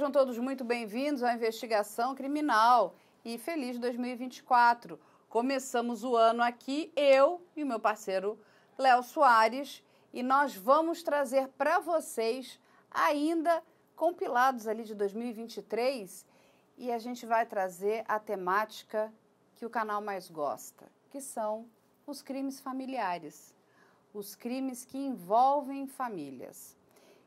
Sejam todos muito bem-vindos à investigação criminal e feliz 2024. Começamos o ano aqui, eu e o meu parceiro Léo Soares, e nós vamos trazer para vocês ainda compilados ali de 2023 e a gente vai trazer a temática que o canal mais gosta, que são os crimes familiares, os crimes que envolvem famílias.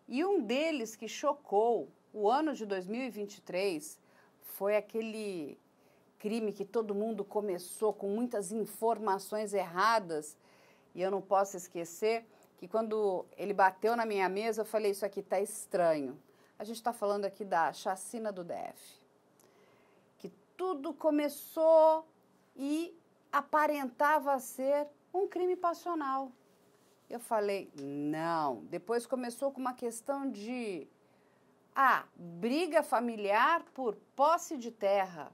E um deles que chocou o ano de 2023 foi aquele crime que todo mundo começou com muitas informações erradas. E eu não posso esquecer que quando ele bateu na minha mesa, eu falei: Isso aqui está estranho. A gente está falando aqui da chacina do DF. Que tudo começou e aparentava ser um crime passional. Eu falei, não. Depois começou com uma questão de ah, briga familiar por posse de terra.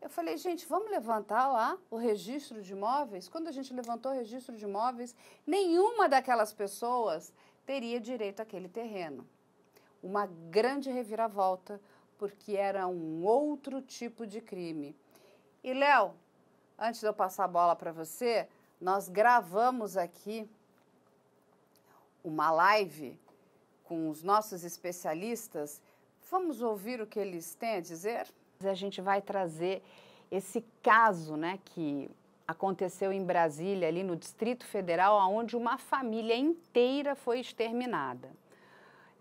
Eu falei, gente, vamos levantar lá o registro de imóveis? Quando a gente levantou o registro de imóveis, nenhuma daquelas pessoas teria direito àquele terreno. Uma grande reviravolta, porque era um outro tipo de crime. E, Léo, antes de eu passar a bola para você, nós gravamos aqui uma live com os nossos especialistas. Vamos ouvir o que eles têm a dizer? A gente vai trazer esse caso, né, que aconteceu em Brasília, ali no Distrito Federal, onde uma família inteira foi exterminada.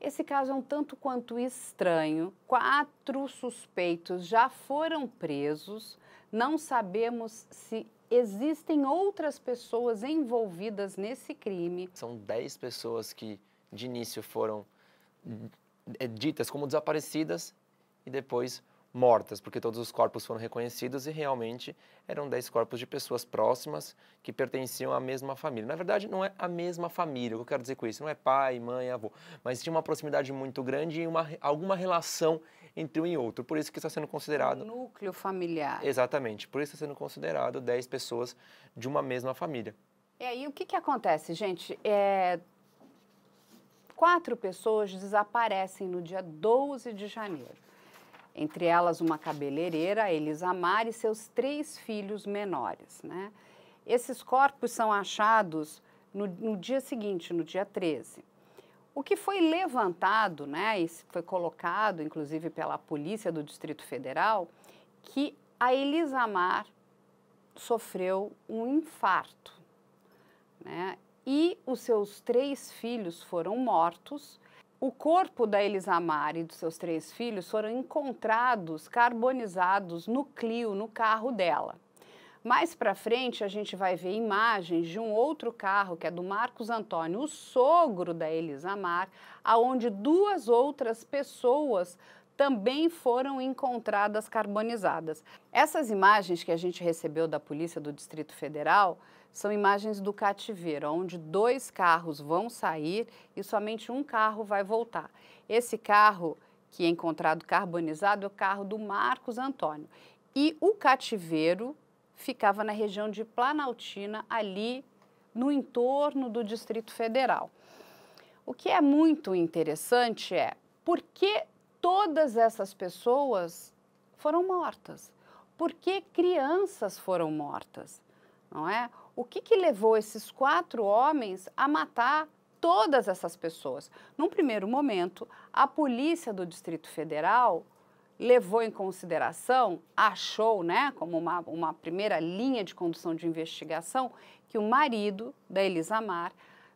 Esse caso é um tanto quanto estranho. Quatro suspeitos já foram presos. Não sabemos se existem outras pessoas envolvidas nesse crime. São dez pessoas que, de início, foram ditas como desaparecidas e depois mortas, porque todos os corpos foram reconhecidos e realmente eram 10 corpos de pessoas próximas que pertenciam à mesma família. Na verdade, não é a mesma família, o que eu quero dizer com isso? Não é pai, mãe, avô, mas tinha uma proximidade muito grande e uma, alguma relação entre um e outro. Por isso que está sendo considerado... Um núcleo familiar. Exatamente, por isso está sendo considerado 10 pessoas de uma mesma família. E aí, o que, que acontece, gente? É... Quatro pessoas desaparecem no dia 12 de janeiro entre elas uma cabeleireira, Elisamar, e seus três filhos menores. Né? Esses corpos são achados no, no, dia seguinte, no dia 13. O que foi levantado, né, e foi colocado, inclusive pela polícia do Distrito Federal, que a Elisamar sofreu um infarto. Né? E os seus três filhos foram mortos o corpo da Elisamar e dos seus três filhos foram encontrados carbonizados no Clio, no carro dela. Mais para frente, a gente vai ver imagens de um outro carro, que é do Marcos Antônio, o sogro da Elisamar, aonde duas outras pessoas também foram encontradas carbonizadas. Essas imagens que a gente recebeu da Polícia do Distrito Federal são imagens do cativeiro, onde dois carros vão sair e somente um carro vai voltar. Esse carro que é encontrado carbonizado é o carro do Marcos Antônio. E o cativeiro ficava na região de Planaltina, ali no entorno do Distrito Federal. O que é muito interessante é por que todas essas pessoas foram mortas? Por que crianças foram mortas? Não é? O que, que levou esses quatro homens a matar todas essas pessoas? Num primeiro momento, a polícia do Distrito Federal levou em consideração, achou, né, como uma, uma primeira linha de condução de investigação, que o marido da Elisamar,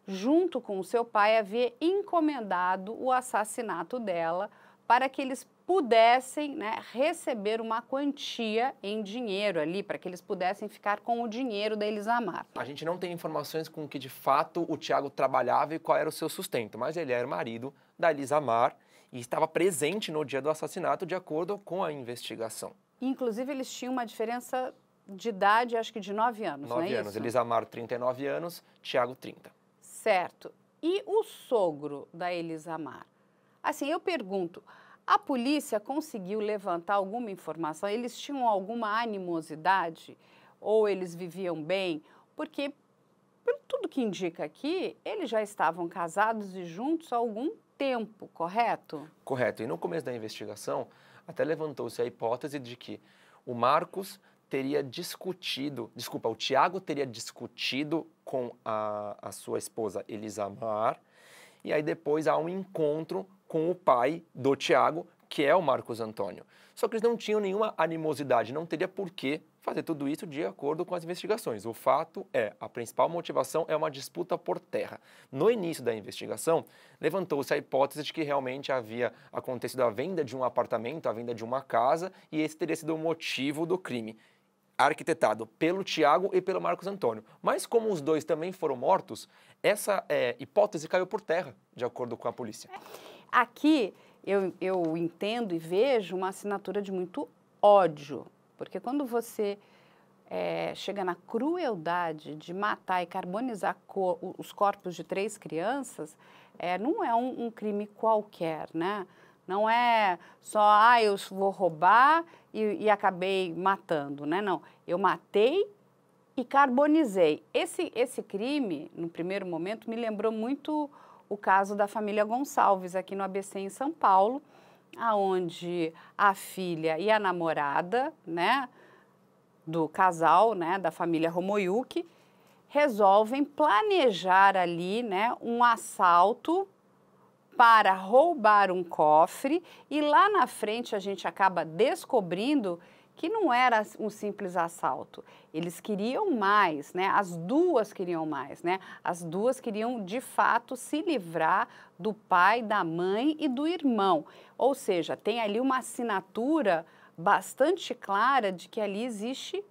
junto com o seu pai, havia encomendado o assassinato dela para que eles pudessem né, receber uma quantia em dinheiro ali, para que eles pudessem ficar com o dinheiro da Elisamar. A gente não tem informações com que de fato o Tiago trabalhava e qual era o seu sustento, mas ele era marido da Elisamar e estava presente no dia do assassinato de acordo com a investigação. Inclusive, eles tinham uma diferença de idade, acho que de 9 anos, 9 não é anos. Isso? Elisamar, 39 anos, Tiago, 30. Certo. E o sogro da Elisamar? Assim, eu pergunto, a polícia conseguiu levantar alguma informação? Eles tinham alguma animosidade? Ou eles viviam bem? Porque pelo tudo que indica aqui, eles já estavam casados e juntos há algum tempo, correto? Correto. E no começo da investigação, até levantou-se a hipótese de que o Marcos teria discutido, desculpa, o Tiago teria discutido com a, a sua esposa Elisamar, e aí depois há um encontro com o pai do Tiago, que é o Marcos Antônio. Só que eles não tinham nenhuma animosidade, não teria por que fazer tudo isso de acordo com as investigações. O fato é, a principal motivação é uma disputa por terra. No início da investigação, levantou-se a hipótese de que realmente havia acontecido a venda de um apartamento, a venda de uma casa, e esse teria sido o motivo do crime arquitetado pelo Tiago e pelo Marcos Antônio. Mas como os dois também foram mortos, essa é, hipótese caiu por terra, de acordo com a polícia. Aqui eu, eu entendo e vejo uma assinatura de muito ódio, porque quando você é, chega na crueldade de matar e carbonizar os corpos de três crianças, é, não é um, um crime qualquer, né? Não é só, ah, eu vou roubar e, e acabei matando, né? Não, eu matei e carbonizei. Esse, esse crime, no primeiro momento, me lembrou muito o caso da família Gonçalves, aqui no ABC em São Paulo, aonde a filha e a namorada, né, do casal, né, da família Romoyuki, resolvem planejar ali, né, um assalto para roubar um cofre e lá na frente a gente acaba descobrindo que não era um simples assalto. Eles queriam mais, né? As duas queriam mais, né? As duas queriam de fato se livrar do pai, da mãe e do irmão. Ou seja, tem ali uma assinatura bastante clara de que ali existe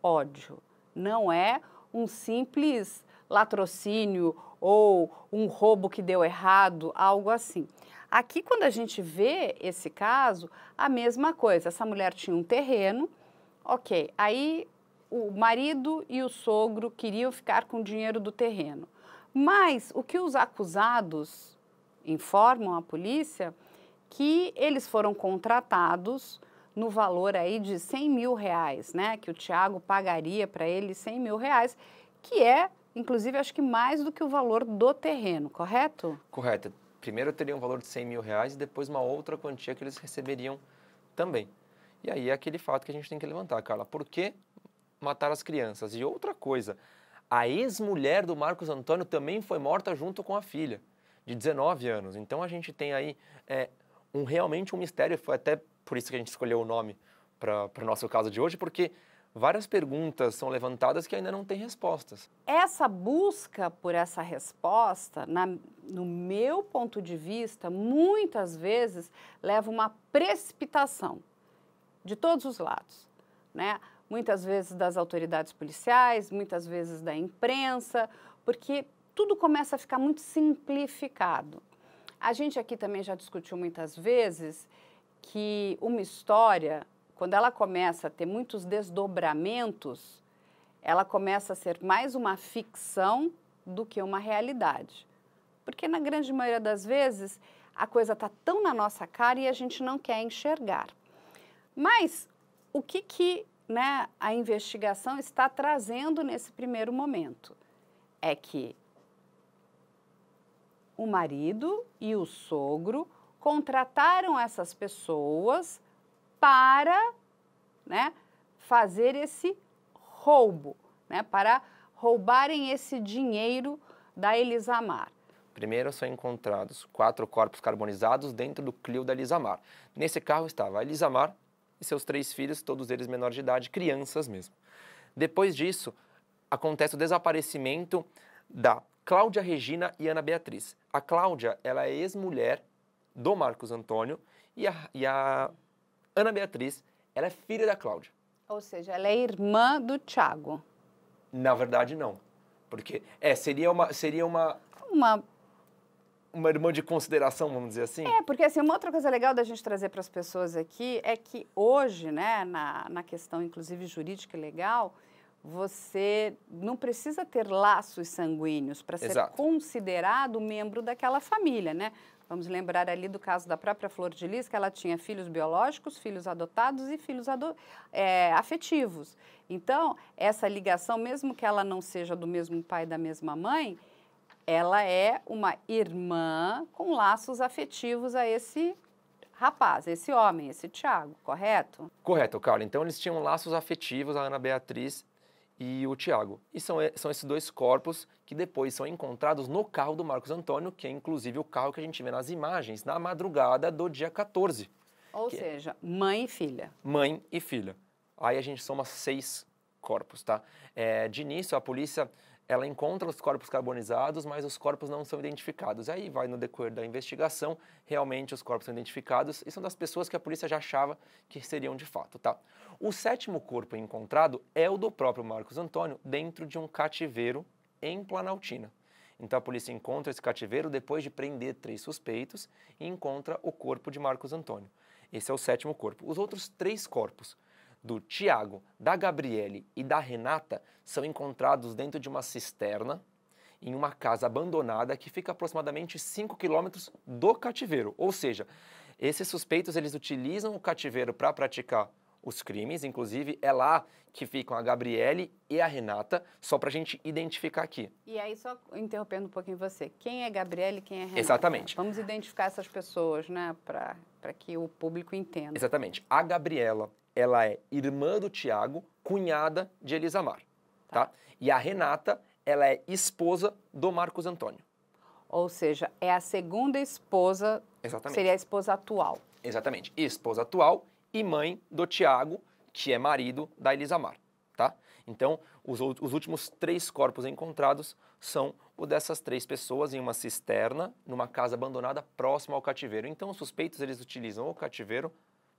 ódio. Não é um simples latrocínio ou um roubo que deu errado, algo assim. Aqui, quando a gente vê esse caso, a mesma coisa. Essa mulher tinha um terreno, ok. Aí o marido e o sogro queriam ficar com o dinheiro do terreno. Mas o que os acusados informam à polícia que eles foram contratados no valor aí de 100 mil reais, né? Que o Tiago pagaria para ele 100 mil reais, que é inclusive acho que mais do que o valor do terreno, correto? Correto. Primeiro teria um valor de 100 mil reais e depois uma outra quantia que eles receberiam também. E aí é aquele fato que a gente tem que levantar, Carla. Por que matar as crianças? E outra coisa, a ex-mulher do Marcos Antônio também foi morta junto com a filha, de 19 anos. Então a gente tem aí é, um, realmente um mistério, foi até por isso que a gente escolheu o nome para o nosso caso de hoje, porque várias perguntas são levantadas que ainda não têm respostas. Essa busca por essa resposta, na, no meu ponto de vista, muitas vezes leva uma precipitação de todos os lados, né? Muitas vezes das autoridades policiais, muitas vezes da imprensa, porque tudo começa a ficar muito simplificado. A gente aqui também já discutiu muitas vezes que uma história quando ela começa a ter muitos desdobramentos, ela começa a ser mais uma ficção do que uma realidade. Porque na grande maioria das vezes a coisa está tão na nossa cara e a gente não quer enxergar. Mas o que, que né, a investigação está trazendo nesse primeiro momento? É que o marido e o sogro contrataram essas pessoas para né, fazer esse roubo, né, para roubarem esse dinheiro da Elisamar. Primeiro são encontrados quatro corpos carbonizados dentro do Clio da Elisamar. Nesse carro estava a Elisamar e seus três filhos, todos eles menores de idade, crianças mesmo. Depois disso, acontece o desaparecimento da Cláudia Regina e Ana Beatriz. A Cláudia, ela é ex-mulher do Marcos Antônio e a, e a Ana Beatriz, ela é filha da Cláudia. Ou seja, ela é irmã do Tiago. Na verdade, não. Porque, é, seria uma... Seria uma... Uma uma irmã de consideração, vamos dizer assim? É, porque assim, uma outra coisa legal da gente trazer para as pessoas aqui é que hoje, né, na, na questão inclusive jurídica e legal, você não precisa ter laços sanguíneos para ser Exato. considerado membro daquela família, né? Vamos lembrar ali do caso da própria Flor de Lis, que ela tinha filhos biológicos, filhos adotados e filhos ado é, afetivos. Então, essa ligação, mesmo que ela não seja do mesmo pai e da mesma mãe, ela é uma irmã com laços afetivos a esse rapaz, esse homem, esse Tiago, correto? Correto, Carla. Então eles tinham laços afetivos, a Ana Beatriz e o Tiago. E são, são esses dois corpos que depois são encontrados no carro do Marcos Antônio, que é inclusive o carro que a gente vê nas imagens na madrugada do dia 14. Ou seja, mãe e filha. Mãe e filha. Aí a gente soma seis corpos, tá? É, de início, a polícia ela encontra os corpos carbonizados, mas os corpos não são identificados. Aí vai no decorrer da investigação, realmente os corpos são identificados e são das pessoas que a polícia já achava que seriam de fato, tá? O sétimo corpo encontrado é o do próprio Marcos Antônio dentro de um cativeiro em Planaltina. Então a polícia encontra esse cativeiro depois de prender três suspeitos e encontra o corpo de Marcos Antônio. Esse é o sétimo corpo. Os outros três corpos do Tiago, da Gabriele e da Renata são encontrados dentro de uma cisterna em uma casa abandonada que fica aproximadamente 5 quilômetros do cativeiro. Ou seja, esses suspeitos eles utilizam o cativeiro para praticar os crimes, inclusive é lá que ficam a Gabriele e a Renata, só para a gente identificar aqui. E aí, só interrompendo um pouquinho você, quem é Gabriele e quem é Renata? Exatamente. Vamos identificar essas pessoas, né, para que o público entenda. Exatamente. A Gabriela ela é irmã do Tiago, cunhada de Elisamar, tá. tá? E a Renata, ela é esposa do Marcos Antônio. Ou seja, é a segunda esposa, Exatamente. seria a esposa atual. Exatamente. Esposa atual e mãe do Tiago, que é marido da Elisamar, tá? Então, os, os últimos três corpos encontrados são o dessas três pessoas em uma cisterna, numa casa abandonada próxima ao cativeiro. Então, os suspeitos, eles utilizam o cativeiro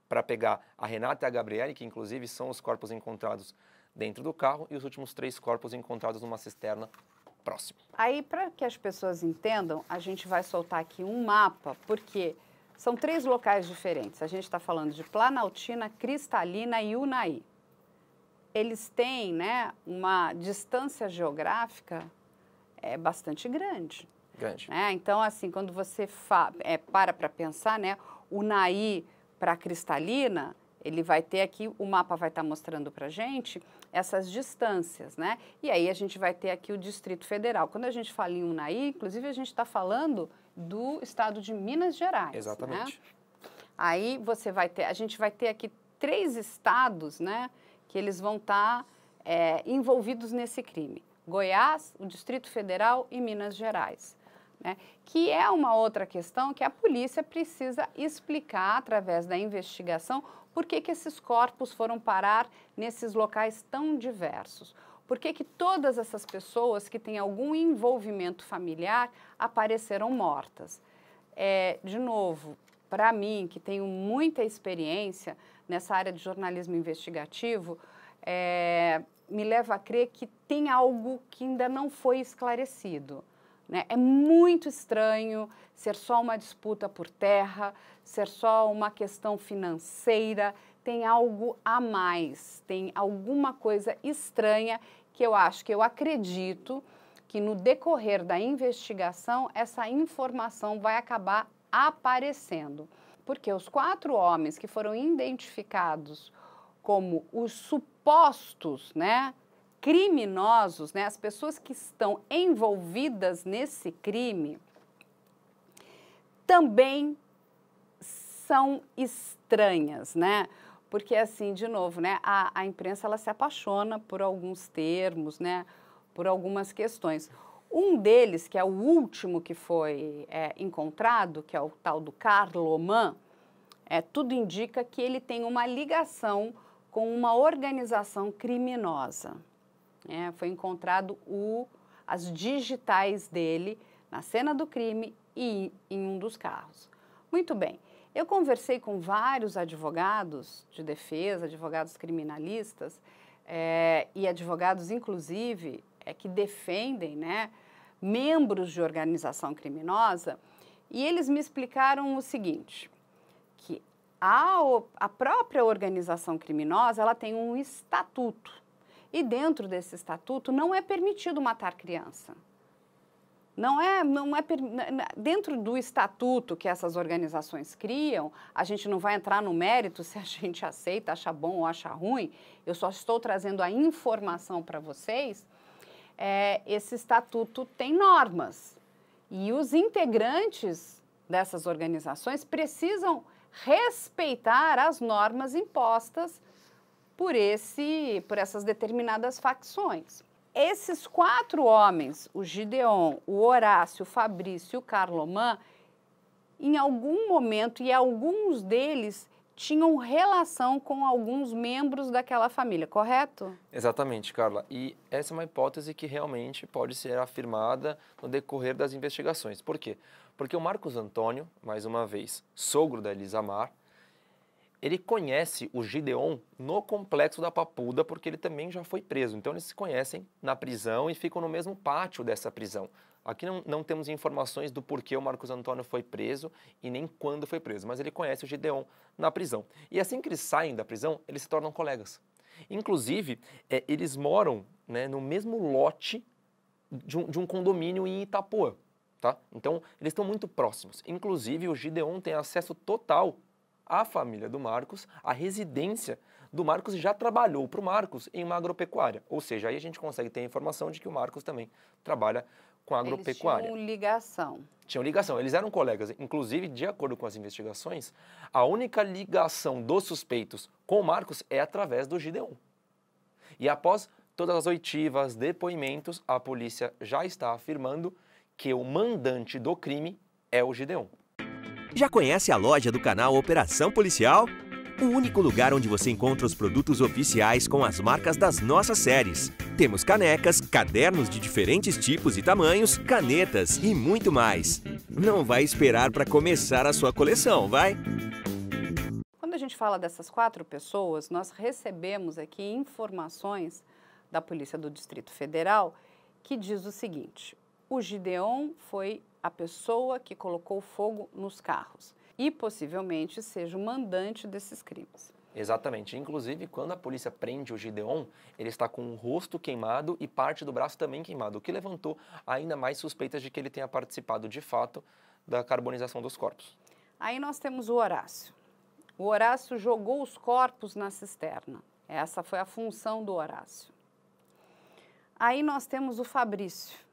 para pegar a Renata e a Gabriele, que inclusive são os corpos encontrados dentro do carro, e os últimos três corpos encontrados numa cisterna próxima. Aí, para que as pessoas entendam, a gente vai soltar aqui um mapa, porque são três locais diferentes. A gente está falando de Planaltina, Cristalina e Unai. Eles têm né, uma distância geográfica é, bastante grande. Grande. Né? Então, assim, quando você fa é, para para pensar, né, Unai para a cristalina, ele vai ter aqui, o mapa vai estar tá mostrando para a gente essas distâncias, né? E aí a gente vai ter aqui o Distrito Federal. Quando a gente fala em Unai, inclusive a gente está falando do estado de Minas Gerais. Né? Exatamente. Né? Aí você vai ter, a gente vai ter aqui três estados, né? Que eles vão estar tá, é, envolvidos nesse crime. Goiás, o Distrito Federal e Minas Gerais né? que é uma outra questão que a polícia precisa explicar através da investigação por que, que esses corpos foram parar nesses locais tão diversos. Por que, que todas essas pessoas que têm algum envolvimento familiar apareceram mortas? É, de novo, para mim, que tenho muita experiência nessa área de jornalismo investigativo, é, me leva a crer que tem algo que ainda não foi esclarecido. Né? É muito estranho ser só uma disputa por terra, ser só uma questão financeira. Tem algo a mais, tem alguma coisa estranha que eu acho, que eu acredito que no decorrer da investigação essa informação vai acabar aparecendo. Porque os quatro homens que foram identificados como os supostos, né, criminosos, né, as pessoas que estão envolvidas nesse crime, também são estranhas, né? Porque, assim, de novo, né, a, a imprensa ela se apaixona por alguns termos, né, por algumas questões. Um deles, que é o último que foi é, encontrado, que é o tal do Carloman, é, tudo indica que ele tem uma ligação com uma organização criminosa. É, foi encontrado o, as digitais dele na cena do crime e em um dos carros. Muito bem. Eu conversei com vários advogados de defesa, advogados criminalistas é, e advogados, inclusive, é, que defendem né, membros de organização criminosa, e eles me explicaram o seguinte, que a, a própria organização criminosa ela tem um estatuto E dentro desse estatuto não é permitido matar criança. Não é, não é dentro do estatuto que essas organizações criam, a gente não vai entrar no mérito se a gente aceita, acha bom ou acha ruim. Eu só estou trazendo a informação para vocês. É, esse estatuto tem normas e os integrantes dessas organizações precisam respeitar as normas impostas por esse, por essas determinadas facções. Esses quatro homens, o Gideon, o Horácio, o Fabrício e o Carloman, em algum momento, e alguns deles tinham relação com alguns membros daquela família, correto? Exatamente, Carla. E essa é uma hipótese que realmente pode ser afirmada no decorrer das investigações. Por quê? Porque o Marcos Antônio, mais uma vez, sogro da Elisamar, ele conhece o Gideon no complexo da Papuda, porque ele também já foi preso. Então eles se conhecem na prisão e ficam no mesmo pátio dessa prisão. Aqui não, não temos informações do porquê o Marcos Antônio foi preso e nem quando foi preso, mas ele conhece o Gideon na prisão. E assim que eles saem da prisão, eles se tornam colegas. Inclusive, é, eles moram né, no mesmo lote de um, de um condomínio em Itapuã. Tá? Então, eles estão muito próximos. Inclusive, o Gideon tem acesso total a família do Marcos, a residência do Marcos já trabalhou para o Marcos em uma agropecuária. Ou seja, aí a gente consegue ter a informação de que o Marcos também trabalha com a agropecuária. Eles tinham ligação. Tinham ligação, eles eram colegas. Inclusive, de acordo com as investigações, a única ligação dos suspeitos com o Marcos é através do Gideon. E após todas as oitivas, depoimentos, a polícia já está afirmando que o mandante do crime é o Gideon. Já conhece a loja do canal Operação Policial? O único lugar onde você encontra os produtos oficiais com as marcas das nossas séries. Temos canecas, cadernos de diferentes tipos e tamanhos, canetas e muito mais. Não vai esperar para começar a sua coleção, vai? Quando a gente fala dessas quatro pessoas, nós recebemos aqui informações da Polícia do Distrito Federal que diz o seguinte: o Gideon foi a pessoa que colocou fogo nos carros e possivelmente seja o mandante desses crimes. Exatamente. Inclusive, quando a polícia prende o Gideon, ele está com o rosto queimado e parte do braço também queimado, o que levantou ainda mais suspeitas de que ele tenha participado de fato da carbonização dos corpos. Aí nós temos o Horácio. O Horácio jogou os corpos na cisterna. Essa foi a função do Horácio. Aí nós temos o Fabrício.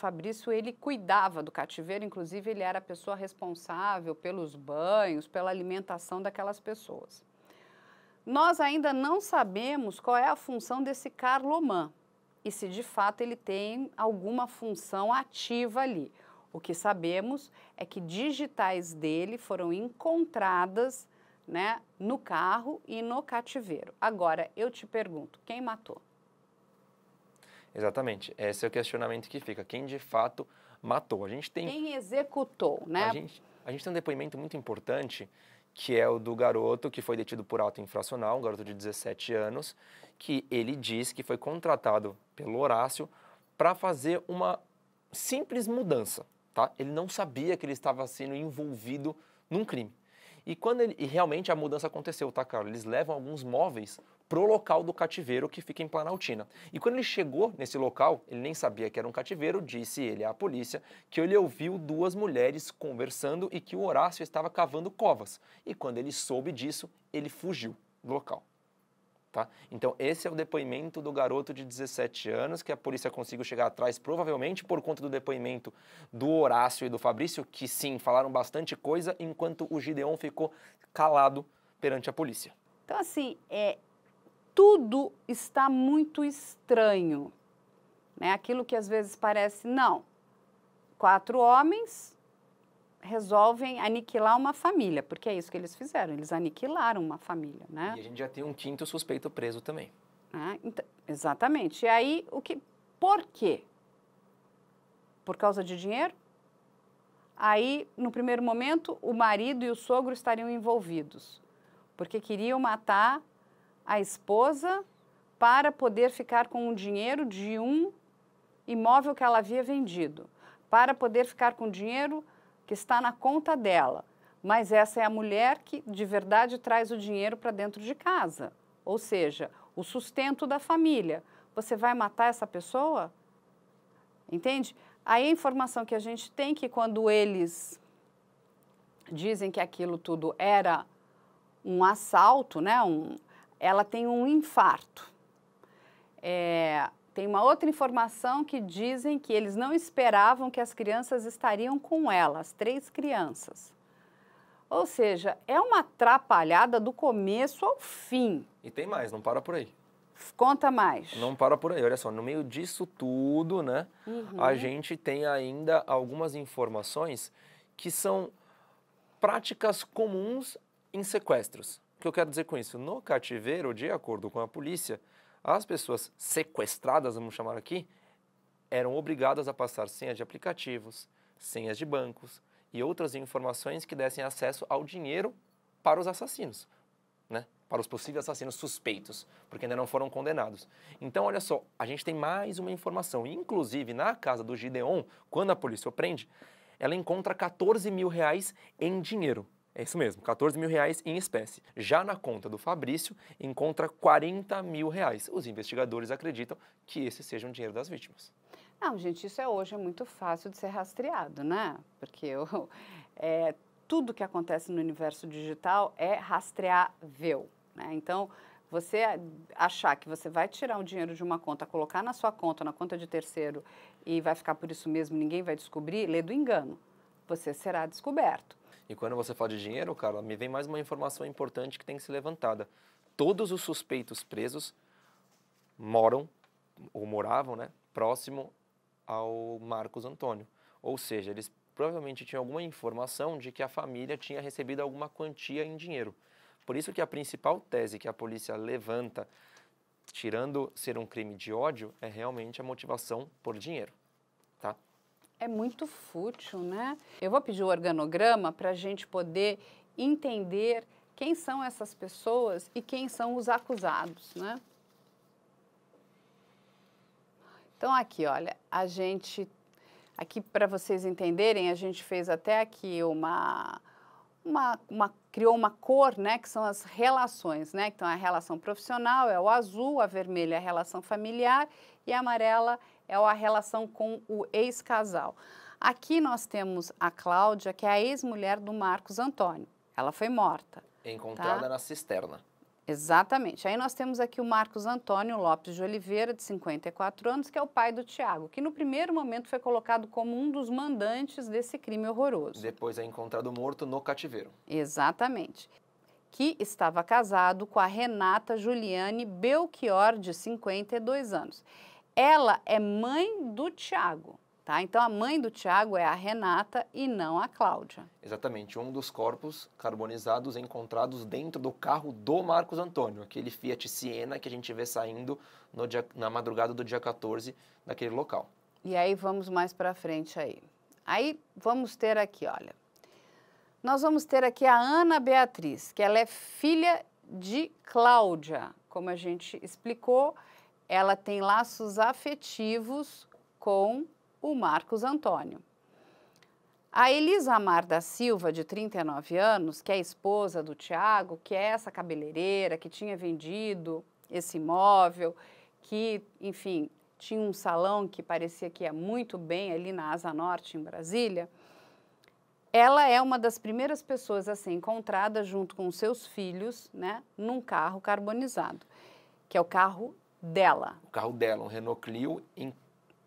Fabrício ele cuidava do cativeiro, inclusive ele era a pessoa responsável pelos banhos, pela alimentação daquelas pessoas. Nós ainda não sabemos qual é a função desse Carloman e se de fato ele tem alguma função ativa ali. O que sabemos é que digitais dele foram encontradas né, no carro e no cativeiro. Agora, eu te pergunto, quem matou? Exatamente. Esse é o questionamento que fica. Quem de fato matou? A gente tem. Quem executou, né? A gente, a gente tem um depoimento muito importante que é o do garoto que foi detido por auto infracional, um garoto de 17 anos, que ele diz que foi contratado pelo Horácio para fazer uma simples mudança, tá? Ele não sabia que ele estava sendo envolvido num crime. E quando ele, e realmente a mudança aconteceu, tá, Carlos? Eles levam alguns móveis pro local do cativeiro que fica em Planaltina. E quando ele chegou nesse local, ele nem sabia que era um cativeiro, disse ele à polícia que ele ouviu duas mulheres conversando e que o Horácio estava cavando covas. E quando ele soube disso, ele fugiu do local. Tá? Então, esse é o depoimento do garoto de 17 anos, que a polícia conseguiu chegar atrás, provavelmente por conta do depoimento do Horácio e do Fabrício, que sim, falaram bastante coisa, enquanto o Gideon ficou calado perante a polícia. Então, assim, é, tudo está muito estranho. Né? Aquilo que às vezes parece, não, quatro homens resolvem aniquilar uma família, porque é isso que eles fizeram, eles aniquilaram uma família, né? E a gente já tem um quinto suspeito preso também. Ah, então, exatamente. E aí, o que, por quê? Por causa de dinheiro? Aí, no primeiro momento, o marido e o sogro estariam envolvidos, porque queriam matar a esposa para poder ficar com o dinheiro de um imóvel que ela havia vendido, para poder ficar com o dinheiro que está na conta dela. Mas essa é a mulher que de verdade traz o dinheiro para dentro de casa. Ou seja, o sustento da família. Você vai matar essa pessoa? Entende? Aí a informação que a gente tem é que quando eles dizem que aquilo tudo era um assalto, né? Um, ela tem um infarto. É, tem uma outra informação que dizem que eles não esperavam que as crianças estariam com ela, as três crianças. Ou seja, é uma atrapalhada do começo ao fim. E tem mais, não para por aí. Conta mais. Não para por aí. Olha só, no meio disso tudo, né, uhum. a gente tem ainda algumas informações que são práticas comuns em sequestros. O que eu quero dizer com isso? No cativeiro, de acordo com a polícia, as pessoas sequestradas, vamos chamar aqui, eram obrigadas a passar senhas de aplicativos, senhas de bancos e outras informações que dessem acesso ao dinheiro para os assassinos, né? para os possíveis assassinos suspeitos, porque ainda não foram condenados. Então, olha só, a gente tem mais uma informação. Inclusive, na casa do Gideon, quando a polícia o prende, ela encontra 14 mil reais em dinheiro. É isso mesmo, 14 mil reais em espécie. Já na conta do Fabrício, encontra 40 mil reais. Os investigadores acreditam que esse seja um dinheiro das vítimas. Não, gente, isso é hoje é muito fácil de ser rastreado, né? Porque eu, é, tudo que acontece no universo digital é rastreável. Né? Então, você achar que você vai tirar um dinheiro de uma conta, colocar na sua conta, na conta de terceiro, e vai ficar por isso mesmo, ninguém vai descobrir, lê do engano. Você será descoberto. E quando você fala de dinheiro, cara, me vem mais uma informação importante que tem que ser levantada. Todos os suspeitos presos moram, ou moravam, né, próximo ao Marcos Antônio. Ou seja, eles provavelmente tinham alguma informação de que a família tinha recebido alguma quantia em dinheiro. Por isso que a principal tese que a polícia levanta, tirando ser um crime de ódio, é realmente a motivação por dinheiro é muito fútil, né? Eu vou pedir o organograma para a gente poder entender quem são essas pessoas e quem são os acusados, né? Então aqui, olha, a gente aqui para vocês entenderem, a gente fez até aqui uma uma, uma, criou uma cor, né, que são as relações, né? Então a relação profissional é o azul, a vermelha é a relação familiar e a amarela é a relação com o ex-casal. Aqui nós temos a Cláudia, que é a ex-mulher do Marcos Antônio. Ela foi morta. Encontrada tá? na cisterna. Exatamente. Aí nós temos aqui o Marcos Antônio Lopes de Oliveira, de 54 anos, que é o pai do Tiago, que no primeiro momento foi colocado como um dos mandantes desse crime horroroso. Depois é encontrado morto no cativeiro. Exatamente. Que estava casado com a Renata Juliane Belchior, de 52 anos ela é mãe do Tiago. Tá? Então, a mãe do Tiago é a Renata e não a Cláudia. Exatamente, um dos corpos carbonizados encontrados dentro do carro do Marcos Antônio, aquele Fiat Siena que a gente vê saindo dia, na madrugada do dia 14 daquele local. E aí vamos mais para frente aí. Aí vamos ter aqui, olha. Nós vamos ter aqui a Ana Beatriz, que ela é filha de Cláudia, como a gente explicou ela tem laços afetivos com o Marcos Antônio. A Elisa Amar da Silva, de 39 anos, que é esposa do Tiago, que é essa cabeleireira, que tinha vendido esse imóvel, que, enfim, tinha um salão que parecia que ia muito bem ali na Asa Norte, em Brasília, ela é uma das primeiras pessoas a ser encontrada junto com seus filhos, né, num carro carbonizado, que é o carro dela. O carro dela, um Renault Clio em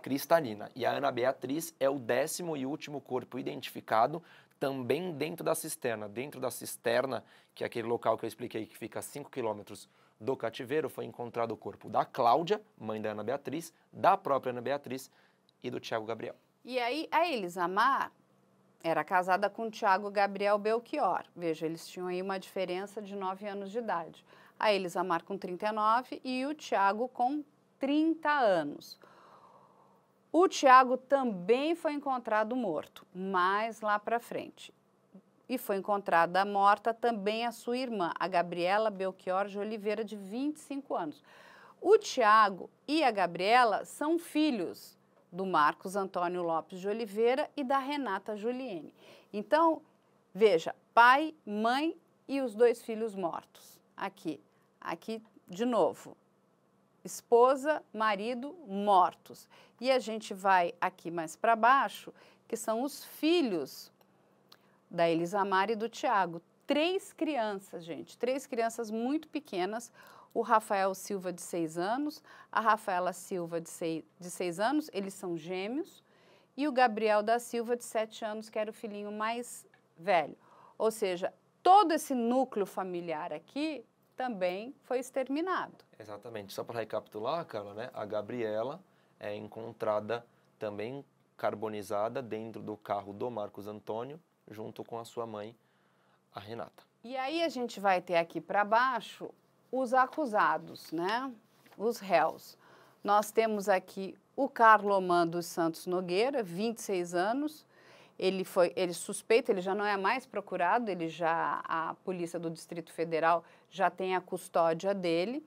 cristalina. E a Ana Beatriz é o décimo e último corpo identificado também dentro da cisterna. Dentro da cisterna, que é aquele local que eu expliquei que fica a 5 quilômetros do cativeiro, foi encontrado o corpo da Cláudia, mãe da Ana Beatriz, da própria Ana Beatriz e do Tiago Gabriel. E aí, a Elisamar era casada com o Tiago Gabriel Belchior. Veja, eles tinham aí uma diferença de 9 anos de idade a Elisamar com 39 e o Tiago com 30 anos. O Tiago também foi encontrado morto, mais lá para frente. E foi encontrada morta também a sua irmã, a Gabriela Belchior de Oliveira, de 25 anos. O Tiago e a Gabriela são filhos do Marcos Antônio Lopes de Oliveira e da Renata Juliene. Então, veja, pai, mãe e os dois filhos mortos. Aqui, Aqui, de novo, esposa, marido mortos. E a gente vai aqui mais para baixo, que são os filhos da Elisamar e do Tiago. Três crianças, gente, três crianças muito pequenas. O Rafael Silva, de seis anos, a Rafaela Silva, de seis, de seis anos, eles são gêmeos, e o Gabriel da Silva, de sete anos, que era o filhinho mais velho. Ou seja, todo esse núcleo familiar aqui também foi exterminado. Exatamente. Só para recapitular, Carla, né? A Gabriela é encontrada também carbonizada dentro do carro do Marcos Antônio, junto com a sua mãe, a Renata. E aí a gente vai ter aqui para baixo os acusados, né? Os réus. Nós temos aqui o Carloman dos Santos Nogueira, 26 anos. Ele foi, ele suspeito, ele já não é mais procurado, ele já a polícia do Distrito Federal já tem a custódia dele.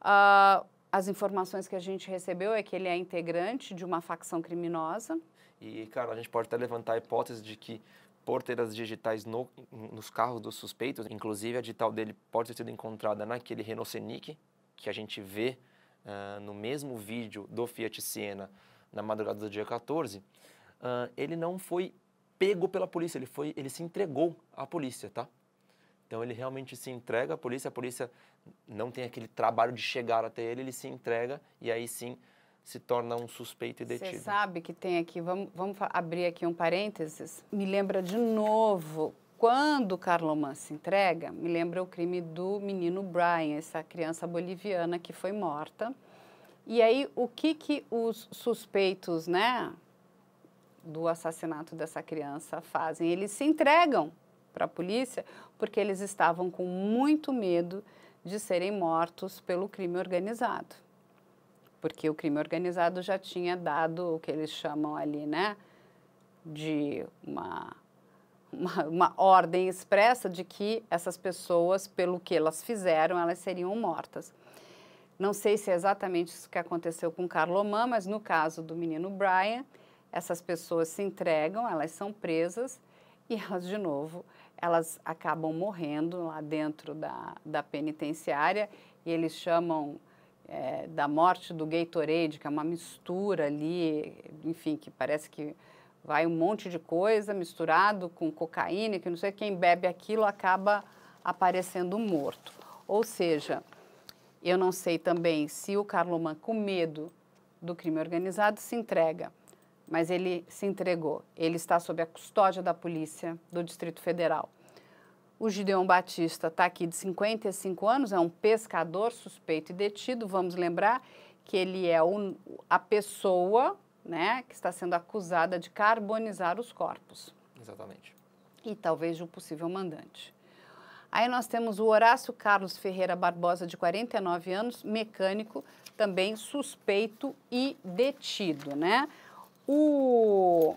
Uh, as informações que a gente recebeu é que ele é integrante de uma facção criminosa. E, cara, a gente pode até levantar a hipótese de que por ter as digitais no, nos carros dos suspeitos, inclusive a digital dele pode ter sido encontrada naquele Renault Scenic, que a gente vê uh, no mesmo vídeo do Fiat Siena na madrugada do dia 14, uh, ele não foi pego pela polícia, ele, foi, ele se entregou à polícia, tá? Então ele realmente se entrega à polícia, a polícia não tem aquele trabalho de chegar até ele, ele se entrega e aí sim se torna um suspeito e detido. Você sabe que tem aqui, vamos, vamos abrir aqui um parênteses, me lembra de novo, quando o Carloman se entrega, me lembra o crime do menino Brian, essa criança boliviana que foi morta. E aí, o que que os suspeitos, né, do assassinato dessa criança fazem? Eles se entregam para a polícia porque eles estavam com muito medo de serem mortos pelo crime organizado porque o crime organizado já tinha dado o que eles chamam ali, né, de uma, uma, uma, ordem expressa de que essas pessoas, pelo que elas fizeram, elas seriam mortas. Não sei se é exatamente isso que aconteceu com Carloman, mas no caso do menino Brian, essas pessoas se entregam, elas são presas e elas, de novo, elas acabam morrendo lá dentro da, da penitenciária e eles chamam é, da morte do Gatorade, que é uma mistura ali, enfim, que parece que vai um monte de coisa misturado com cocaína, que não sei quem bebe aquilo acaba aparecendo morto. Ou seja, eu não sei também se o Carloman, com medo do crime organizado, se entrega, mas ele se entregou. Ele está sob a custódia da polícia do Distrito Federal. O Gideon Batista está aqui de 55 anos, é um pescador suspeito e detido. Vamos lembrar que ele é o, a pessoa né, que está sendo acusada de carbonizar os corpos. Exatamente. E talvez de um possível mandante. Aí nós temos o Horácio Carlos Ferreira Barbosa, de 49 anos, mecânico, também suspeito e detido, né? O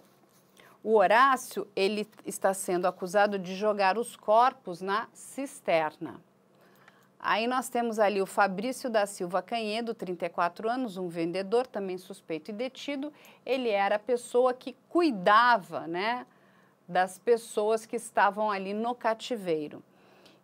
o Horácio, ele está sendo acusado de jogar os corpos na cisterna. Aí nós temos ali o Fabrício da Silva Canhedo, 34 anos, um vendedor, também suspeito e detido. Ele era a pessoa que cuidava, né, das pessoas que estavam ali no cativeiro.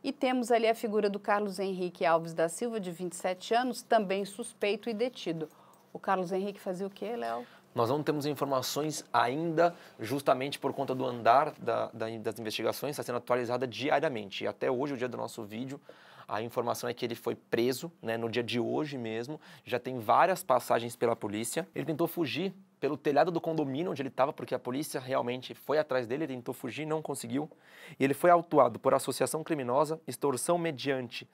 E temos ali a figura do Carlos Henrique Alves da Silva, de 27 anos, também suspeito e detido. O Carlos Henrique fazia o quê, Léo? Nós não temos informações ainda, justamente por conta do andar da, da, das investigações, está sendo atualizada diariamente. E até hoje, o dia do nosso vídeo, a informação é que ele foi preso, né, no dia de hoje mesmo, já tem várias passagens pela polícia. Ele tentou fugir pelo telhado do condomínio onde ele estava, porque a polícia realmente foi atrás dele, ele tentou fugir, não conseguiu. E ele foi autuado por associação criminosa, extorsão mediante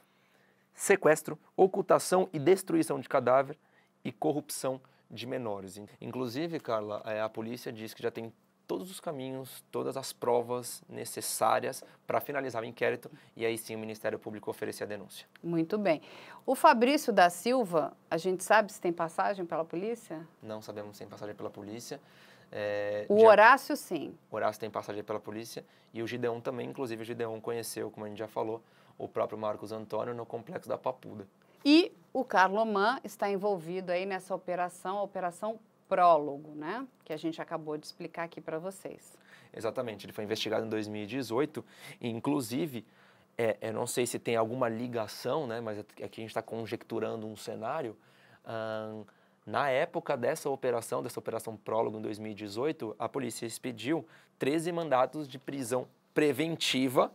sequestro, ocultação e destruição de cadáver e corrupção de menores. Inclusive, Carla, é, a polícia diz que já tem todos os caminhos, todas as provas necessárias para finalizar o inquérito e aí sim o Ministério Público oferecer a denúncia. Muito bem. O Fabrício da Silva, a gente sabe se tem passagem pela polícia? Não sabemos se tem passagem pela polícia. É, o já, Horácio, sim. O Horácio tem passagem pela polícia e o Gideon também, inclusive o Gideon conheceu, como a gente já falou, o próprio Marcos Antônio no complexo da Papuda. E o Carloman está envolvido aí nessa operação, a operação Prólogo, né? Que a gente acabou de explicar aqui para vocês. Exatamente, ele foi investigado em 2018 e, inclusive, é, eu não sei se tem alguma ligação, né? Mas aqui a gente está conjecturando um cenário na época dessa operação, dessa operação Prólogo em 2018, a polícia expediu 13 mandatos de prisão preventiva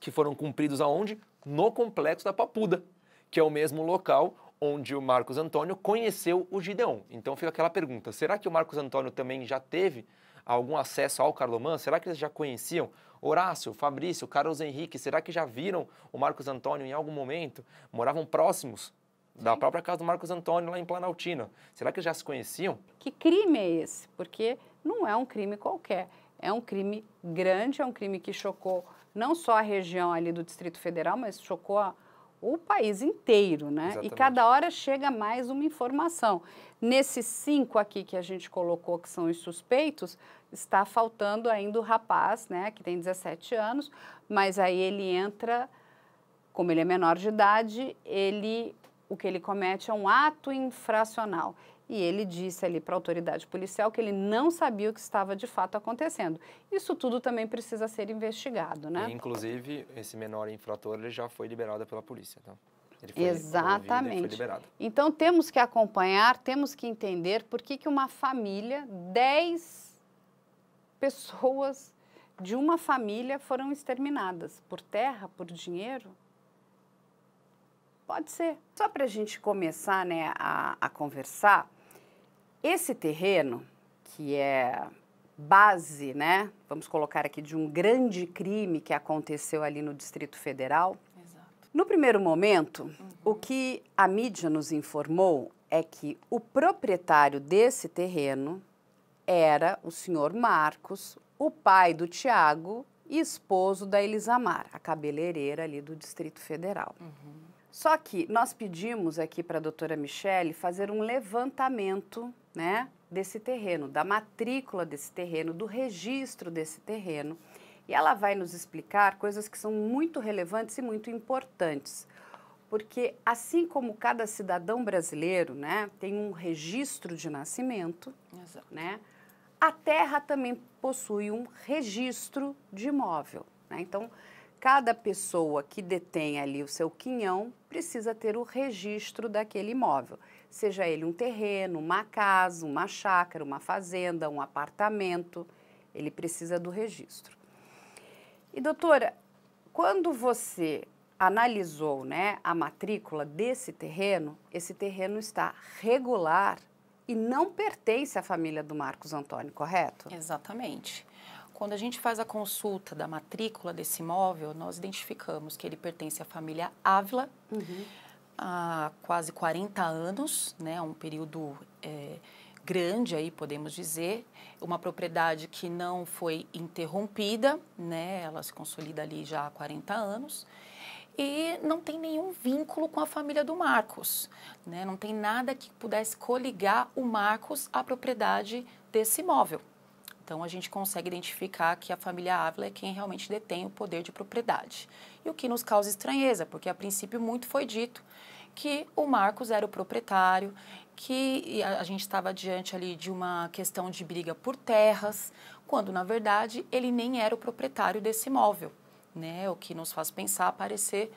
que foram cumpridos aonde? No complexo da Papuda, que é o mesmo local onde o Marcos Antônio conheceu o Gideon. Então fica aquela pergunta: será que o Marcos Antônio também já teve algum acesso ao Carloman? Será que eles já conheciam Horácio, Fabrício, Carlos Henrique? Será que já viram o Marcos Antônio em algum momento? Moravam próximos da Sim. própria casa do Marcos Antônio lá em Planaltina. Será que já se conheciam? Que crime é esse? Porque não é um crime qualquer. É um crime grande, é um crime que chocou não só a região ali do Distrito Federal, mas chocou a, o país inteiro, né? Exatamente. E cada hora chega mais uma informação. Nesses cinco aqui que a gente colocou, que são os suspeitos, está faltando ainda o rapaz, né, que tem 17 anos, mas aí ele entra, como ele é menor de idade, ele o que ele comete é um ato infracional. E ele disse ali para a autoridade policial que ele não sabia o que estava de fato acontecendo. Isso tudo também precisa ser investigado, né? E, inclusive, esse menor infrator ele já foi liberado pela polícia, então. Ele foi Exatamente. Foi então temos que acompanhar, temos que entender por que, que uma família, 10 pessoas de uma família foram exterminadas por terra, por dinheiro. Pode ser. Só para a gente começar né, a, a conversar, esse terreno, que é base, né, vamos colocar aqui, de um grande crime que aconteceu ali no Distrito Federal. Exato. No primeiro momento, uhum. o que a mídia nos informou é que o proprietário desse terreno era o senhor Marcos, o pai do Tiago e esposo da Elisamar, a cabeleireira ali do Distrito Federal. Uhum. Só que nós pedimos aqui para a doutora Michele fazer um levantamento né, desse terreno, da matrícula desse terreno, do registro desse terreno. E ela vai nos explicar coisas que são muito relevantes e muito importantes. Porque assim como cada cidadão brasileiro né, tem um registro de nascimento, né, a terra também possui um registro de imóvel. Né? Então, cada pessoa que detém ali o seu quinhão precisa ter o registro daquele imóvel, seja ele um terreno, uma casa, uma chácara, uma fazenda, um apartamento, ele precisa do registro. E doutora, quando você analisou né, a matrícula desse terreno, esse terreno está regular e não pertence à família do Marcos Antônio, correto? Exatamente. Quando a gente faz a consulta da matrícula desse imóvel, nós identificamos que ele pertence à família Ávila uhum. há quase 40 anos, né, um período é, grande aí, podemos dizer. Uma propriedade que não foi interrompida, né, ela se consolida ali já há 40 anos e não tem nenhum vínculo com a família do Marcos, né? Não tem nada que pudesse coligar o Marcos à propriedade desse imóvel. Então, a gente consegue identificar que a família Ávila é quem realmente detém o poder de propriedade. E o que nos causa estranheza, porque a princípio muito foi dito que o Marcos era o proprietário, que a gente estava diante ali de uma questão de briga por terras, quando na verdade ele nem era o proprietário desse imóvel, né? O que nos faz pensar parecer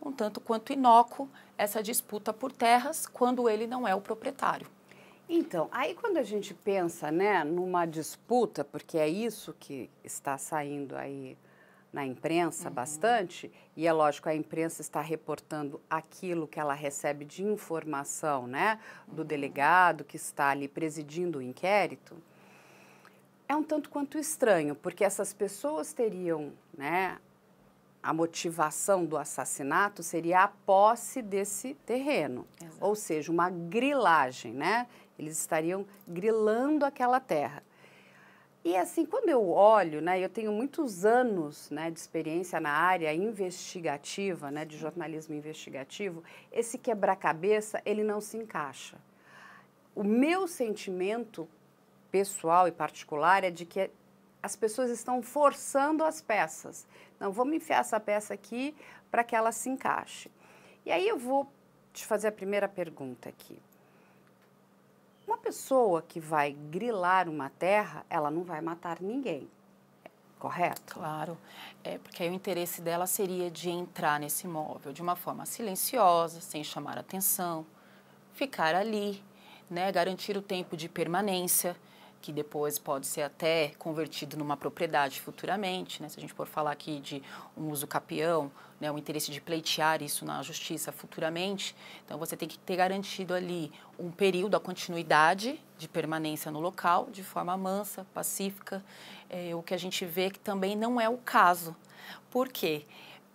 um tanto quanto inócuo essa disputa por terras quando ele não é o proprietário. Então, aí quando a gente pensa, né, numa disputa, porque é isso que está saindo aí na imprensa uhum. bastante, e é lógico, a imprensa está reportando aquilo que ela recebe de informação, né, do uhum. delegado que está ali presidindo o inquérito, é um tanto quanto estranho, porque essas pessoas teriam, né, a motivação do assassinato seria a posse desse terreno, Exato. ou seja, uma grilagem, né? Eles estariam grilando aquela terra. E assim, quando eu olho, né, eu tenho muitos anos né, de experiência na área investigativa, né, de jornalismo investigativo, esse quebra-cabeça, ele não se encaixa. O meu sentimento pessoal e particular é de que as pessoas estão forçando as peças. Não, vamos enfiar essa peça aqui para que ela se encaixe. E aí eu vou te fazer a primeira pergunta aqui. Uma pessoa que vai grilar uma terra, ela não vai matar ninguém. Correto? Claro, é porque aí o interesse dela seria de entrar nesse imóvel de uma forma silenciosa, sem chamar atenção, ficar ali, né, garantir o tempo de permanência, que depois pode ser até convertido numa propriedade futuramente, né? se a gente for falar aqui de um uso capião, né, o interesse de pleitear isso na justiça futuramente, então você tem que ter garantido ali um período, a continuidade de permanência no local, de forma mansa, pacífica, é, o que a gente vê que também não é o caso. Por quê?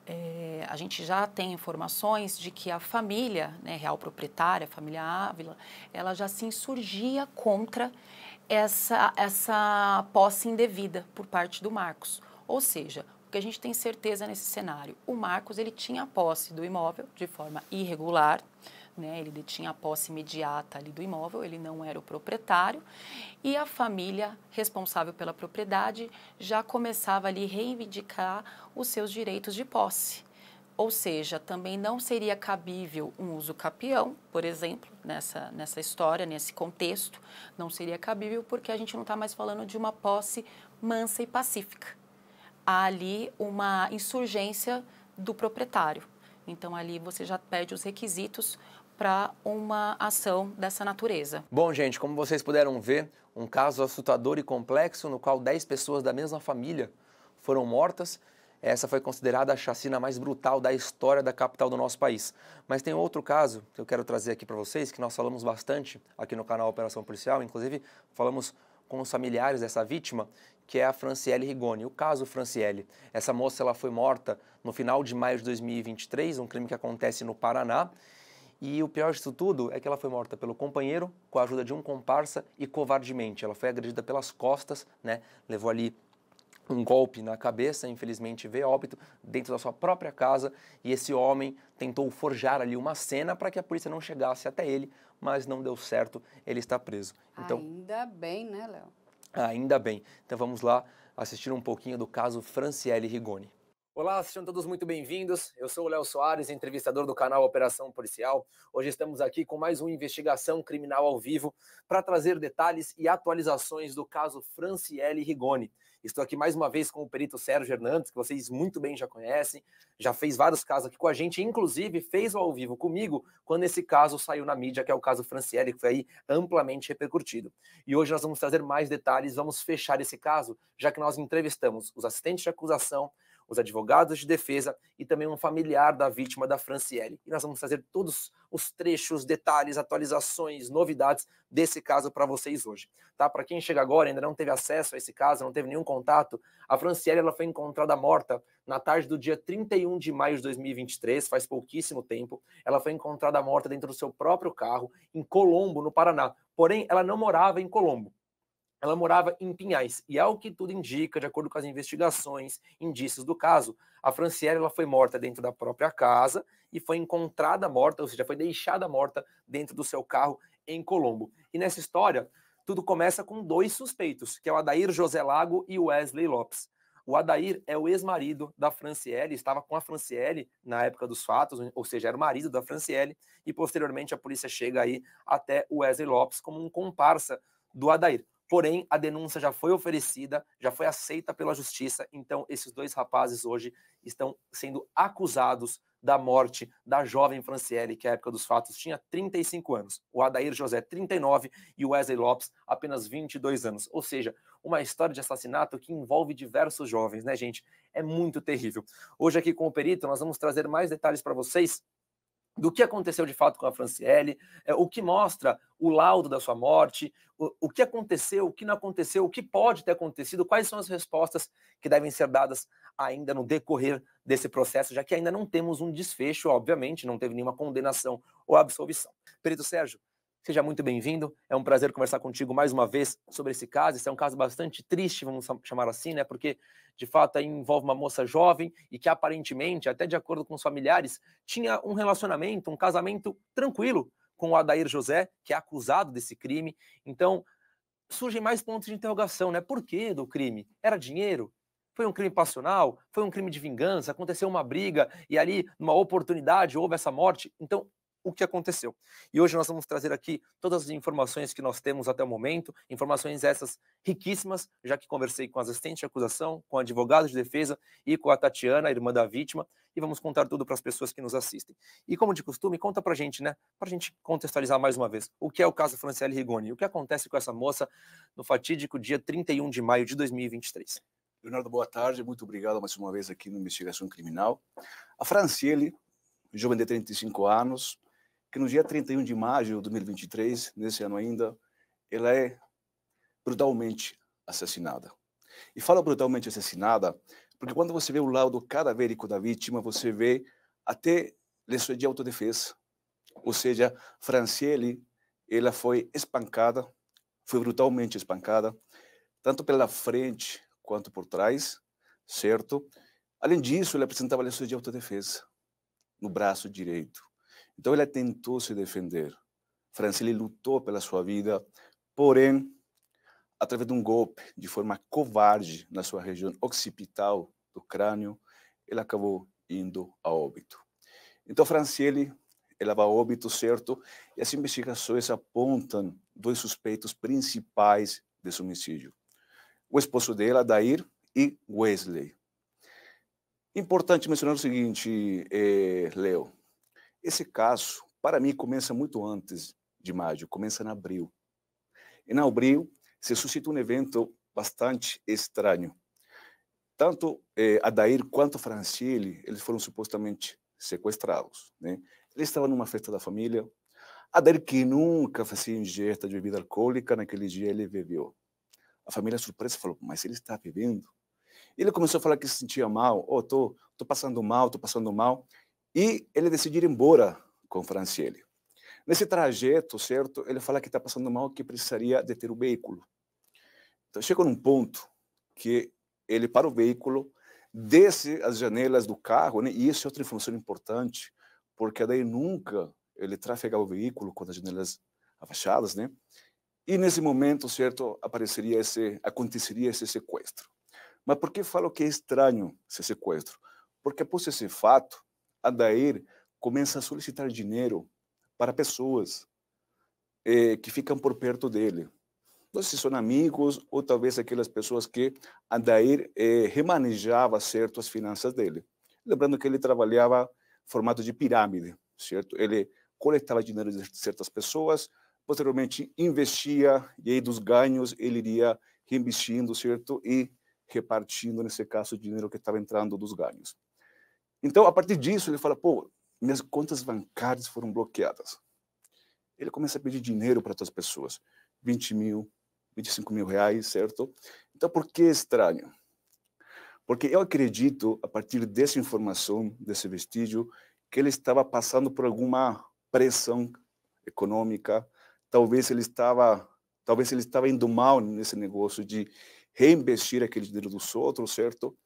É, a gente já tem informações de que a família né, real proprietária, a família Ávila, ela já se insurgia contra essa, essa posse indevida por parte do Marcos. Ou seja, o que a gente tem certeza nesse cenário, o Marcos ele tinha posse do imóvel de forma irregular, né? ele detinha a posse imediata ali do imóvel, ele não era o proprietário, e a família responsável pela propriedade já começava ali reivindicar os seus direitos de posse. Ou seja, também não seria cabível um uso capião, por exemplo, nessa, nessa história, nesse contexto, não seria cabível porque a gente não está mais falando de uma posse mansa e pacífica. Há ali uma insurgência do proprietário. Então, ali você já perde os requisitos para uma ação dessa natureza. Bom, gente, como vocês puderam ver, um caso assustador e complexo no qual 10 pessoas da mesma família foram mortas essa foi considerada a chacina mais brutal da história da capital do nosso país. Mas tem outro caso que eu quero trazer aqui para vocês, que nós falamos bastante aqui no canal Operação Policial, inclusive falamos com os familiares dessa vítima, que é a Franciele Rigoni. O caso Franciele, essa moça ela foi morta no final de maio de 2023, um crime que acontece no Paraná. E o pior disso tudo é que ela foi morta pelo companheiro, com a ajuda de um comparsa e covardemente. Ela foi agredida pelas costas, né? Levou ali um golpe na cabeça, infelizmente veio óbito dentro da sua própria casa e esse homem tentou forjar ali uma cena para que a polícia não chegasse até ele, mas não deu certo, ele está preso. Então, ainda bem, né, Léo? Ainda bem. Então vamos lá assistir um pouquinho do caso Franciele Rigoni. Olá, sejam todos muito bem-vindos. Eu sou o Léo Soares, entrevistador do canal Operação Policial. Hoje estamos aqui com mais uma investigação criminal ao vivo para trazer detalhes e atualizações do caso Franciele Rigoni. Estou aqui mais uma vez com o perito Sérgio Hernandes, que vocês muito bem já conhecem, já fez vários casos aqui com a gente, inclusive fez ao vivo comigo quando esse caso saiu na mídia, que é o caso Franciele, que foi aí amplamente repercutido. E hoje nós vamos trazer mais detalhes, vamos fechar esse caso, já que nós entrevistamos os assistentes de acusação, os advogados de defesa e também um familiar da vítima da Franciele. E nós vamos trazer todos os trechos, detalhes, atualizações, novidades desse caso para vocês hoje. Tá? Para quem chega agora ainda não teve acesso a esse caso, não teve nenhum contato, a Franciele ela foi encontrada morta na tarde do dia 31 de maio de 2023, faz pouquíssimo tempo. Ela foi encontrada morta dentro do seu próprio carro em Colombo, no Paraná. Porém, ela não morava em Colombo ela morava em Pinhais. E ao que tudo indica, de acordo com as investigações, indícios do caso, a Franciele ela foi morta dentro da própria casa e foi encontrada morta, ou seja, foi deixada morta dentro do seu carro em Colombo. E nessa história, tudo começa com dois suspeitos, que é o Adair José Lago e o Wesley Lopes. O Adair é o ex-marido da Franciele, estava com a Franciele na época dos fatos, ou seja, era o marido da Franciele, e posteriormente a polícia chega aí até o Wesley Lopes como um comparsa do Adair. Porém, a denúncia já foi oferecida, já foi aceita pela justiça, então esses dois rapazes hoje estão sendo acusados da morte da jovem Franciele, que à época dos fatos tinha 35 anos. O Adair José, 39, e o Wesley Lopes, apenas 22 anos. Ou seja, uma história de assassinato que envolve diversos jovens, né, gente? É muito terrível. Hoje, aqui com o perito, nós vamos trazer mais detalhes para vocês do que aconteceu de fato com a Franciele, é, o que mostra o laudo da sua morte, o, o que aconteceu, o que não aconteceu, o que pode ter acontecido, quais são as respostas que devem ser dadas ainda no decorrer desse processo, já que ainda não temos um desfecho, obviamente, não teve nenhuma condenação ou absolvição. Perito Sérgio, Seja muito bem-vindo. É um prazer conversar contigo mais uma vez sobre esse caso. Esse é um caso bastante triste, vamos chamar assim, né? Porque de fato envolve uma moça jovem e que aparentemente, até de acordo com os familiares, tinha um relacionamento, um casamento tranquilo com o Adair José, que é acusado desse crime. Então, surgem mais pontos de interrogação, né? Por que do crime? Era dinheiro? Foi um crime passional? Foi um crime de vingança? Aconteceu uma briga e ali, numa oportunidade, houve essa morte? Então, o que aconteceu. E hoje nós vamos trazer aqui todas as informações que nós temos até o momento, informações essas riquíssimas, já que conversei com a assistente de acusação, com o advogado de defesa e com a Tatiana, a irmã da vítima, e vamos contar tudo para as pessoas que nos assistem. E como de costume, conta para a gente, né? Para a gente contextualizar mais uma vez, o que é o caso Franciele Rigoni, o que acontece com essa moça no fatídico dia 31 de maio de 2023. Leonardo, boa tarde, muito obrigado mais uma vez aqui no Investigação Criminal. A Franciele, jovem de 35 anos, que no dia 31 de maio de 2023, nesse ano ainda, ela é brutalmente assassinada. E falo brutalmente assassinada porque quando você vê o laudo cadavérico da vítima, você vê até lesões de autodefesa. Ou seja, Franciele, ela foi espancada, foi brutalmente espancada, tanto pela frente quanto por trás, certo? Além disso, ela apresentava lesões de autodefesa no braço direito. Então ela tentou se defender. Francine lutou pela sua vida, porém, através de um golpe, de forma covarde, na sua região occipital do crânio, ela acabou indo a óbito. Então, Franciele, ela vai óbito, certo? E as investigações apontam dois suspeitos principais desse homicídio. O esposo dela, Dair, e Wesley. Importante mencionar o seguinte, eh, Leo. Esse caso, para mim, começa muito antes de maio, começa em abril. Em abril, se suscita um evento bastante estranho. Tanto eh, Adair quanto Franciele, eles foram supostamente sequestrados. Né? Ele estava numa festa da família. Adair, que nunca fazia ingesta de bebida alcoólica, naquele dia ele bebeu. A família surpresa falou, mas ele está bebendo? Ele começou a falar que se sentia mal. Oh, tô, tô passando mal, tô passando mal e ele decidiu ir embora com Franciele. Nesse trajeto, certo, ele fala que está passando mal, que precisaria deter o veículo. Então, chega num ponto que ele para o veículo, desce as janelas do carro, né? e isso é outra informação importante, porque daí nunca ele trafegava o veículo com as janelas abaixadas, né? E nesse momento, certo, apareceria esse, aconteceria esse sequestro. Mas por que falo que é estranho esse sequestro? Porque após esse fato, Adair começa a solicitar dinheiro para pessoas eh, que ficam por perto dele. Não sei se são amigos ou talvez aquelas pessoas que Adair eh, remanejava certo as finanças dele. Lembrando que ele trabalhava formato de pirâmide, certo? Ele coletava dinheiro de certas pessoas, posteriormente investia e aí dos ganhos ele iria reinvestindo, certo? E repartindo, nesse caso, o dinheiro que estava entrando dos ganhos. Então, a partir disso, ele fala: pô, minhas contas bancárias foram bloqueadas. Ele começa a pedir dinheiro para outras pessoas: 20 mil, 25 mil reais, certo? Então, por que estranho? Porque eu acredito, a partir dessa informação, desse vestígio, que ele estava passando por alguma pressão econômica, talvez ele estava, talvez ele estava indo mal nesse negócio de reinvestir aquele dinheiro dos outros, certo?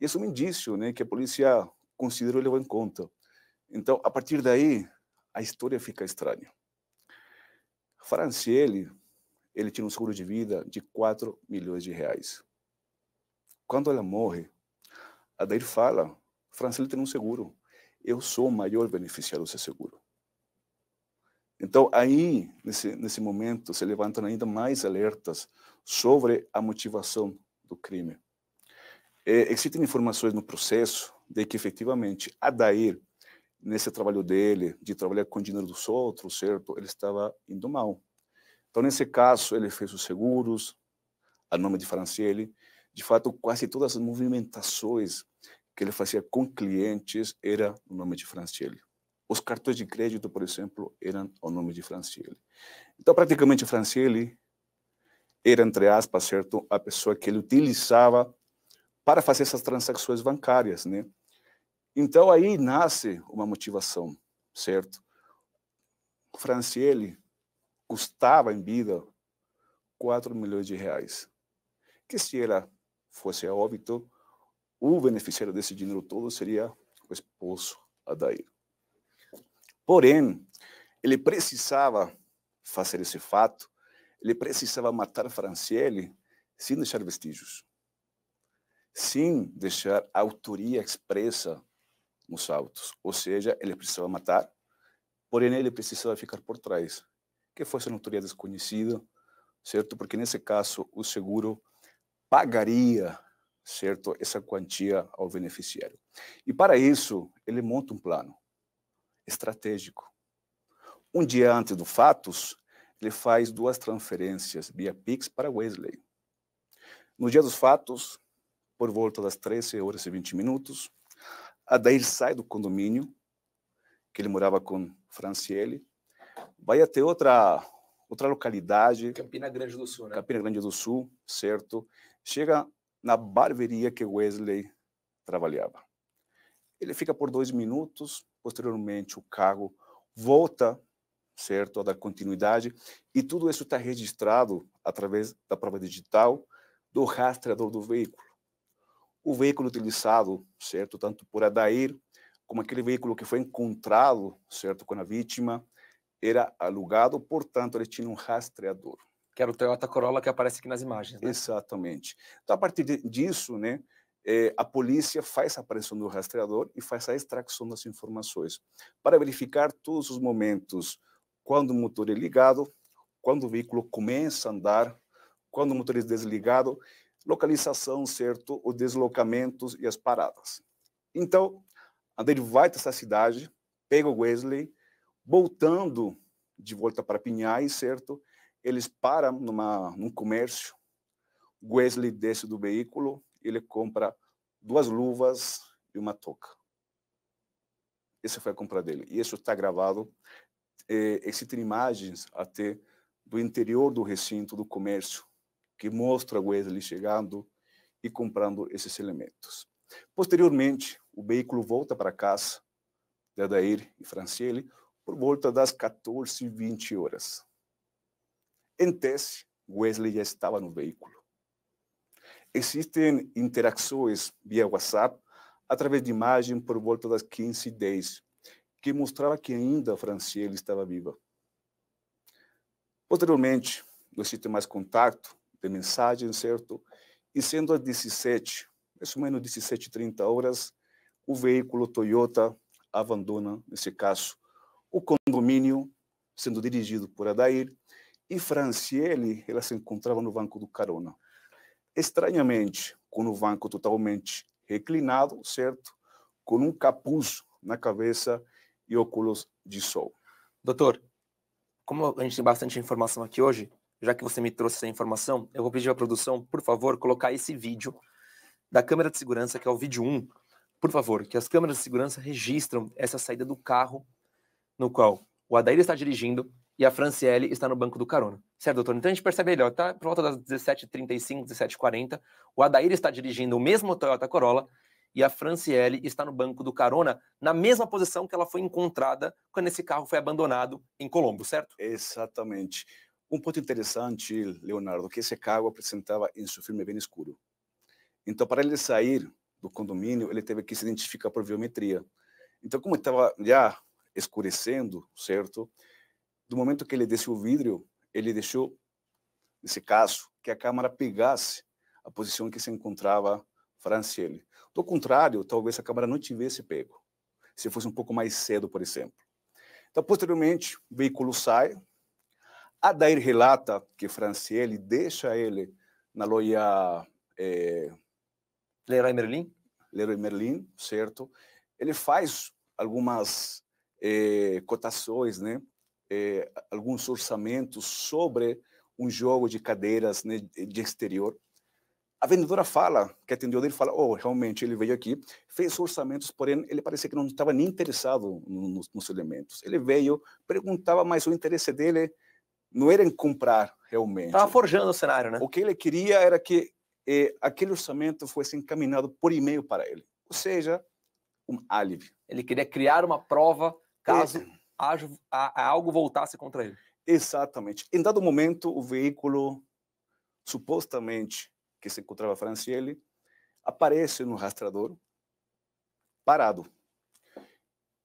Isso é um indício, né, que a polícia considerou e levou em conta. Então, a partir daí, a história fica estranha. Franciele, ele tinha um seguro de vida de 4 milhões de reais. Quando ela morre, Adair fala, Franciele tem um seguro. Eu sou o maior beneficiário desse seguro. Então, aí, nesse, nesse momento, se levantam ainda mais alertas sobre a motivação do crime. É, existem informações no processo de que efetivamente Adair, nesse trabalho dele, de trabalhar com dinheiro dos outros, certo? Ele estava indo mal. Então, nesse caso, ele fez os seguros, a nome de Franciele. De fato, quase todas as movimentações que ele fazia com clientes era o nome de Franciele. Os cartões de crédito, por exemplo, eram o nome de Franciele. Então, praticamente, Franciele era, entre aspas, certo, a pessoa que ele utilizava para fazer essas transações bancárias, né? Então aí nasce uma motivação, certo? Franciele custava em vida 4 milhões de reais. Que se ela fosse a óbito, o beneficiário desse dinheiro todo seria o esposo Adair. Porém, ele precisava fazer esse fato, ele precisava matar Franciele sem deixar vestígios sem deixar autoria expressa nos autos. Ou seja, ele precisava matar porém ele precisava ficar por trás, que fosse uma autoria desconhecida, certo? Porque nesse caso o seguro pagaria, certo, essa quantia ao beneficiário. E para isso, ele monta um plano estratégico. Um dia antes do fatos, ele faz duas transferências via Pix para Wesley. No dia dos fatos, por volta das 13 horas e 20 minutos, Adair sai do condomínio, que ele morava com Franciele, vai até outra outra localidade. Campina Grande do Sul, né? Campina Grande do Sul, certo? Chega na barbearia que Wesley trabalhava. Ele fica por dois minutos, posteriormente o carro volta, certo, a dar continuidade, e tudo isso está registrado através da prova digital do rastreador do veículo o veículo utilizado, certo, tanto por Adair como aquele veículo que foi encontrado, certo, com a vítima, era alugado, portanto, ele tinha um rastreador. Que era o Toyota Corolla que aparece aqui nas imagens. Né? Exatamente. Então, a partir disso, né, é, a polícia faz a aparição do rastreador e faz a extração das informações para verificar todos os momentos quando o motor é ligado, quando o veículo começa a andar, quando o motor é desligado localização, certo, os deslocamentos e as paradas. Então, ele vai para essa cidade, pega o Wesley, voltando de volta para Pinhais, certo? Eles param numa, num comércio, Wesley desce do veículo, ele compra duas luvas e uma touca. Essa foi a compra dele. E isso está gravado. É, existem imagens até do interior do recinto do comércio que mostra Wesley chegando e comprando esses elementos. Posteriormente, o veículo volta para casa de Adair e Franciele por volta das 14 20 horas. Em tese, Wesley já estava no veículo. Existem interações via WhatsApp através de imagem por volta das 15 10 que mostrava que ainda Franciele estava viva. Posteriormente, não existe mais contato de mensagem, certo? E sendo às 17, mais ou menos 17 30 horas, o veículo Toyota abandona, nesse caso, o condomínio, sendo dirigido por Adair, e Franciele, ela se encontrava no banco do carona. Estranhamente, com o banco totalmente reclinado, certo? Com um capuz na cabeça e óculos de sol. Doutor, como a gente tem bastante informação aqui hoje, já que você me trouxe essa informação, eu vou pedir à produção, por favor, colocar esse vídeo da câmera de segurança, que é o vídeo 1. Por favor, que as câmeras de segurança registram essa saída do carro no qual o Adair está dirigindo e a Franciele está no banco do carona. Certo, doutor? Então a gente percebe melhor, tá? Por volta das 17h35, 17h40, o Adair está dirigindo o mesmo Toyota Corolla e a Franciele está no banco do carona, na mesma posição que ela foi encontrada quando esse carro foi abandonado em Colombo, certo? Exatamente. Um ponto interessante, Leonardo, que esse carro apresentava em seu filme bem escuro. Então, para ele sair do condomínio, ele teve que se identificar por biometria. Então, como estava já escurecendo, certo? Do momento que ele desceu o vidro, ele deixou, nesse caso, que a câmera pegasse a posição que se encontrava Franciele. Do contrário, talvez a câmera não tivesse pego, se fosse um pouco mais cedo, por exemplo. Então, posteriormente, o veículo sai, Adair relata que Franciele deixa ele na loja é, Leroy Merlin, Leroy Merlin, certo? Ele faz algumas é, cotações, né? É, alguns orçamentos sobre um jogo de cadeiras né, de exterior. A vendedora fala, que atendeu dele, fala, oh, realmente ele veio aqui, fez orçamentos, porém ele parecia que não estava nem interessado nos, nos elementos. Ele veio, perguntava, mas o interesse dele não era em comprar realmente. Estava forjando o cenário, né? O que ele queria era que eh, aquele orçamento fosse encaminhado por e-mail para ele. Ou seja, um álibi. Ele queria criar uma prova caso é. haja, a, a algo voltasse contra ele. Exatamente. Em dado momento, o veículo, supostamente, que se encontrava Franciele, aparece no rastreador, parado.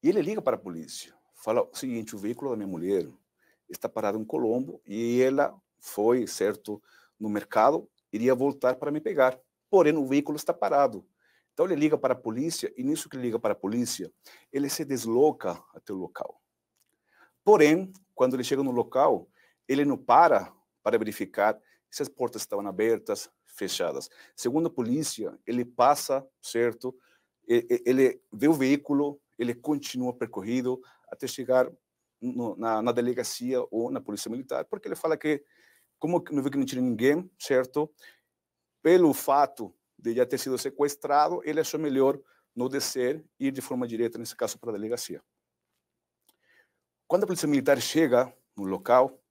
E ele liga para a polícia. Fala o seguinte, o veículo da minha mulher está parada em Colombo e ela foi, certo, no mercado, iria voltar para me pegar. Porém, o veículo está parado. Então ele liga para a polícia e nisso que ele liga para a polícia, ele se desloca até o local. Porém, quando ele chega no local, ele não para para verificar se as portas estavam abertas, fechadas. Segundo a polícia, ele passa, certo? Ele vê o veículo, ele continua percorrido até chegar no, na, na, delegacia ou na polícia militar, porque ele fala que, como não viu que não tinha ninguém, certo? Pelo fato de já ter sido sequestrado, ele achou melhor não descer e ir de forma direta, nesse caso, para a delegacia. Quando a polícia militar chega no local,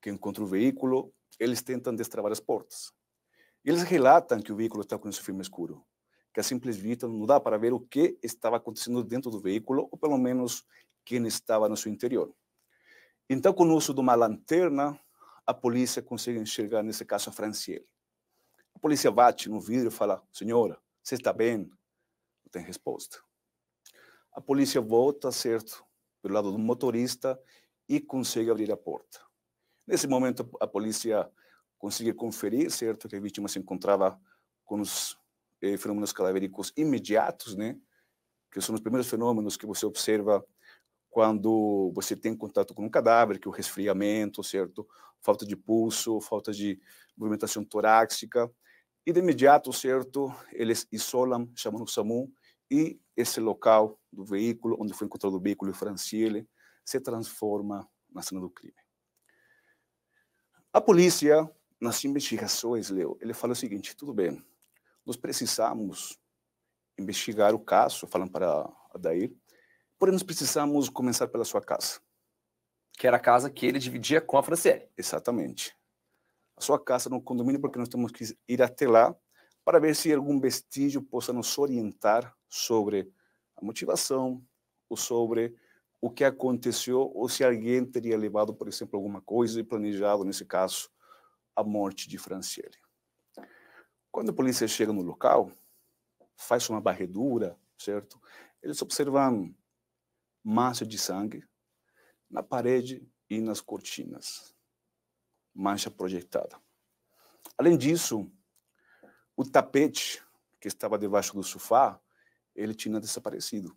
que encontra o veículo, eles tentam destravar as portas. Eles relatam que o veículo está com esse filme escuro, que a simples vista não dá para ver o que estava acontecendo dentro do veículo, ou pelo menos quem estava no seu interior. Então, com o uso de uma lanterna, a polícia consegue enxergar, nesse caso, a Franciele. A polícia bate no vidro e fala, senhora, você está bem? Não tem resposta. A polícia volta, certo, pelo lado do motorista e consegue abrir a porta. Nesse momento, a polícia conseguir conferir, certo, que a vítima se encontrava com os eh, fenômenos cadavéricos imediatos, né, que são os primeiros fenômenos que você observa quando você tem contato com um cadáver, que é o resfriamento, certo, falta de pulso, falta de movimentação torácica, e de imediato, certo, eles isolam, chamam o SAMU, e esse local do veículo, onde foi encontrado o veículo Franciele, se transforma na cena do crime. A polícia nas investigações, Leo, ele fala o seguinte: tudo bem, nós precisamos investigar o caso, falando para a Dair, porém nós precisamos começar pela sua casa. Que era a casa que ele dividia com a Franciele. Exatamente. A sua casa no condomínio, porque nós temos que ir até lá para ver se algum vestígio possa nos orientar sobre a motivação ou sobre o que aconteceu ou se alguém teria levado, por exemplo, alguma coisa e planejado, nesse caso, a morte de Franciele. Quando a polícia chega no local, faz uma barredura, certo? Eles observam massa de sangue na parede e nas cortinas, mancha projetada. Além disso, o tapete que estava debaixo do sofá, ele tinha desaparecido.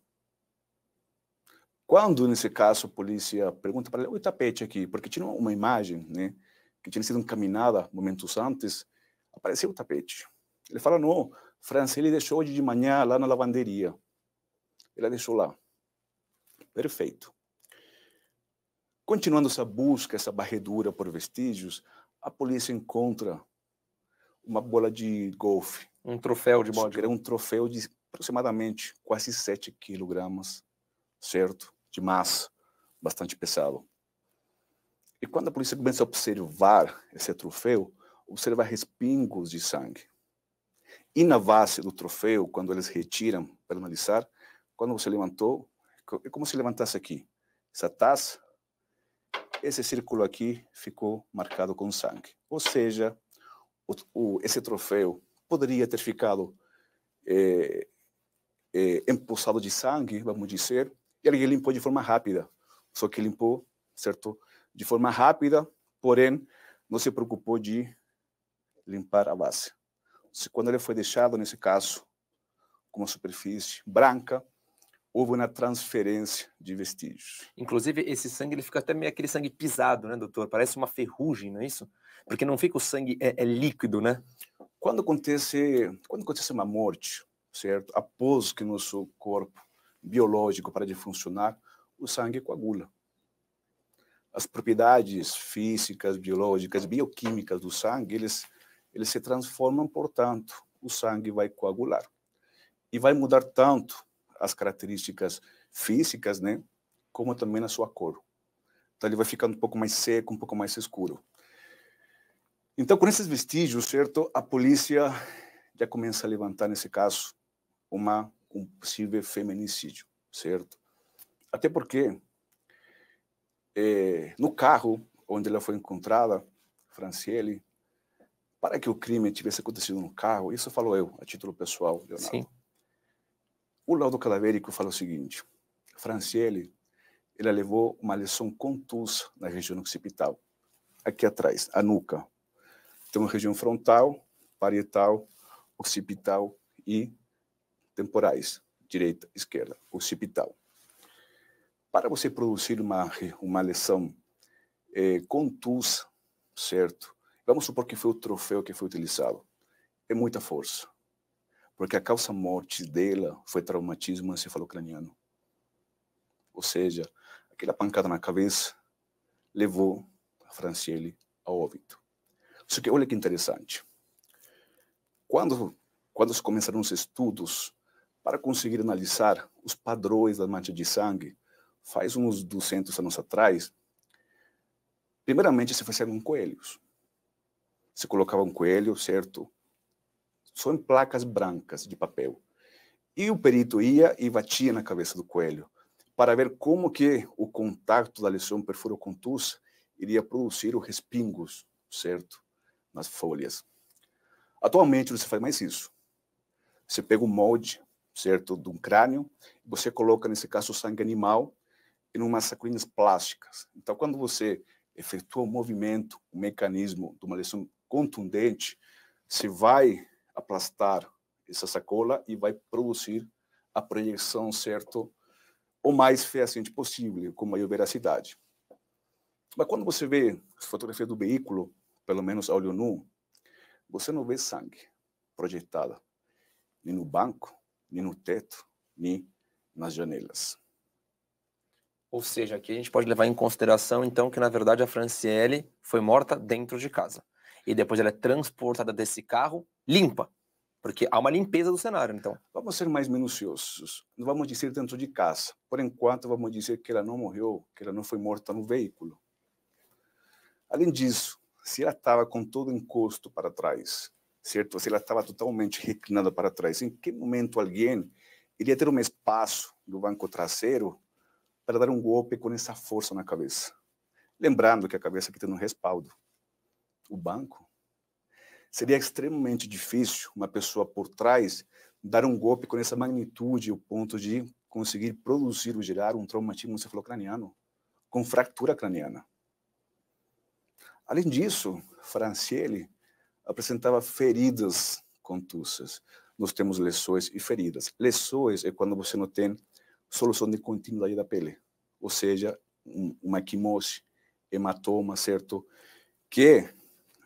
Quando, nesse caso, a polícia pergunta para ele, o tapete aqui, porque tinha uma imagem, né, que tinha sido encaminhada momentos antes, apareceu o tapete. Ele fala, não, Francine deixou hoje de manhã lá na lavanderia. Ela deixou lá. Perfeito. Continuando essa busca, essa barredura por vestígios, a polícia encontra uma bola de golfe. Um troféu de bode. Era um troféu de aproximadamente quase 7 quilogramas, certo? De massa, bastante pesado. E quando a polícia começa a observar esse troféu, observa respingos de sangue. E na base do troféu, quando eles retiram para analisar, quando você levantou, é como se levantasse aqui. Essa taça, esse círculo aqui ficou marcado com sangue. Ou seja, o, o, esse troféu poderia ter ficado é, é, empoçado de sangue, vamos dizer, e alguém limpou de forma rápida. Só que limpou, certo? de forma rápida, porém não se preocupou de limpar a base. Quando ele foi deixado, nesse caso, com uma superfície branca, houve uma transferência de vestígios. Inclusive, esse sangue ele fica até meio aquele sangue pisado, né, doutor? Parece uma ferrugem, não é isso? Porque não fica o sangue é, é líquido, né? Quando acontece, quando acontece uma morte, certo? Após que nosso corpo biológico para de funcionar, o sangue coagula as propriedades físicas, biológicas, bioquímicas do sangue, eles, eles se transformam, portanto, o sangue vai coagular. E vai mudar tanto as características físicas, né, como também na sua cor. Então ele vai ficando um pouco mais seco, um pouco mais escuro. Então, com esses vestígios, certo, a polícia já começa a levantar, nesse caso, uma, um possível feminicídio, certo? Até porque é, no carro onde ela foi encontrada, Franciele, para que o crime tivesse acontecido no carro, isso falou eu, a título pessoal, Leonardo. Sim. O laudo cadavérico fala o seguinte: Franciele, ela levou uma lesão contusa na região occipital, aqui atrás, a nuca. Tem uma região frontal, parietal, occipital e temporais, direita, esquerda, occipital. Para você produzir uma, uma lesão é, contusa, certo? Vamos supor que foi o troféu que foi utilizado. É muita força. Porque a causa morte dela foi traumatismo encefalocraniano. Ou seja, aquela pancada na cabeça levou a Franciele ao óbito. Só que olha que interessante. Quando, quando começaram os estudos para conseguir analisar os padrões da mancha de sangue faz uns 200 anos atrás, primeiramente se fazia com coelhos. Se colocava um coelho, certo? Só em placas brancas de papel. E o perito ia e batia na cabeça do coelho para ver como que o contato da lesão perfurocontusa iria produzir os respingos, certo? Nas folhas. Atualmente não se faz mais isso. Você pega um molde, certo, de um crânio, você coloca, nesse caso, sangue animal em umas sacolinhas plásticas. Então, quando você efetua um movimento, um mecanismo de uma lesão contundente, você vai aplastar essa sacola e vai produzir a projeção, certo, o mais fehaciente possível, com maior veracidade. Mas quando você vê as fotografias do veículo, pelo menos a olho nu, você não vê sangue projetada, nem no banco, nem no teto, nem nas janelas. Ou seja, aqui a gente pode levar em consideração, então, que na verdade a Franciele foi morta dentro de casa. E depois ela é transportada desse carro limpa. Porque há uma limpeza do cenário, então. Vamos ser mais minuciosos. Não vamos dizer dentro de casa. Por enquanto, vamos dizer que ela não morreu, que ela não foi morta no veículo. Além disso, se ela estava com todo o encosto para trás, certo? Se ela estava totalmente reclinada para trás, em que momento alguém iria ter um espaço no banco traseiro para dar um golpe com essa força na cabeça. Lembrando que a cabeça aqui tem um respaldo. O banco. Seria extremamente difícil uma pessoa por trás dar um golpe com essa magnitude, o ponto de conseguir produzir ou gerar um traumatismo encefalocraniano com fratura craniana. Além disso, Franciele apresentava feridas contusas. Nós temos lesões e feridas. Lesões é quando você não tem solução de continuidade da pele, ou seja, um, uma equimose, hematoma, certo? Que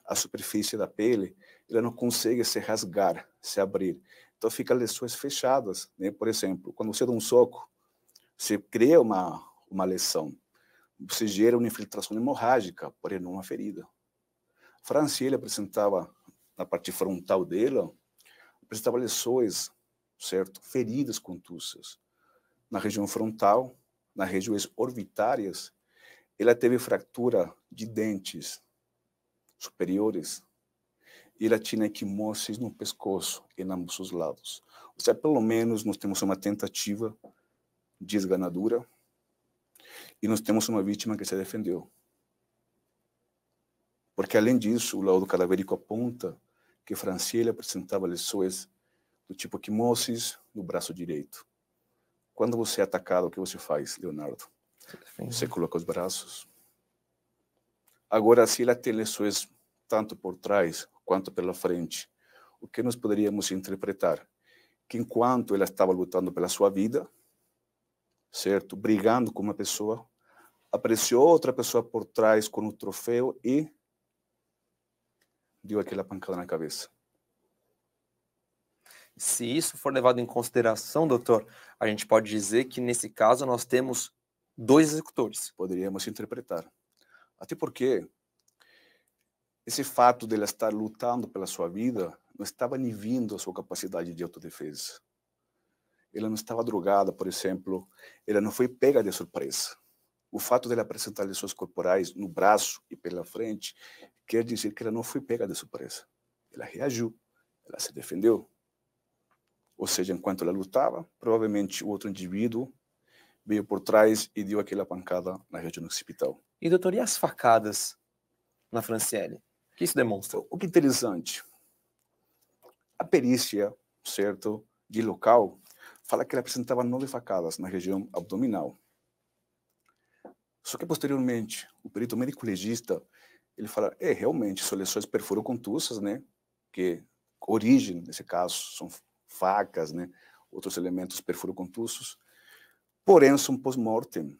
a superfície da pele ela não consegue se rasgar, se abrir. Então fica lesões fechadas, né? Por exemplo, quando você dá um soco, você cria uma uma lesão, você gera uma infiltração hemorrágica, porém não uma ferida. Franciele apresentava na parte frontal dela, apresentava lesões, certo? Feridas contusas na região frontal, nas regiões orbitárias, ela teve fratura de dentes superiores e ela tinha equimoses no pescoço em ambos os lados. Ou seja, pelo menos nós temos uma tentativa de esganadura e nós temos uma vítima que se defendeu. Porque, além disso, o laudo cadavérico aponta que Franciele apresentava lesões do tipo equimoses no braço direito. Quando você é atacado, o que você faz, Leonardo? Você coloca os braços. Agora, se ela tem lesões tanto por trás quanto pela frente, o que nós poderíamos interpretar? Que enquanto ela estava lutando pela sua vida, certo? Brigando com uma pessoa, apareceu outra pessoa por trás com o troféu e deu aquela pancada na cabeça. Se isso for levado em consideração, doutor, a gente pode dizer que nesse caso nós temos dois executores. Poderíamos interpretar. Até porque esse fato dela estar lutando pela sua vida não estava inibindo a sua capacidade de autodefesa. Ela não estava drogada, por exemplo, ela não foi pega de surpresa. O fato dela apresentar lesões corporais no braço e pela frente quer dizer que ela não foi pega de surpresa. Ela reagiu, ela se defendeu, ou seja, enquanto ela lutava, provavelmente o outro indivíduo veio por trás e deu aquela pancada na região occipital. E, doutor, e as facadas na Franciele? O que isso demonstra? O que é interessante, a perícia, certo, de local, fala que ela apresentava nove facadas na região abdominal. Só que posteriormente, o perito médico legista, ele fala, é, realmente, são lesões perfurocontusas, né, que origem, nesse caso, são facas, né, outros elementos perfurocontusos, porém são pós-mortem,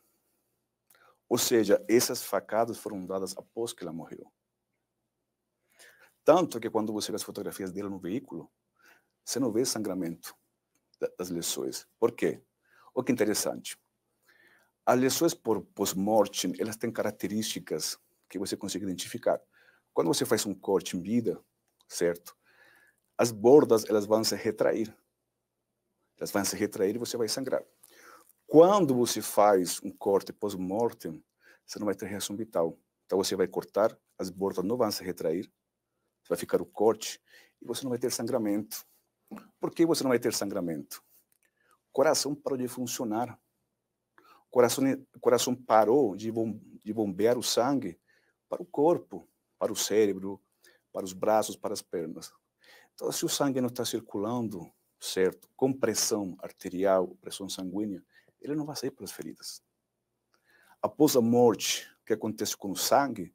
Ou seja, essas facadas foram dadas após que ela morreu. Tanto que quando você vê as fotografias dela no veículo, você não vê sangramento das lesões. Por quê? O que é interessante. As lesões por pós-morte, elas têm características que você consegue identificar. Quando você faz um corte em vida, certo? As bordas, elas vão se retrair. Elas vão se retrair e você vai sangrar. Quando você faz um corte pós-morte, você não vai ter reação vital. Então você vai cortar, as bordas não vão se retrair, vai ficar o corte e você não vai ter sangramento. Por que você não vai ter sangramento? O coração parou de funcionar. O coração, o coração parou de, bom, de bombear o sangue para o corpo, para o cérebro, para os braços, para as pernas. Então, se o sangue não está circulando, certo, com pressão arterial, pressão sanguínea, ele não vai sair pelas feridas. Após a morte, o que acontece com o sangue?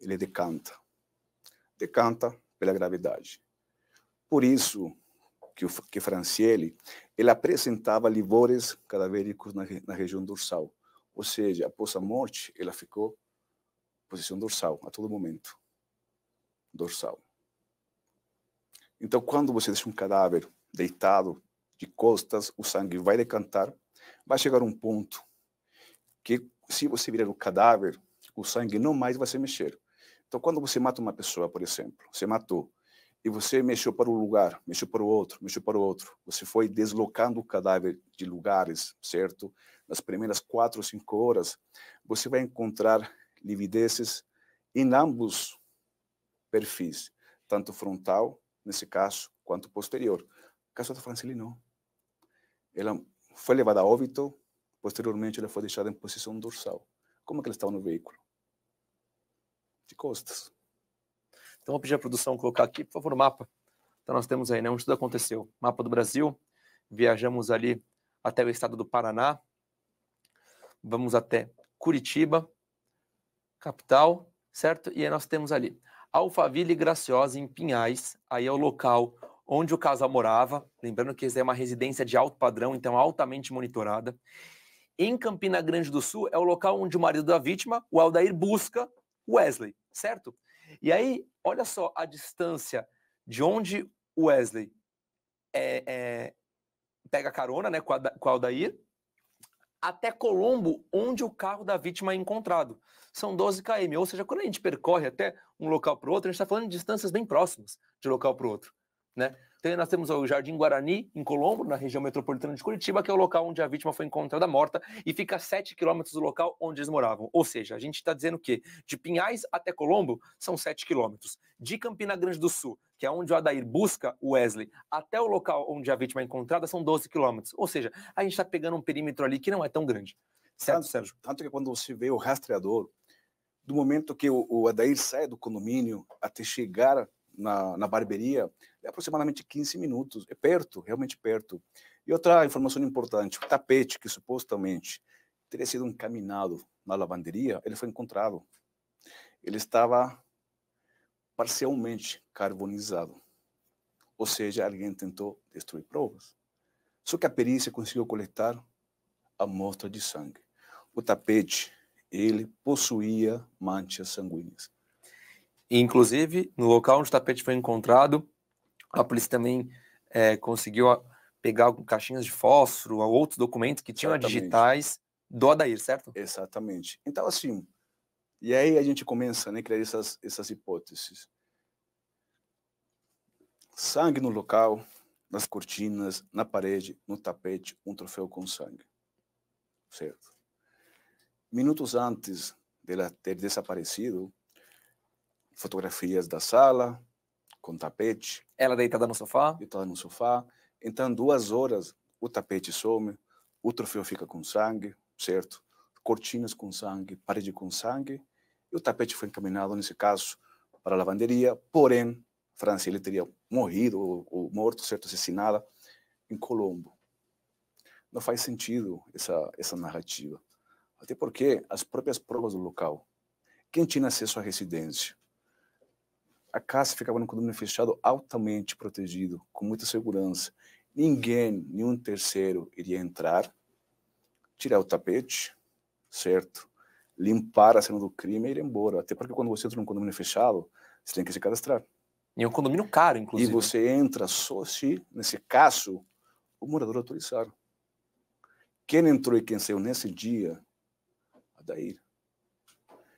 Ele decanta decanta pela gravidade. Por isso que, o, que Franciele ele apresentava livores cadavéricos na, na região dorsal. Ou seja, após a morte, ela ficou posição dorsal a todo momento. Dorsal. Então, quando você deixa um cadáver deitado de costas, o sangue vai decantar, vai chegar um ponto que, se você virar o cadáver, o sangue não mais vai se mexer. Então, quando você mata uma pessoa, por exemplo, você matou, e você mexeu para um lugar, mexeu para o outro, mexeu para o outro, você foi deslocando o cadáver de lugares, certo? Nas primeiras quatro ou cinco horas, você vai encontrar lividezes em ambos perfis, tanto frontal, nesse caso, quanto posterior. No caso da Francine, não. Ela foi levada a óbito, posteriormente ela foi deixada em posição dorsal. Como é que ela estava no veículo? de costas. Então, vou pedir à produção colocar aqui, por favor, o mapa. Então, nós temos aí, né, onde tudo aconteceu. Mapa do Brasil. Viajamos ali até o estado do Paraná. Vamos até Curitiba, capital, certo? E aí nós temos ali Alphaville Graciosa, em Pinhais. Aí é o local onde o casal morava. Lembrando que isso é uma residência de alto padrão, então altamente monitorada. Em Campina Grande do Sul é o local onde o marido da vítima, o Aldair, busca Wesley, certo? E aí, olha só a distância de onde o Wesley é, é, pega carona né, com, o Aldair até Colombo, onde o carro da vítima é encontrado. São 12 km, ou seja, quando a gente percorre até um local para o outro, a gente está falando de distâncias bem próximas de local para o outro. Né? Então, nós temos o Jardim Guarani, em Colombo, na região metropolitana de Curitiba, que é o local onde a vítima foi encontrada morta e fica a 7 quilômetros do local onde eles moravam. Ou seja, a gente está dizendo que de Pinhais até Colombo são 7 quilômetros. De Campina Grande do Sul, que é onde o Adair busca o Wesley, até o local onde a vítima é encontrada são 12 quilômetros. Ou seja, a gente está pegando um perímetro ali que não é tão grande. Certo, tanto, Sérgio? Tanto que quando você vê o rastreador, do momento que o, o Adair sai do condomínio até chegar na, na barbearia, é aproximadamente 15 minutos, é perto, realmente perto. E outra informação importante, o tapete que supostamente teria sido encaminhado na lavanderia, ele foi encontrado. Ele estava parcialmente carbonizado. Ou seja, alguém tentou destruir provas. Só que a perícia conseguiu coletar amostra de sangue. O tapete, ele possuía manchas sanguíneas. Inclusive, no local onde o tapete foi encontrado, a polícia também é, conseguiu pegar caixinhas de fósforo, outros documentos que tinham Exatamente. digitais do Adair, certo? Exatamente. Então, assim, e aí a gente começa né, a criar essas, essas hipóteses. Sangue no local, nas cortinas, na parede, no tapete, um troféu com sangue. Certo? Minutos antes dela ter desaparecido, fotografias da sala, com tapete. Ela deitada no sofá? Deitada no sofá. Então, duas horas, o tapete some, o troféu fica com sangue, certo? Cortinas com sangue, parede com sangue. E o tapete foi encaminhado, nesse caso, para a lavanderia. Porém, Franciele teria morrido ou, ou morto, certo? Assassinada em Colombo. Não faz sentido essa, essa narrativa. Até porque as próprias provas do local. Quem tinha acesso à residência? A casa ficava no condomínio fechado, altamente protegido, com muita segurança. Ninguém, nenhum terceiro iria entrar, tirar o tapete, certo? limpar a cena do crime e ir embora. Até porque quando você entra num condomínio fechado, você tem que se cadastrar. E é um condomínio caro, inclusive. E você entra só se, nesse caso, o morador autorizar. Quem entrou e quem saiu nesse dia, a Daí.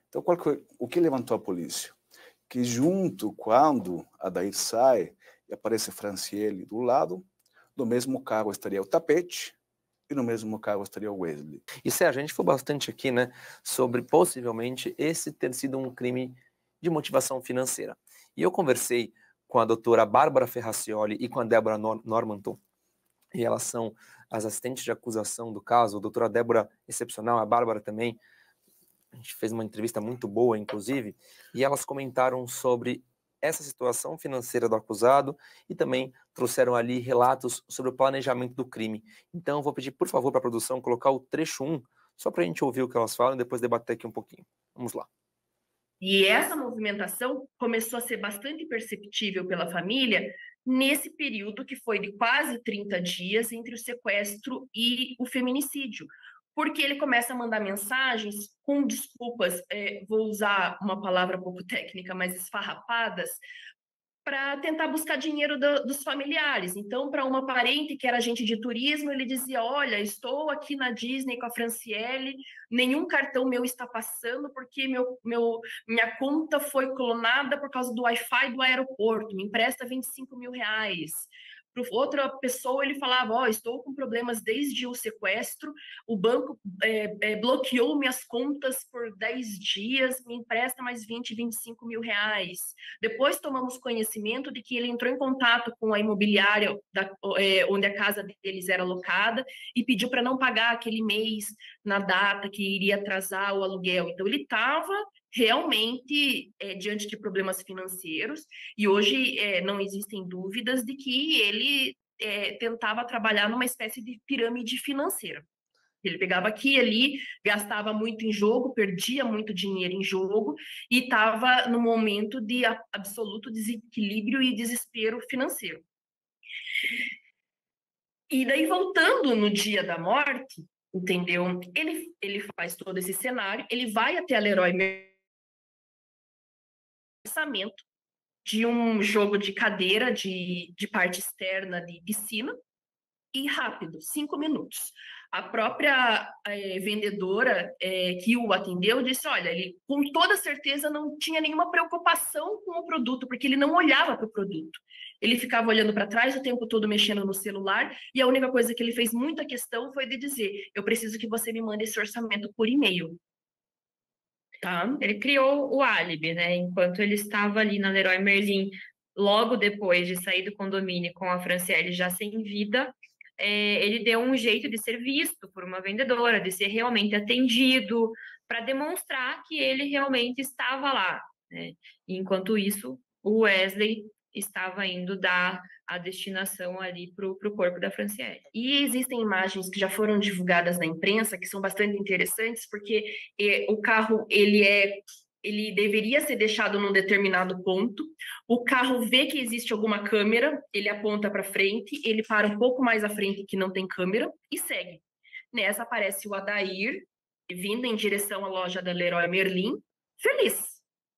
Então, qual que, o que levantou a polícia? Que junto, quando a Daí sai e aparece Franciele do lado, no mesmo carro estaria o tapete e no mesmo carro estaria o Wesley. E Sérgio, a gente falou bastante aqui, né, sobre possivelmente esse ter sido um crime de motivação financeira. E eu conversei com a doutora Bárbara Ferracioli e com a Débora Normanton, e elas são as assistentes de acusação do caso, a doutora Débora, excepcional, a Bárbara também, a gente fez uma entrevista muito boa, inclusive, e elas comentaram sobre essa situação financeira do acusado e também trouxeram ali relatos sobre o planejamento do crime. Então, vou pedir, por favor, para a produção colocar o trecho 1, só para a gente ouvir o que elas falam e depois debater aqui um pouquinho. Vamos lá. E essa movimentação começou a ser bastante perceptível pela família nesse período que foi de quase 30 dias entre o sequestro e o feminicídio, porque ele começa a mandar mensagens com desculpas, é, vou usar uma palavra pouco técnica, mas esfarrapadas, para tentar buscar dinheiro do, dos familiares. Então, para uma parente que era agente de turismo, ele dizia: Olha, estou aqui na Disney com a Franciele, nenhum cartão meu está passando porque meu, meu, minha conta foi clonada por causa do Wi-Fi do aeroporto, me empresta 25 mil reais outra pessoa ele falava, ó, oh, estou com problemas desde o sequestro, o banco é, é, bloqueou minhas contas por 10 dias, me empresta mais 20, 25 mil reais. Depois tomamos conhecimento de que ele entrou em contato com a imobiliária da, é, onde a casa deles era alocada e pediu para não pagar aquele mês na data que iria atrasar o aluguel. Então ele estava realmente é, diante de problemas financeiros, e hoje é, não existem dúvidas de que ele é, tentava trabalhar numa espécie de pirâmide financeira. Ele pegava aqui e ali, gastava muito em jogo, perdia muito dinheiro em jogo e estava no momento de absoluto desequilíbrio e desespero financeiro. E daí, voltando no dia da morte, entendeu? Ele, ele faz todo esse cenário, ele vai até a Leroy pensamento de um jogo de cadeira de, de parte externa de piscina e rápido, cinco minutos. A própria é, vendedora é, que o atendeu disse: olha, ele com toda certeza não tinha nenhuma preocupação com o produto, porque ele não olhava para o produto. Ele ficava olhando para trás o tempo todo mexendo no celular, e a única coisa que ele fez muita questão foi de dizer: eu preciso que você me mande esse orçamento por e-mail. Tá? Ele criou o álibi, né? Enquanto ele estava ali na Leroy Merlin, logo depois de sair do condomínio com a Franciele já sem vida, é, ele deu um jeito de ser visto por uma vendedora, de ser realmente atendido, para demonstrar que ele realmente estava lá. Né? enquanto isso, o Wesley estava indo dar a destinação ali para o corpo da Franciele. E existem imagens que já foram divulgadas na imprensa que são bastante interessantes, porque eh, o carro ele é ele deveria ser deixado num determinado ponto. O carro vê que existe alguma câmera, ele aponta para frente, ele para um pouco mais à frente que não tem câmera e segue. Nessa aparece o Adair vindo em direção à loja da Leroy Merlin, feliz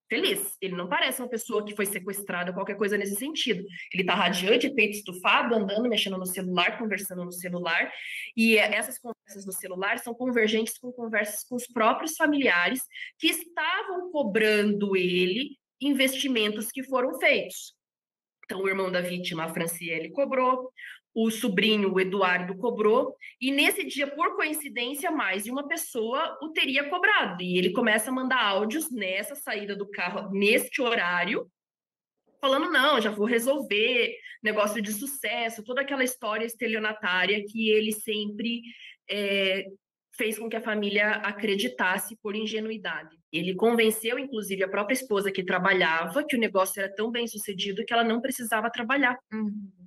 feliz. Ele não parece uma pessoa que foi sequestrada, qualquer coisa nesse sentido. Ele está radiante, peito estufado, andando, mexendo no celular, conversando no celular. E essas conversas no celular são convergentes com conversas com os próprios familiares que estavam cobrando ele investimentos que foram feitos. Então, o irmão da vítima, a Franciele, cobrou, o sobrinho, o Eduardo, cobrou, e nesse dia, por coincidência, mais de uma pessoa o teria cobrado. E ele começa a mandar áudios nessa saída do carro, neste horário, falando: não, já vou resolver, negócio de sucesso, toda aquela história estelionatária que ele sempre é, fez com que a família acreditasse por ingenuidade. Ele convenceu, inclusive, a própria esposa que trabalhava que o negócio era tão bem sucedido que ela não precisava trabalhar. Uhum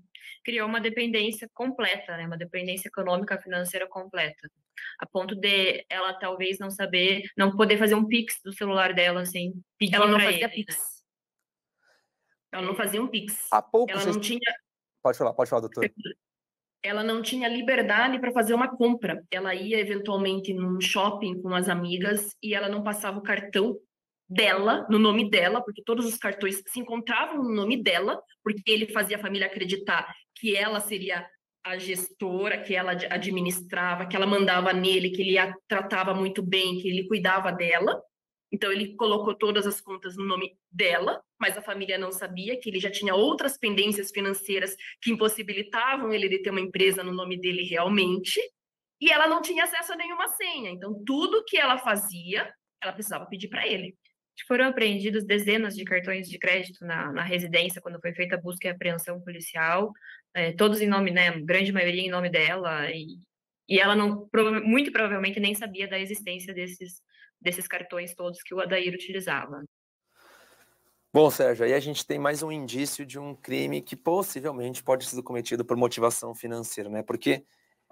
criou uma dependência completa, né? uma dependência econômica financeira completa. A ponto de ela talvez não saber, não poder fazer um pix do celular dela sem pedir Ela não fazia ele, pix. Né? Ela não fazia um pix. Há pouco ela vocês... não tinha. Pode falar, pode falar, doutor. ela não tinha liberdade para fazer uma compra. Ela ia eventualmente num shopping com as amigas e ela não passava o cartão dela, no nome dela, porque todos os cartões se encontravam no nome dela, porque ele fazia a família acreditar que ela seria a gestora, que ela administrava, que ela mandava nele, que ele a tratava muito bem, que ele cuidava dela. Então ele colocou todas as contas no nome dela, mas a família não sabia que ele já tinha outras pendências financeiras que impossibilitavam ele de ter uma empresa no nome dele realmente. E ela não tinha acesso a nenhuma senha. Então tudo que ela fazia, ela precisava pedir para ele. Foram apreendidos dezenas de cartões de crédito na, na residência quando foi feita a busca e apreensão policial, é, todos em nome, né, grande maioria em nome dela, e, e ela não, muito provavelmente nem sabia da existência desses, desses cartões todos que o Adair utilizava. Bom, Sérgio, aí a gente tem mais um indício de um crime que possivelmente pode ser cometido por motivação financeira, né? Porque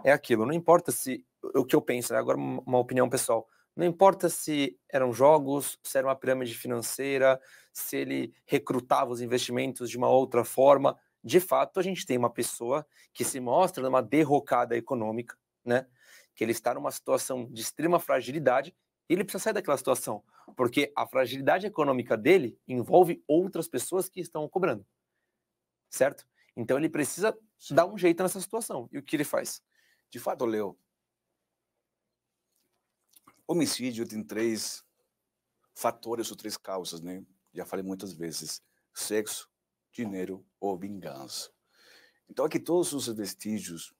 é aquilo, não importa se o que eu penso, né? agora uma opinião pessoal, não importa se eram jogos, se era uma pirâmide financeira, se ele recrutava os investimentos de uma outra forma. De fato, a gente tem uma pessoa que se mostra numa derrocada econômica, né? Que ele está numa situação de extrema fragilidade e ele precisa sair daquela situação, porque a fragilidade econômica dele envolve outras pessoas que estão cobrando, certo? Então ele precisa dar um jeito nessa situação. E o que ele faz? De fato, Leo, Homicídio tem três fatores ou três causas, né? Já falei muitas vezes: sexo, dinheiro ou vingança. Então, aqui todos os vestígios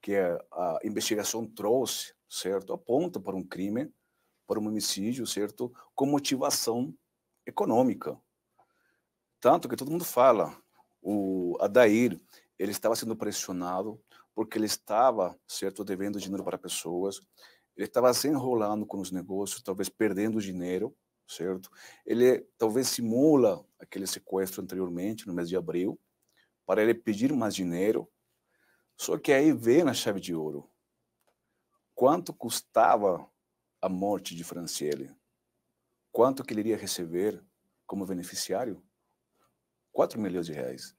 que a investigação trouxe, certo, apontam para um crime, para um homicídio, certo, com motivação econômica. Tanto que todo mundo fala, o Adair, ele estava sendo pressionado porque ele estava, certo, devendo dinheiro para pessoas, ele estava se enrolando com os negócios, talvez perdendo dinheiro, certo? Ele talvez simula aquele sequestro anteriormente, no mês de abril, para ele pedir mais dinheiro. Só que aí vem na chave de ouro. Quanto custava a morte de Franciele? Quanto que ele iria receber como beneficiário? 4 milhões de reais.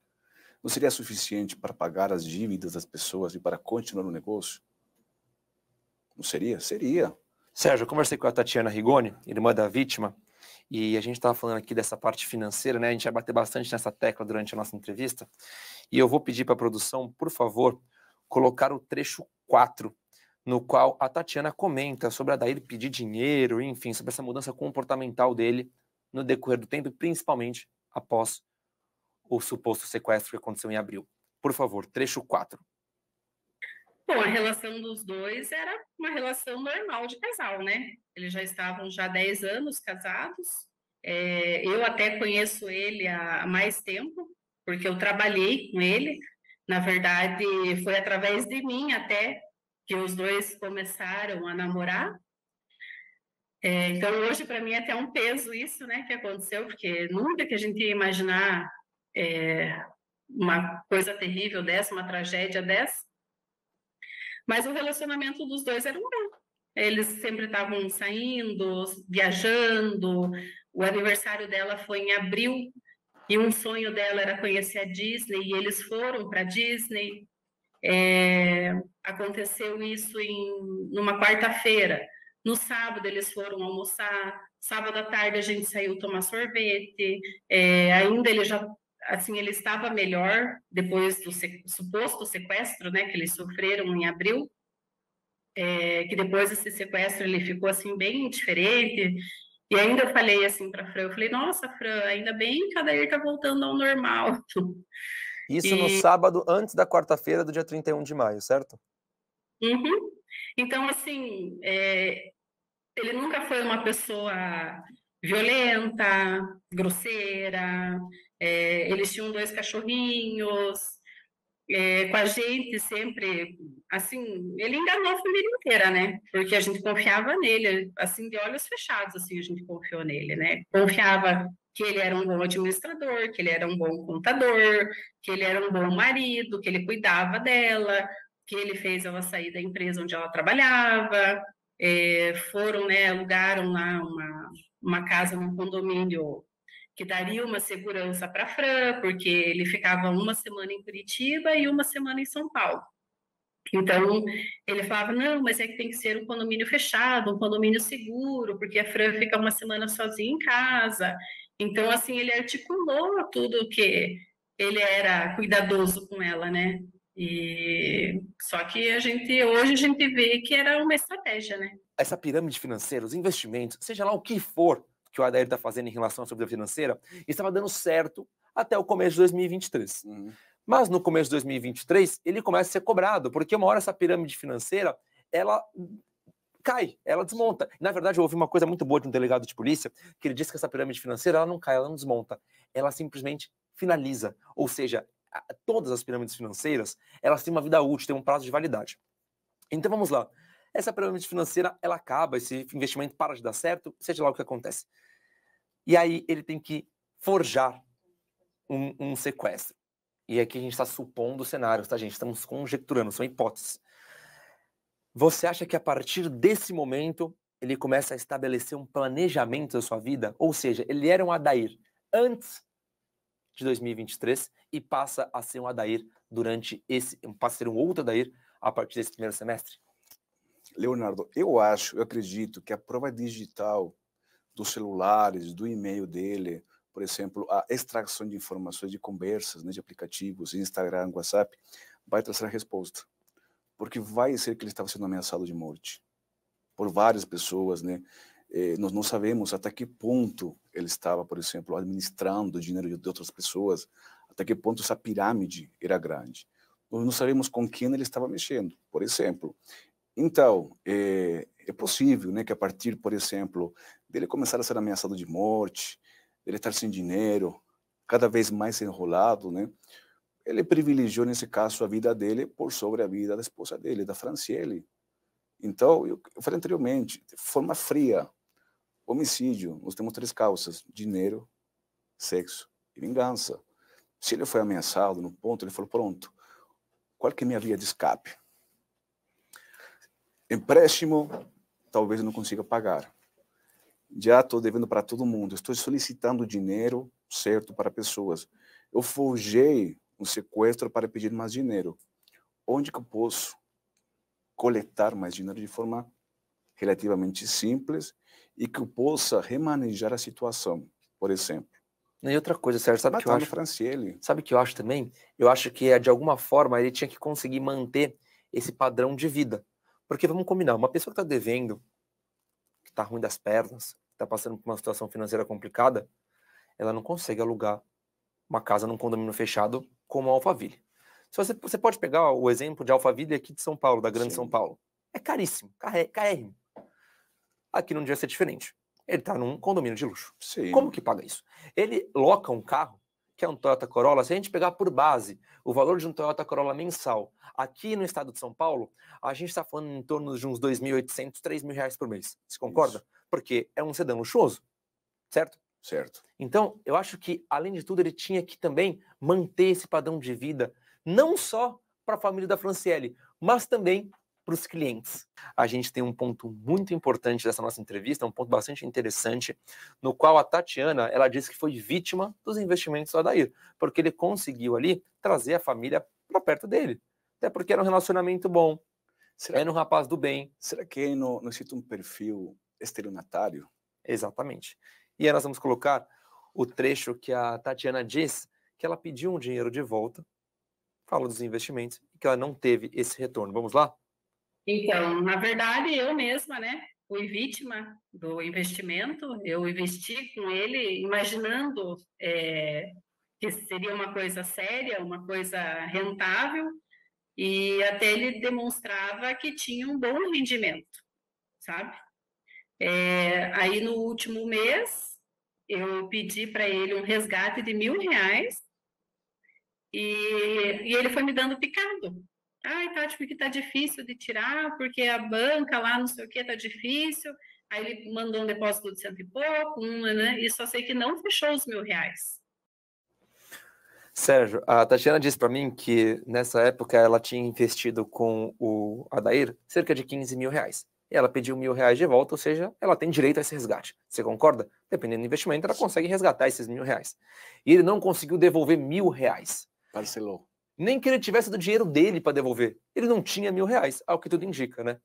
Não seria suficiente para pagar as dívidas das pessoas e para continuar o negócio? Não seria? Seria. Sérgio, eu conversei com a Tatiana Rigoni, irmã da vítima, e a gente estava falando aqui dessa parte financeira, né? A gente vai bater bastante nessa tecla durante a nossa entrevista. E eu vou pedir para a produção, por favor, colocar o trecho 4, no qual a Tatiana comenta sobre a Daír pedir dinheiro, enfim, sobre essa mudança comportamental dele no decorrer do tempo, principalmente após o suposto sequestro que aconteceu em abril. Por favor, trecho 4. Bom, a relação dos dois era uma relação normal de casal, né? Eles já estavam já 10 anos casados. É, eu até conheço ele há mais tempo, porque eu trabalhei com ele. Na verdade, foi através de mim até que os dois começaram a namorar. É, então, hoje, para mim, é até um peso isso, né, que aconteceu, porque nunca que a gente ia imaginar é, uma coisa terrível dessa, uma tragédia dessa. Mas o relacionamento dos dois era bom. Eles sempre estavam saindo, viajando. O aniversário dela foi em abril e um sonho dela era conhecer a Disney e eles foram para Disney. É, aconteceu isso em numa quarta-feira. No sábado eles foram almoçar. Sábado à tarde a gente saiu tomar sorvete. É, ainda ele já assim, ele estava melhor depois do suposto sequestro, né, que eles sofreram em abril, é, que depois desse sequestro ele ficou, assim, bem diferente, e ainda eu falei assim para Fran, eu falei, nossa, Fran, ainda bem que a Dair está voltando ao normal. Isso e... no sábado, antes da quarta-feira do dia 31 de maio, certo? Uhum. Então, assim, é, ele nunca foi uma pessoa violenta, grosseira, é, eles tinham dois cachorrinhos, é, com a gente sempre, assim, ele enganou a família inteira, né? Porque a gente confiava nele, assim, de olhos fechados, assim, a gente confiou nele, né? Confiava que ele era um bom administrador, que ele era um bom contador, que ele era um bom marido, que ele cuidava dela, que ele fez ela sair da empresa onde ela trabalhava, é, foram, né, alugaram lá uma, uma casa num condomínio que daria uma segurança para Fran, porque ele ficava uma semana em Curitiba e uma semana em São Paulo. Então, ele falava, não, mas é que tem que ser um condomínio fechado, um condomínio seguro, porque a Fran fica uma semana sozinha em casa. Então, assim, ele articulou tudo que ele era cuidadoso com ela, né? E só que a gente hoje a gente vê que era uma estratégia, né? Essa pirâmide financeira, os investimentos, seja lá o que for que o Adair está fazendo em relação à sua vida financeira, estava dando certo até o começo de 2023. Uhum. Mas no começo de 2023, ele começa a ser cobrado, porque uma hora essa pirâmide financeira, ela cai, ela desmonta. Na verdade, eu ouvi uma coisa muito boa de um delegado de polícia, que ele disse que essa pirâmide financeira, ela não cai, ela não desmonta. Ela simplesmente finaliza. Ou seja, todas as pirâmides financeiras, elas têm uma vida útil, têm um prazo de validade. Então vamos lá. Essa pirâmide financeira, ela acaba, esse investimento para de dar certo, seja lá o que acontece. E aí ele tem que forjar um, um sequestro. E aqui a gente está supondo cenários, tá, gente? Estamos conjecturando, são hipóteses. Você acha que a partir desse momento ele começa a estabelecer um planejamento da sua vida? Ou seja, ele era um Adair antes de 2023 e passa a ser um Adair durante esse, passa a ser um outro Adair a partir desse primeiro semestre? Leonardo, eu acho, eu acredito que a prova digital dos celulares, do e-mail dele, por exemplo, a extração de informações de conversas, né, de aplicativos, Instagram, WhatsApp, vai trazer a resposta. Porque vai ser que ele estava sendo ameaçado de morte por várias pessoas, né? Eh, nós não sabemos até que ponto ele estava, por exemplo, administrando o dinheiro de outras pessoas, até que ponto essa pirâmide era grande. Nós não sabemos com quem ele estava mexendo, por exemplo. Então, é, é possível né, que a partir, por exemplo, dele começar a ser ameaçado de morte, ele estar sem dinheiro, cada vez mais enrolado, né? Ele privilegiou, nesse caso, a vida dele por sobre a vida da esposa dele, da Franciele. Então, eu, eu falei anteriormente, de forma fria, homicídio, nós temos três causas, dinheiro, sexo e vingança. Se ele foi ameaçado no ponto, ele falou, pronto, qual que é a minha via de escape? Empréstimo, talvez eu não consiga pagar já estou devendo para todo mundo, estou solicitando dinheiro certo para pessoas. Eu forjei um sequestro para pedir mais dinheiro. Onde que eu posso coletar mais dinheiro de forma relativamente simples e que eu possa remanejar a situação, por exemplo? E outra coisa, Sérgio, sabe o que eu acho? Franciele. Sabe o que eu acho também? Eu acho que, é, de alguma forma, ele tinha que conseguir manter esse padrão de vida. Porque, vamos combinar, uma pessoa que está devendo, que está ruim das pernas, está passando por uma situação financeira complicada, ela não consegue alugar uma casa num condomínio fechado como a Alphaville. Se você, você pode pegar o exemplo de Alphaville aqui de São Paulo, da Grande Sim. São Paulo. É caríssimo, carérrimo. Aqui não devia ser diferente. Ele está num condomínio de luxo. Sim. Como que paga isso? Ele loca um carro, que é um Toyota Corolla, se a gente pegar por base o valor de um Toyota Corolla mensal, aqui no estado de São Paulo, a gente está falando em torno de uns 2.800, 3.000 reais por mês. Você concorda? Isso porque é um sedã luxuoso, certo? Certo. Então, eu acho que, além de tudo, ele tinha que também manter esse padrão de vida, não só para a família da Franciele, mas também para os clientes. A gente tem um ponto muito importante dessa nossa entrevista, um ponto bastante interessante, no qual a Tatiana, ela disse que foi vítima dos investimentos do Adair, porque ele conseguiu ali trazer a família para perto dele. Até porque era um relacionamento bom, Será, era um rapaz do bem. Será que não, não existe um perfil estelionatário. Exatamente. E aí nós vamos colocar o trecho que a Tatiana diz que ela pediu um dinheiro de volta, fala dos investimentos, e que ela não teve esse retorno. Vamos lá? Então, na verdade, eu mesma, né, fui vítima do investimento. Eu investi com ele imaginando é, que seria uma coisa séria, uma coisa rentável, e até ele demonstrava que tinha um bom rendimento, sabe? É, aí no último mês, eu pedi para ele um resgate de mil reais e, e ele foi me dando picado. Ai, Tati, porque tá difícil de tirar, porque a banca lá, não sei o que, tá difícil. Aí ele mandou um depósito de cento e pouco, um, né? E só sei que não fechou os mil reais. Sérgio, a Tatiana disse para mim que nessa época ela tinha investido com o Adair cerca de 15 mil reais ela pediu mil reais de volta, ou seja, ela tem direito a esse resgate. Você concorda? Dependendo do investimento, ela consegue resgatar esses mil reais. E ele não conseguiu devolver mil reais. Parcelou. Nem que ele tivesse do dinheiro dele para devolver. Ele não tinha mil reais, ao que tudo indica, né?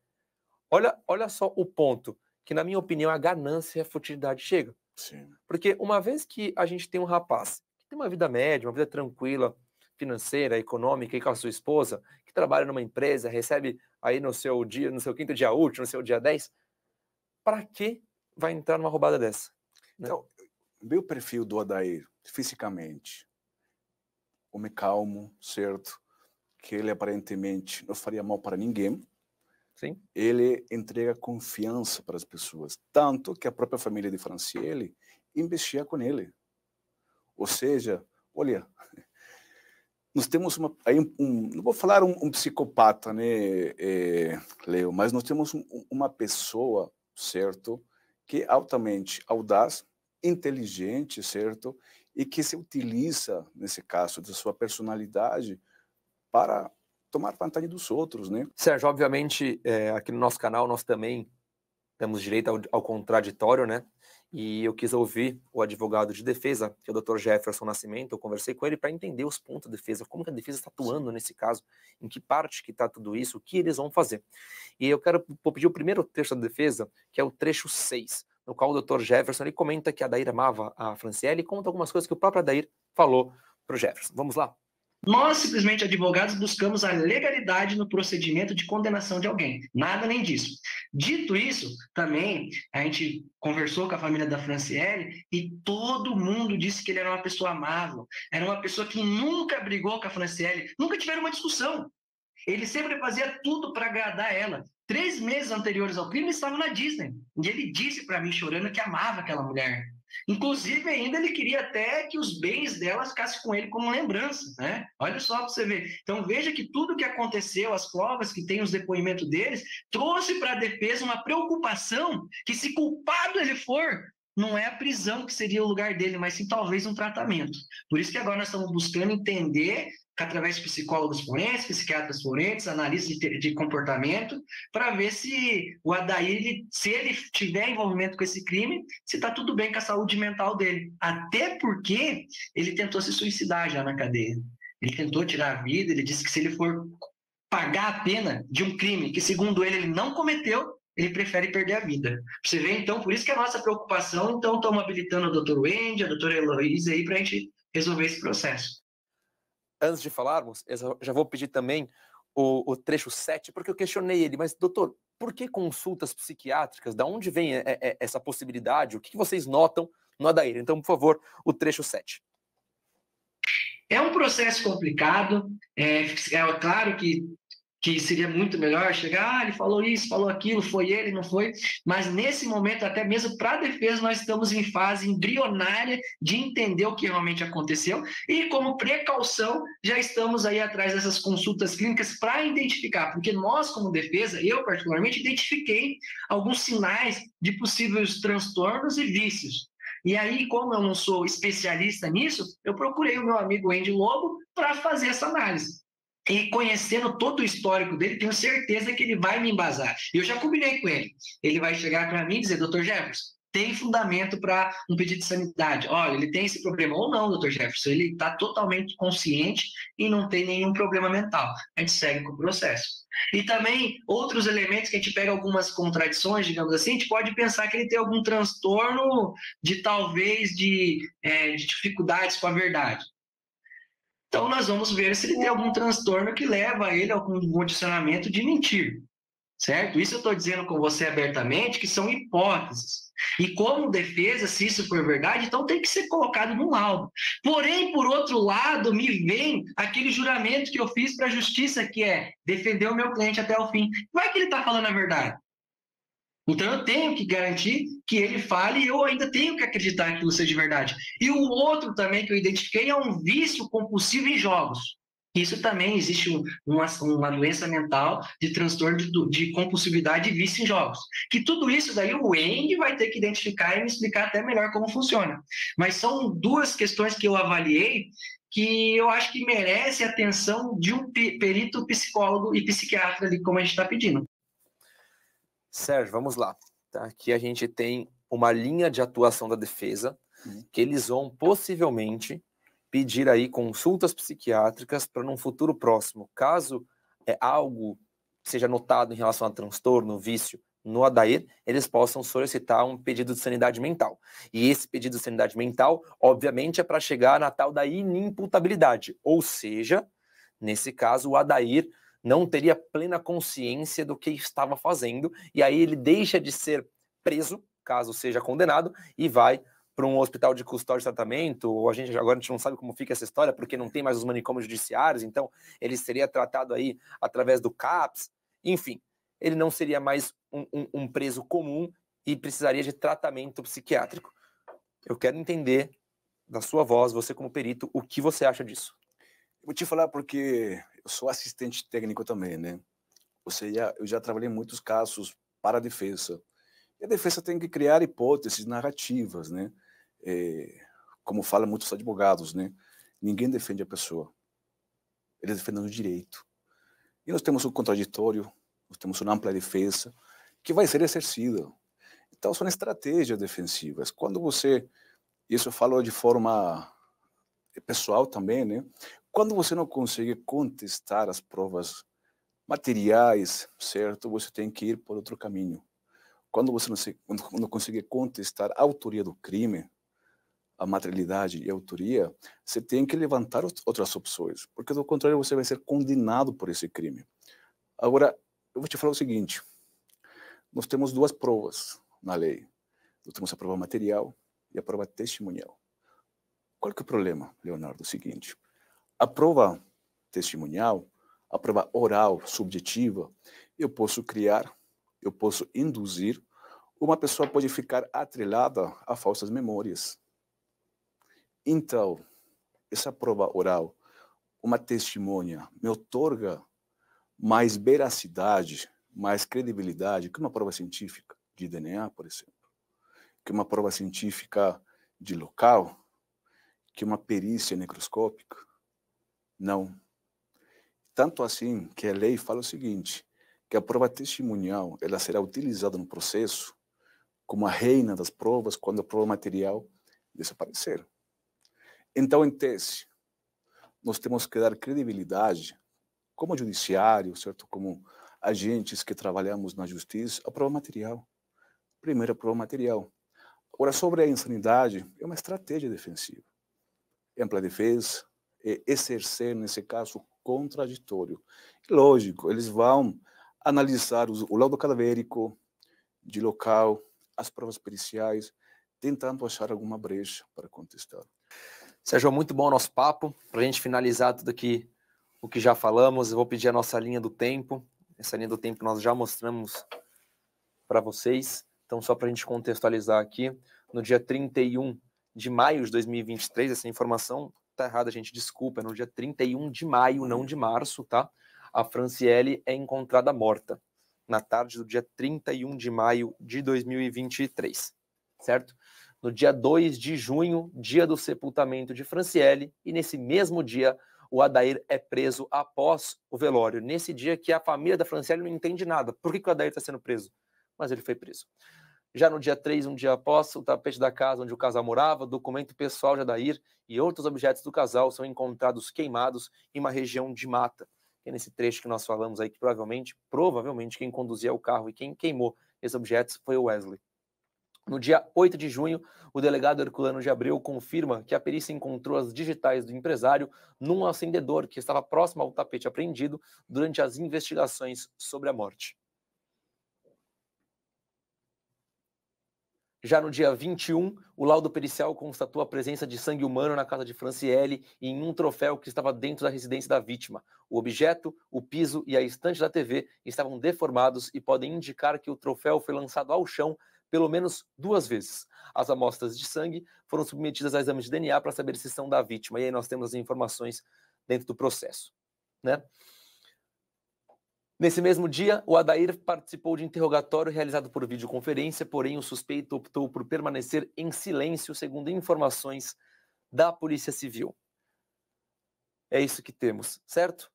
Olha, olha só o ponto, que na minha opinião a ganância e a futilidade chega. Sim. Porque uma vez que a gente tem um rapaz que tem uma vida média, uma vida tranquila, financeira, econômica e com a sua esposa, que trabalha numa empresa, recebe aí no seu dia, no seu quinto dia útil, no seu dia 10, para que vai entrar numa roubada dessa? Né? Então, vê o perfil do Adair fisicamente. Homem calmo, certo? Que ele aparentemente não faria mal para ninguém. Sim. Ele entrega confiança para as pessoas. Tanto que a própria família de Franciele investia com ele. Ou seja, olha, nós temos uma, aí um, um, não vou falar um, um psicopata, né, é, Leo, mas nós temos um, uma pessoa, certo, que é altamente audaz, inteligente, certo, e que se utiliza, nesse caso, da sua personalidade para tomar vantagem dos outros, né? Sérgio, obviamente, é, aqui no nosso canal nós também temos direito ao, ao contraditório, né? E eu quis ouvir o advogado de defesa, que é o Dr. Jefferson Nascimento. Eu conversei com ele para entender os pontos da defesa, como que a defesa está atuando nesse caso, em que parte que está tudo isso, o que eles vão fazer. E eu quero vou pedir o primeiro trecho da defesa, que é o trecho 6, no qual o Dr. Jefferson ele comenta que a Daíra amava a Franciele e conta algumas coisas que o próprio Adair falou para o Jefferson. Vamos lá? Nós, simplesmente advogados, buscamos a legalidade no procedimento de condenação de alguém. Nada nem disso. Dito isso, também a gente conversou com a família da Franciele e todo mundo disse que ele era uma pessoa amável, era uma pessoa que nunca brigou com a Franciele, nunca tiveram uma discussão. Ele sempre fazia tudo para agradar ela. Três meses anteriores ao crime, ele estava na Disney. E ele disse para mim, chorando, que amava aquela mulher. Inclusive, ainda ele queria até que os bens dela ficassem com ele como lembrança, né? Olha só para você ver. Então, veja que tudo que aconteceu, as provas que tem os depoimentos deles, trouxe para a defesa uma preocupação que, se culpado ele for, não é a prisão que seria o lugar dele, mas sim talvez um tratamento. Por isso que agora nós estamos buscando entender através de psicólogos forenses, psiquiatras forenses, analistas de, de, comportamento, para ver se o Adair, se ele tiver envolvimento com esse crime, se está tudo bem com a saúde mental dele. Até porque ele tentou se suicidar já na cadeia. Ele tentou tirar a vida, ele disse que se ele for pagar a pena de um crime que, segundo ele, ele não cometeu, ele prefere perder a vida. Você vê, então, por isso que é a nossa preocupação, então, estamos habilitando o doutor Wendy, a doutora Heloísa aí, para a gente resolver esse processo antes de falarmos, já vou pedir também o, o, trecho 7, porque eu questionei ele, mas doutor, por que consultas psiquiátricas? Da onde vem é, é, essa possibilidade? O que vocês notam no Adair? Então, por favor, o trecho 7. É um processo complicado, é, é claro que que seria muito melhor chegar, ah, ele falou isso, falou aquilo, foi ele, não foi. Mas nesse momento, até mesmo para a defesa, nós estamos em fase embrionária de entender o que realmente aconteceu e, como precaução, já estamos aí atrás dessas consultas clínicas para identificar, porque nós, como defesa, eu particularmente, identifiquei alguns sinais de possíveis transtornos e vícios. E aí, como eu não sou especialista nisso, eu procurei o meu amigo Andy Lobo para fazer essa análise. E conhecendo todo o histórico dele, tenho certeza que ele vai me embasar. E eu já combinei com ele. Ele vai chegar para mim e dizer, doutor Jefferson, tem fundamento para um pedido de sanidade. Olha, ele tem esse problema ou não, doutor Jefferson. Ele está totalmente consciente e não tem nenhum problema mental. A gente segue com o processo. E também outros elementos que a gente pega algumas contradições, digamos assim, a gente pode pensar que ele tem algum transtorno de talvez de, é, de dificuldades com a verdade. Então, nós vamos ver se ele tem algum transtorno que leva ele a algum condicionamento de mentir. Certo? Isso eu estou dizendo com você abertamente, que são hipóteses. E como defesa, se isso for verdade, então tem que ser colocado no laudo. Porém, por outro lado, me vem aquele juramento que eu fiz para a justiça, que é defender o meu cliente até o fim. Vai que ele está falando a verdade. Então eu tenho que garantir que ele fale e eu ainda tenho que acreditar que aquilo seja verdade. E o outro também que eu identifiquei é um vício compulsivo em jogos. Isso também existe uma, uma doença mental de transtorno de, de, compulsividade e vício em jogos. Que tudo isso daí o Eng vai ter que identificar e me explicar até melhor como funciona. Mas são duas questões que eu avaliei que eu acho que merece a atenção de um perito psicólogo e psiquiatra ali, como a gente está pedindo. Sérgio, vamos lá. Tá? Aqui a gente tem uma linha de atuação da defesa, uhum. que eles vão possivelmente pedir aí consultas psiquiátricas para num futuro próximo, caso é algo seja notado em relação a transtorno, vício no Adair, eles possam solicitar um pedido de sanidade mental. E esse pedido de sanidade mental, obviamente, é para chegar na tal da inimputabilidade, ou seja, nesse caso, o Adair não teria plena consciência do que estava fazendo, e aí ele deixa de ser preso, caso seja condenado, e vai para um hospital de custódia de tratamento, ou a gente agora a gente não sabe como fica essa história, porque não tem mais os manicômios judiciários, então ele seria tratado aí através do CAPS, enfim, ele não seria mais um, um, um preso comum e precisaria de tratamento psiquiátrico. Eu quero entender da sua voz, você como perito, o que você acha disso? Vou te falar porque eu sou assistente técnico também, né? Ou seja, eu já trabalhei muitos casos para a defesa. E a defesa tem que criar hipóteses narrativas, né? É, como falam muitos advogados, né? Ninguém defende a pessoa. Eles defendem o direito. E nós temos um contraditório, nós temos uma ampla defesa que vai ser exercida. Então, são estratégias defensivas. Quando você, isso eu falo de forma pessoal também, né? Quando você não consegue contestar as provas materiais, certo? Você tem que ir por outro caminho. Quando você não, se, não consegue contestar a autoria do crime, a materialidade e a autoria, você tem que levantar outras opções, porque do contrário você vai ser condenado por esse crime. Agora, eu vou te falar o seguinte: nós temos duas provas na lei. Nós temos a prova material e a prova testemunhal. Qual que é o problema, Leonardo? O seguinte: a prova testemunhal, a prova oral, subjetiva, eu posso criar, eu posso induzir, uma pessoa pode ficar atrelada a falsas memórias então, essa prova oral, uma testemunha, me otorga mais veracidade, mais credibilidade que uma prova científica de DNA, por exemplo, que uma prova científica de local, que uma perícia necroscópica. Não. Tanto assim que a lei fala o seguinte, que a prova testemunhal ela será utilizada no processo como a reina das provas quando a prova material desaparecer. Então, em tese, nós temos que dar credibilidade, como judiciário, certo? Como agentes que trabalhamos na justiça, à prova material. Primeiro, a prova material. Agora, sobre a insanidade, é uma estratégia defensiva. Ampla defesa, é exercer, nesse caso, contraditório. Lógico, eles vão analisar o laudo cadavérico de local, as provas periciais, tentando achar alguma brecha para contestar. Sérgio, muito bom o nosso papo. Para a gente finalizar tudo aqui o que já falamos, eu vou pedir a nossa linha do tempo. Essa linha do tempo nós já mostramos para vocês. Então, só para a gente contextualizar aqui, no dia 31 de maio de 2023, essa informação tá errada, gente, desculpa, é no dia 31 de maio, não de março, tá? A Franciele é encontrada morta na tarde do dia 31 de maio de 2023, certo? no dia 2 de junho, dia do sepultamento de Franciele, e nesse mesmo dia o Adair é preso após o velório. Nesse dia que a família da Franciele não entende nada. Por que, que o Adair está sendo preso? Mas ele foi preso. Já no dia 3, um dia após, o tapete da casa onde o casal morava, documento pessoal de Adair e outros objetos do casal são encontrados queimados em uma região de mata. Que é nesse trecho que nós falamos aí, que provavelmente, provavelmente, quem conduzia o carro e quem queimou esses objetos foi o Wesley. No dia 8 de junho, o delegado Herculano de Abreu confirma que a perícia encontrou as digitais do empresário num acendedor que estava próximo ao tapete apreendido durante as investigações sobre a morte. Já no dia 21, o laudo pericial constatou a presença de sangue humano na casa de Franciele e em um troféu que estava dentro da residência da vítima. O objeto, o piso e a estante da TV estavam deformados e podem indicar que o troféu foi lançado ao chão pelo menos duas vezes. As amostras de sangue foram submetidas a exames de DNA para saber se são da vítima. E aí nós temos as informações dentro do processo. Né? Nesse mesmo dia, o Adair participou de interrogatório realizado por videoconferência, porém o suspeito optou por permanecer em silêncio, segundo informações da Polícia Civil. É isso que temos, certo?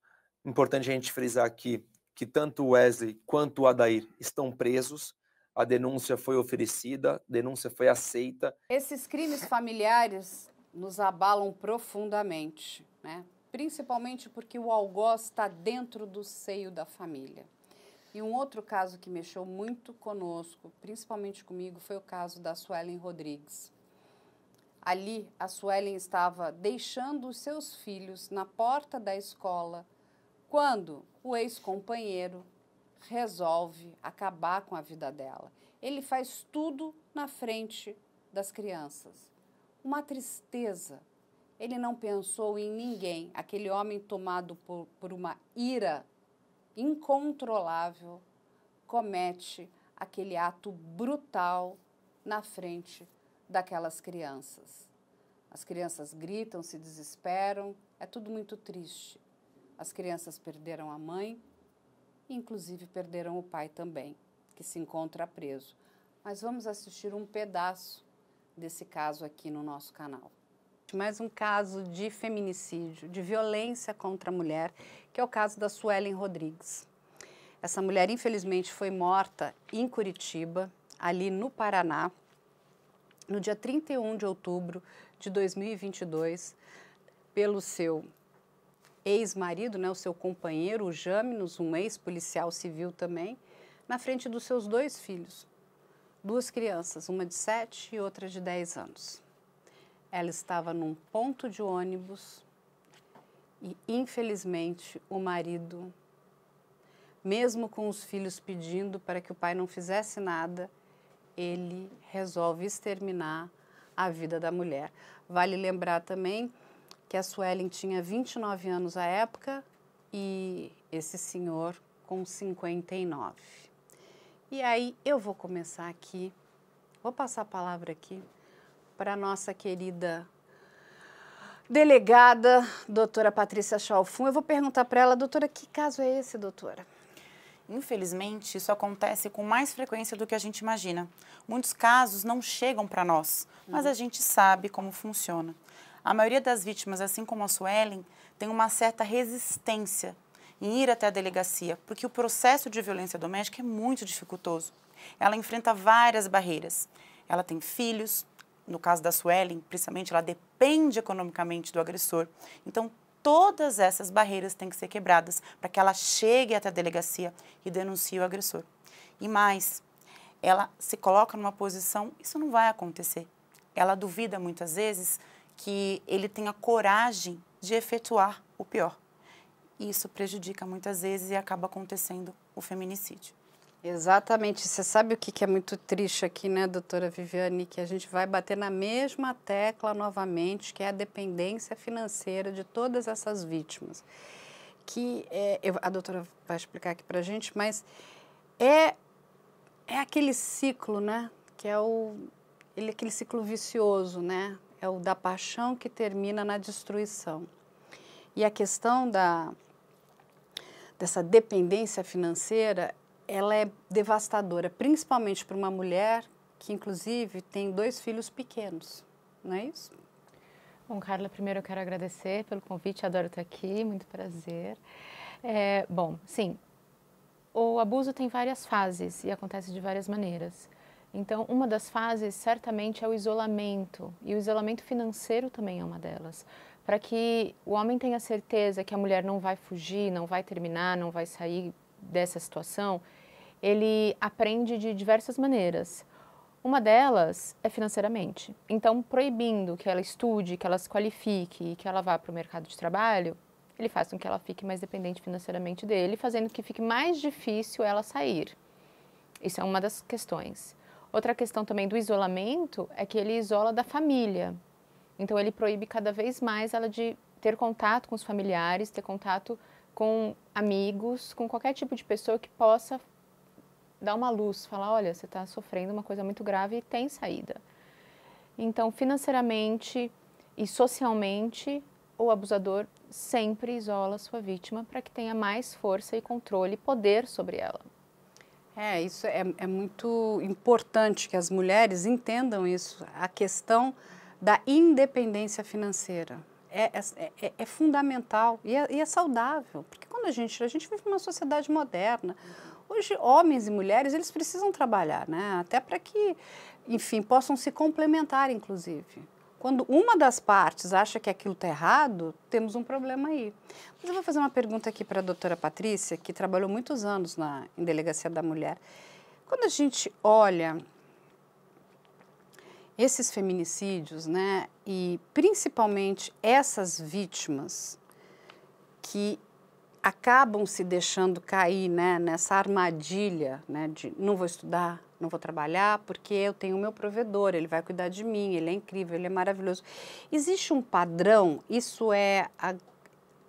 Importante a gente frisar aqui que tanto o Wesley quanto o Adair estão presos a denúncia foi oferecida, a denúncia foi aceita. Esses crimes familiares nos abalam profundamente, né? Principalmente porque o algoz está dentro do seio da família. E um outro caso que mexeu muito conosco, principalmente comigo, foi o caso da Suelen Rodrigues. Ali, a Suelen estava deixando os seus filhos na porta da escola quando o ex-companheiro resolve acabar com a vida dela. Ele faz tudo na frente das crianças. Uma tristeza. Ele não pensou em ninguém. Aquele homem tomado por, por uma ira incontrolável comete aquele ato brutal na frente daquelas crianças. As crianças gritam, se desesperam, é tudo muito triste. As crianças perderam a mãe, inclusive perderam o pai também, que se encontra preso. Mas vamos assistir um pedaço desse caso aqui no nosso canal. Mais um caso de feminicídio, de violência contra a mulher, que é o caso da Suelen Rodrigues. Essa mulher, infelizmente, foi morta em Curitiba, ali no Paraná, no dia 31 de outubro de 2022, pelo seu ex-marido, né, o seu companheiro, o Jâminos, um ex-policial civil também, na frente dos seus dois filhos, duas crianças, uma de 7 e outra de 10 anos. Ela estava num ponto de ônibus e, infelizmente, o marido, mesmo com os filhos pedindo para que o pai não fizesse nada, ele resolve exterminar a vida da mulher. Vale lembrar também que a Suelen tinha 29 anos à época e esse senhor com 59. E aí eu vou começar aqui, vou passar a palavra aqui para a nossa querida delegada, doutora Patrícia Chalfun. Eu vou perguntar para ela, doutora, que caso é esse, doutora? Infelizmente, isso acontece com mais frequência do que a gente imagina. Muitos casos não chegam para nós, mas a gente sabe como funciona. A maioria das vítimas, assim como a Suelen, tem uma certa resistência em ir até a delegacia, porque o processo de violência doméstica é muito dificultoso. Ela enfrenta várias barreiras. Ela tem filhos, no caso da Suelen, principalmente, ela depende economicamente do agressor. Então, todas essas barreiras têm que ser quebradas para que ela chegue até a delegacia e denuncie o agressor. E mais, ela se coloca numa posição, isso não vai acontecer. Ela duvida muitas vezes que ele tenha coragem de efetuar o pior isso prejudica muitas vezes e acaba acontecendo o feminicídio. Exatamente. Você sabe o que é muito triste aqui, né, doutora Viviane? Que a gente vai bater na mesma tecla novamente, que é a dependência financeira de todas essas vítimas. Que é, eu, a doutora vai explicar aqui para a gente, mas é, é aquele ciclo, né? Que é o, ele, é aquele ciclo vicioso, né? É o da paixão que termina na destruição. E a questão da, dessa dependência financeira, ela é devastadora, principalmente para uma mulher que, inclusive, tem dois filhos pequenos, não é isso? Bom, Carla, primeiro eu quero agradecer pelo convite, adoro estar aqui, muito prazer. É, bom, sim, o abuso tem várias fases e acontece de várias maneiras. Então, uma das fases certamente é o isolamento, e o isolamento financeiro também é uma delas para que o homem tenha certeza que a mulher não vai fugir, não vai terminar, não vai sair dessa situação, ele aprende de diversas maneiras. Uma delas é financeiramente. Então, proibindo que ela estude, que ela se qualifique, que ela vá para o mercado de trabalho, ele faz com que ela fique mais dependente financeiramente dele, fazendo que fique mais difícil ela sair. Isso é uma das questões. Outra questão também do isolamento é que ele isola da família. Então ele proíbe cada vez mais ela de ter contato com os familiares, ter contato com amigos, com qualquer tipo de pessoa que possa dar uma luz, falar, olha, você está sofrendo uma coisa muito grave e tem saída. Então, financeiramente e socialmente, o abusador sempre isola sua vítima para que tenha mais força e controle e poder sobre ela. É, isso é, é muito importante que as mulheres entendam isso. A questão da independência financeira. É, é, é, é fundamental e é, e é, saudável, porque quando a gente, a gente vive numa sociedade moderna, hoje homens e mulheres, eles precisam trabalhar, né? até para que, enfim, possam se complementar, inclusive. Quando uma das partes acha que aquilo está errado, temos um problema aí. Mas eu vou fazer uma pergunta aqui para a doutora Patrícia, que trabalhou muitos anos na, em Delegacia da Mulher. Quando a gente olha esses feminicídios, né, e principalmente essas vítimas que acabam se deixando cair, né, nessa armadilha, né, de não vou estudar, não vou trabalhar porque eu tenho o meu provedor, ele vai cuidar de mim, ele é incrível, ele é maravilhoso. Existe um padrão, isso é a,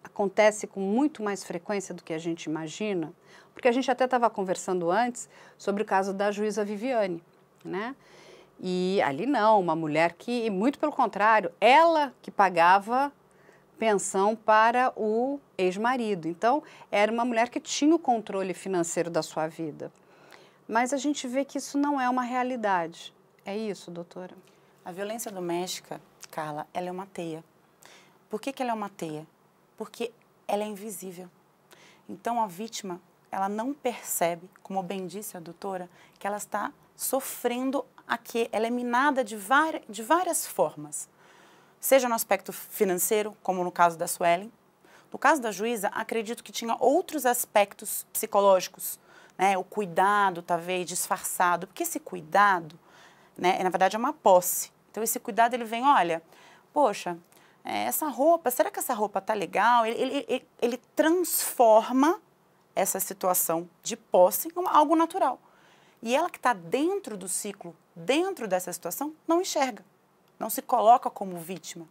acontece com muito mais frequência do que a gente imagina, porque a gente até estava conversando antes sobre o caso da juíza Viviane, né? E ali não, uma mulher que, muito pelo contrário, ela que pagava pensão para o ex-marido. Então, era uma mulher que tinha o controle financeiro da sua vida. Mas a gente vê que isso não é uma realidade. É isso, doutora? A violência doméstica, Carla, ela é uma teia. Por que, que ela é uma teia? Porque ela é invisível. Então, a vítima, ela não percebe, como bem disse a doutora, que ela está sofrendo aqui, ela é minada de, de várias formas. Seja no aspecto financeiro, como no caso da Suelen. No caso da juíza, acredito que tinha outros aspectos psicológicos, né? o cuidado, talvez, disfarçado, porque esse cuidado, né, na verdade, é uma posse. Então, esse cuidado, ele vem, olha, poxa, é, essa roupa, será que essa roupa tá legal? Ele, ele, ele, ele transforma essa situação de posse em algo natural. E ela que está dentro do ciclo, dentro dessa situação, não enxerga, não se coloca como vítima.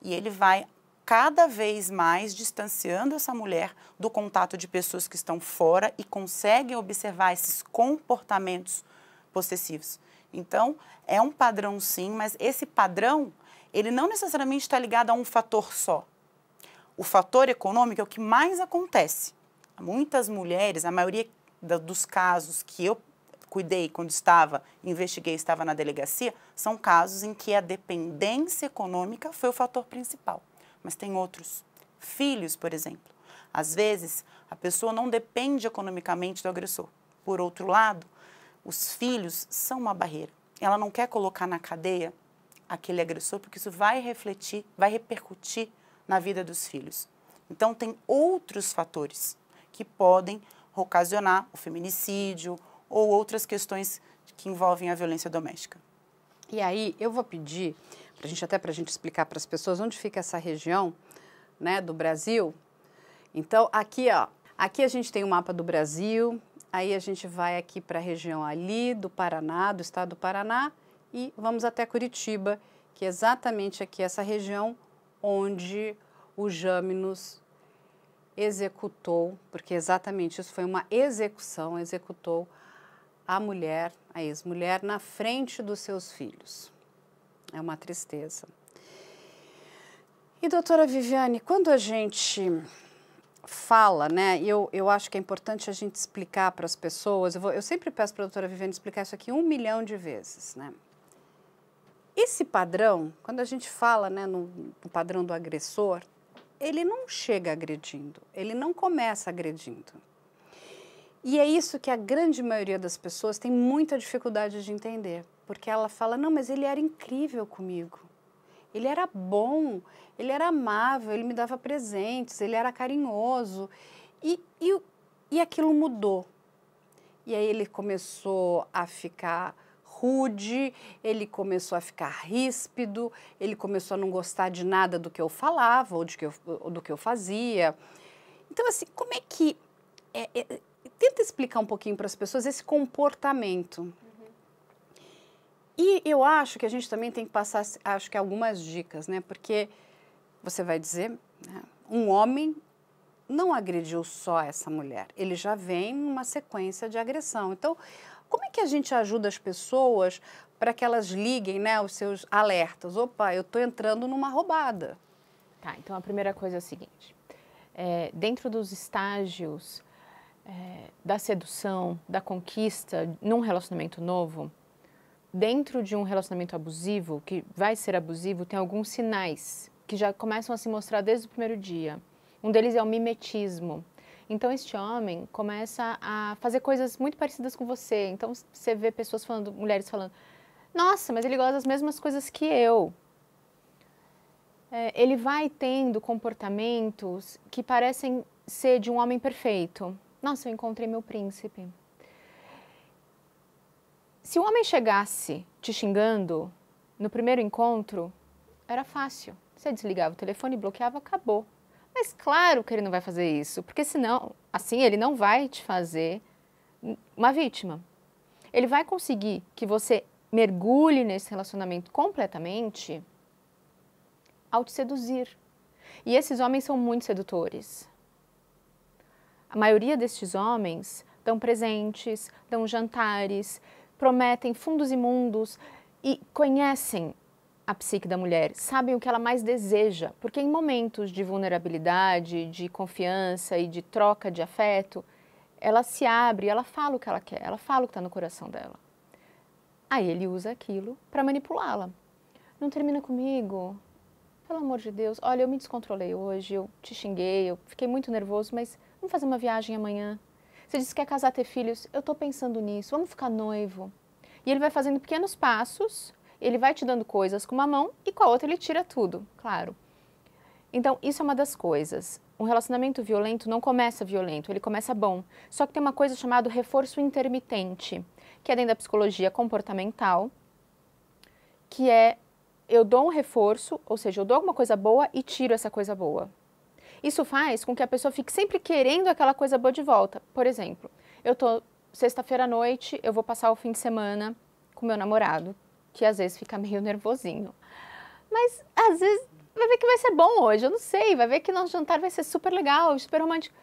E ele vai cada vez mais distanciando essa mulher do contato de pessoas que estão fora e conseguem observar esses comportamentos possessivos. Então, é um padrão sim, mas esse padrão, ele não necessariamente está ligado a um fator só. O fator econômico é o que mais acontece. Muitas mulheres, a maioria dos casos que eu cuidei quando estava, investiguei, estava na delegacia, são casos em que a dependência econômica foi o fator principal. Mas tem outros. Filhos, por exemplo. Às vezes, a pessoa não depende economicamente do agressor. Por outro lado, os filhos são uma barreira. Ela não quer colocar na cadeia aquele agressor, porque isso vai refletir, vai repercutir na vida dos filhos. Então, tem outros fatores que podem ocasionar o feminicídio, ou outras questões que envolvem a violência doméstica. E aí eu vou pedir, para gente até para a gente explicar para as pessoas onde fica essa região, né, do Brasil. Então aqui, ó, aqui a gente tem o um mapa do Brasil. Aí a gente vai aqui para a região ali do Paraná, do estado do Paraná, e vamos até Curitiba, que é exatamente aqui essa região onde o Jâminos executou, porque exatamente isso foi uma execução, executou a mulher, a ex-mulher, na frente dos seus filhos. É uma tristeza. E, doutora Viviane, quando a gente fala, né, eu, eu acho que é importante a gente explicar para as pessoas, eu, vou, eu sempre peço para a doutora Viviane explicar isso aqui um milhão de vezes, né? Esse padrão, quando a gente fala né, no, no padrão do agressor, ele não chega agredindo, ele não começa agredindo. E é isso que a grande maioria das pessoas tem muita dificuldade de entender, porque ela fala: não, mas ele era incrível comigo. Ele era bom, ele era amável, ele me dava presentes, ele era carinhoso. E, e, e aquilo mudou. E aí ele começou a ficar rude, ele começou a ficar ríspido, ele começou a não gostar de nada do que eu falava ou, de que eu, ou do que eu fazia. Então, assim, como é que. É, é, tenta explicar um pouquinho para as pessoas esse comportamento. E eu acho que a gente também tem que passar, acho que algumas dicas, né? Porque você vai dizer, né? um homem não agrediu só essa mulher, ele já vem numa sequência de agressão. Então, como é que a gente ajuda as pessoas para que elas liguem, né, os seus alertas? Opa, eu estou entrando numa roubada. Tá, então a primeira coisa é a seguinte: é, dentro dos estágios é, da sedução, da conquista num relacionamento novo, dentro de um relacionamento abusivo, que vai ser abusivo, tem alguns sinais que já começam a se mostrar desde o primeiro dia. Um deles é o mimetismo. Então, este homem começa a fazer coisas muito parecidas com você. Então, você vê pessoas falando, mulheres falando, nossa, mas ele gosta das mesmas coisas que eu. é, ele vai tendo comportamentos que parecem ser de um homem perfeito. Nossa, eu encontrei meu príncipe. Se o homem chegasse te xingando no primeiro encontro, era fácil. Você desligava o telefone, bloqueava, acabou. Mas claro que ele não vai fazer isso, porque senão, assim, ele não vai te fazer uma vítima. Ele vai conseguir que você mergulhe nesse relacionamento completamente ao te seduzir. E esses homens são muito sedutores. A maioria destes homens dão presentes, dão jantares, prometem fundos imundos e conhecem a psique da mulher, sabem o que ela mais deseja, porque em momentos de vulnerabilidade, de confiança e de troca de afeto, ela se abre, ela fala o que ela quer, ela fala o que está no coração dela. Aí ele usa aquilo para manipulá-la. Não termina comigo. Pelo amor de Deus, olha, eu me descontrolei hoje, eu te xinguei, eu fiquei muito nervoso, mas vamos fazer uma viagem amanhã. Você disse que quer casar, ter filhos, eu estou pensando nisso, vamos ficar noivo. E ele vai fazendo pequenos passos ele vai te dando coisas com uma mão e com a outra ele tira tudo, claro. Então, isso é uma das coisas. Um relacionamento violento não começa violento, ele começa bom. Só que tem uma coisa chamada reforço intermitente, que é dentro da psicologia comportamental, que é eu dou um reforço, ou seja, eu dou alguma coisa boa e tiro essa coisa boa. Isso faz com que a pessoa fique sempre querendo aquela coisa boa de volta. Por exemplo, eu tô sexta-feira à noite, eu vou passar o fim de semana com meu namorado que às vezes fica meio nervosinho. Mas às vezes vai ver que vai ser bom hoje, eu não sei, vai ver que nosso jantar vai ser super legal, super romântico.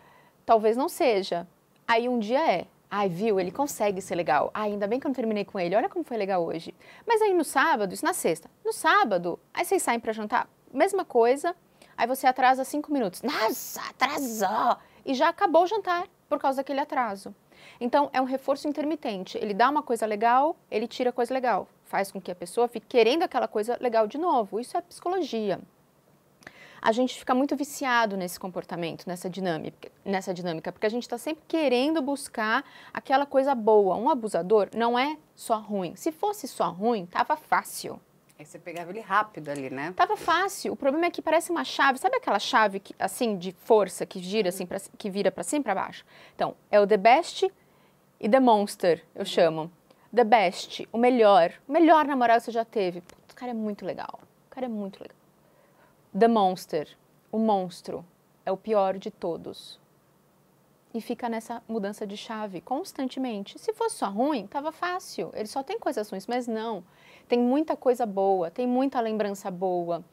Talvez não seja. Aí um dia é. Ai, viu, ele consegue ser legal. Ah, ainda bem que eu não terminei com ele, olha como foi legal hoje. Mas aí no sábado, isso na sexta, no sábado, aí vocês saem para jantar, mesma coisa, aí você atrasa cinco minutos. Nossa, atrasou! E já acabou o jantar por causa daquele atraso. Então, é um reforço intermitente. Ele dá uma coisa legal, ele tira coisa legal faz com que a pessoa fique querendo aquela coisa legal de novo. Isso é psicologia. A gente fica muito viciado nesse comportamento, nessa dinâmica, nessa dinâmica, porque a gente está sempre querendo buscar aquela coisa boa. Um abusador não é só ruim. Se fosse só ruim, tava fácil. Aí você pegava ele rápido ali, né? Tava fácil. O problema é que parece uma chave. Sabe aquela chave que, assim de força que gira assim, pra, que vira para cima e para baixo? Então, é o the best e the monster, eu chamo the best, o melhor, o melhor namorado que você já teve. O cara é muito legal. O cara é muito legal. The monster, o monstro, é o pior de todos. E fica nessa mudança de chave constantemente. Se fosse só ruim, tava fácil. Ele só tem coisas ruins, mas não. Tem muita coisa boa, tem muita lembrança boa.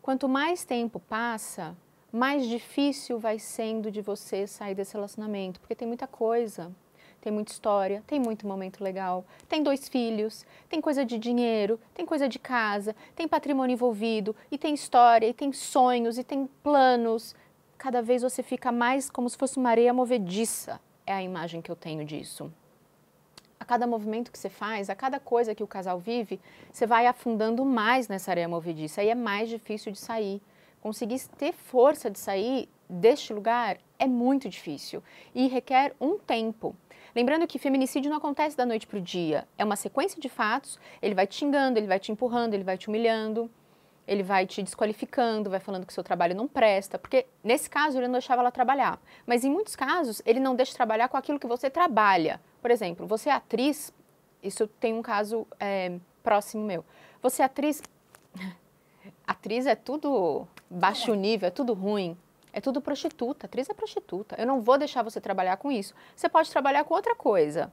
Quanto mais tempo passa, mais difícil vai sendo de você sair desse relacionamento, porque tem muita coisa tem muita história, tem muito momento legal, tem dois filhos, tem coisa de dinheiro, tem coisa de casa, tem patrimônio envolvido, e tem história, e tem sonhos, e tem planos. Cada vez você fica mais como se fosse uma areia movediça, é a imagem que eu tenho disso. A cada movimento que você faz, a cada coisa que o casal vive, você vai afundando mais nessa areia movediça, aí é mais difícil de sair. Conseguir ter força de sair deste lugar é muito difícil e requer um tempo. Lembrando que feminicídio não acontece da noite para o dia, é uma sequência de fatos, ele vai te xingando, ele vai te empurrando, ele vai te humilhando, ele vai te desqualificando, vai falando que seu trabalho não presta, porque nesse caso ele não deixava ela trabalhar. Mas em muitos casos ele não deixa trabalhar com aquilo que você trabalha. Por exemplo, você é atriz, isso tem um caso é, próximo meu. Você é atriz, atriz é tudo baixo nível, é tudo ruim. É tudo prostituta, atriz é prostituta. Eu não vou deixar você trabalhar com isso. Você pode trabalhar com outra coisa.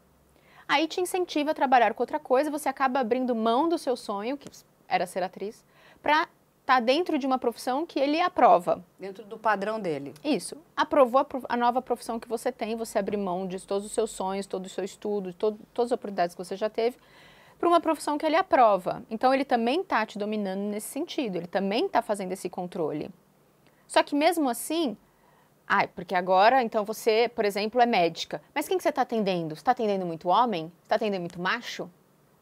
Aí te incentiva a trabalhar com outra coisa, você acaba abrindo mão do seu sonho, que era ser atriz, para estar tá dentro de uma profissão que ele aprova. Dentro do padrão dele. Isso. Aprovou a, nova profissão que você tem, você abre mão de todos os seus sonhos, todo o seu estudo, todo, todas as oportunidades que você já teve, para uma profissão que ele aprova. Então ele também está te dominando nesse sentido, ele também está fazendo esse controle. Só que mesmo assim, ai, porque agora, então você, por exemplo, é médica. Mas quem que você está atendendo? Você está atendendo muito homem? Você está atendendo muito macho?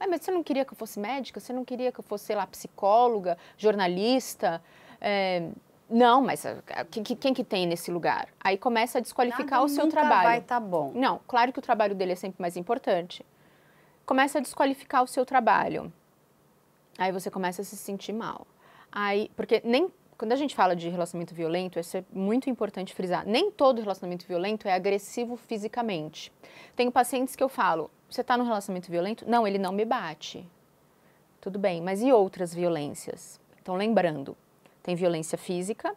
Ah, mas você não queria que eu fosse médica? Você não queria que eu fosse, sei lá, psicóloga, jornalista? É, não, mas ah, quem, quem, que tem nesse lugar? Aí começa a desqualificar Nada o seu trabalho. vai tá bom. Não, claro que o trabalho dele é sempre mais importante. Começa a desqualificar o seu trabalho. Aí você começa a se sentir mal. Aí, porque nem quando a gente fala de relacionamento violento, isso é muito importante frisar. Nem todo relacionamento violento é agressivo fisicamente. Tenho pacientes que eu falo: você está num relacionamento violento? Não, ele não me bate. Tudo bem, mas e outras violências? Então, lembrando, tem violência física,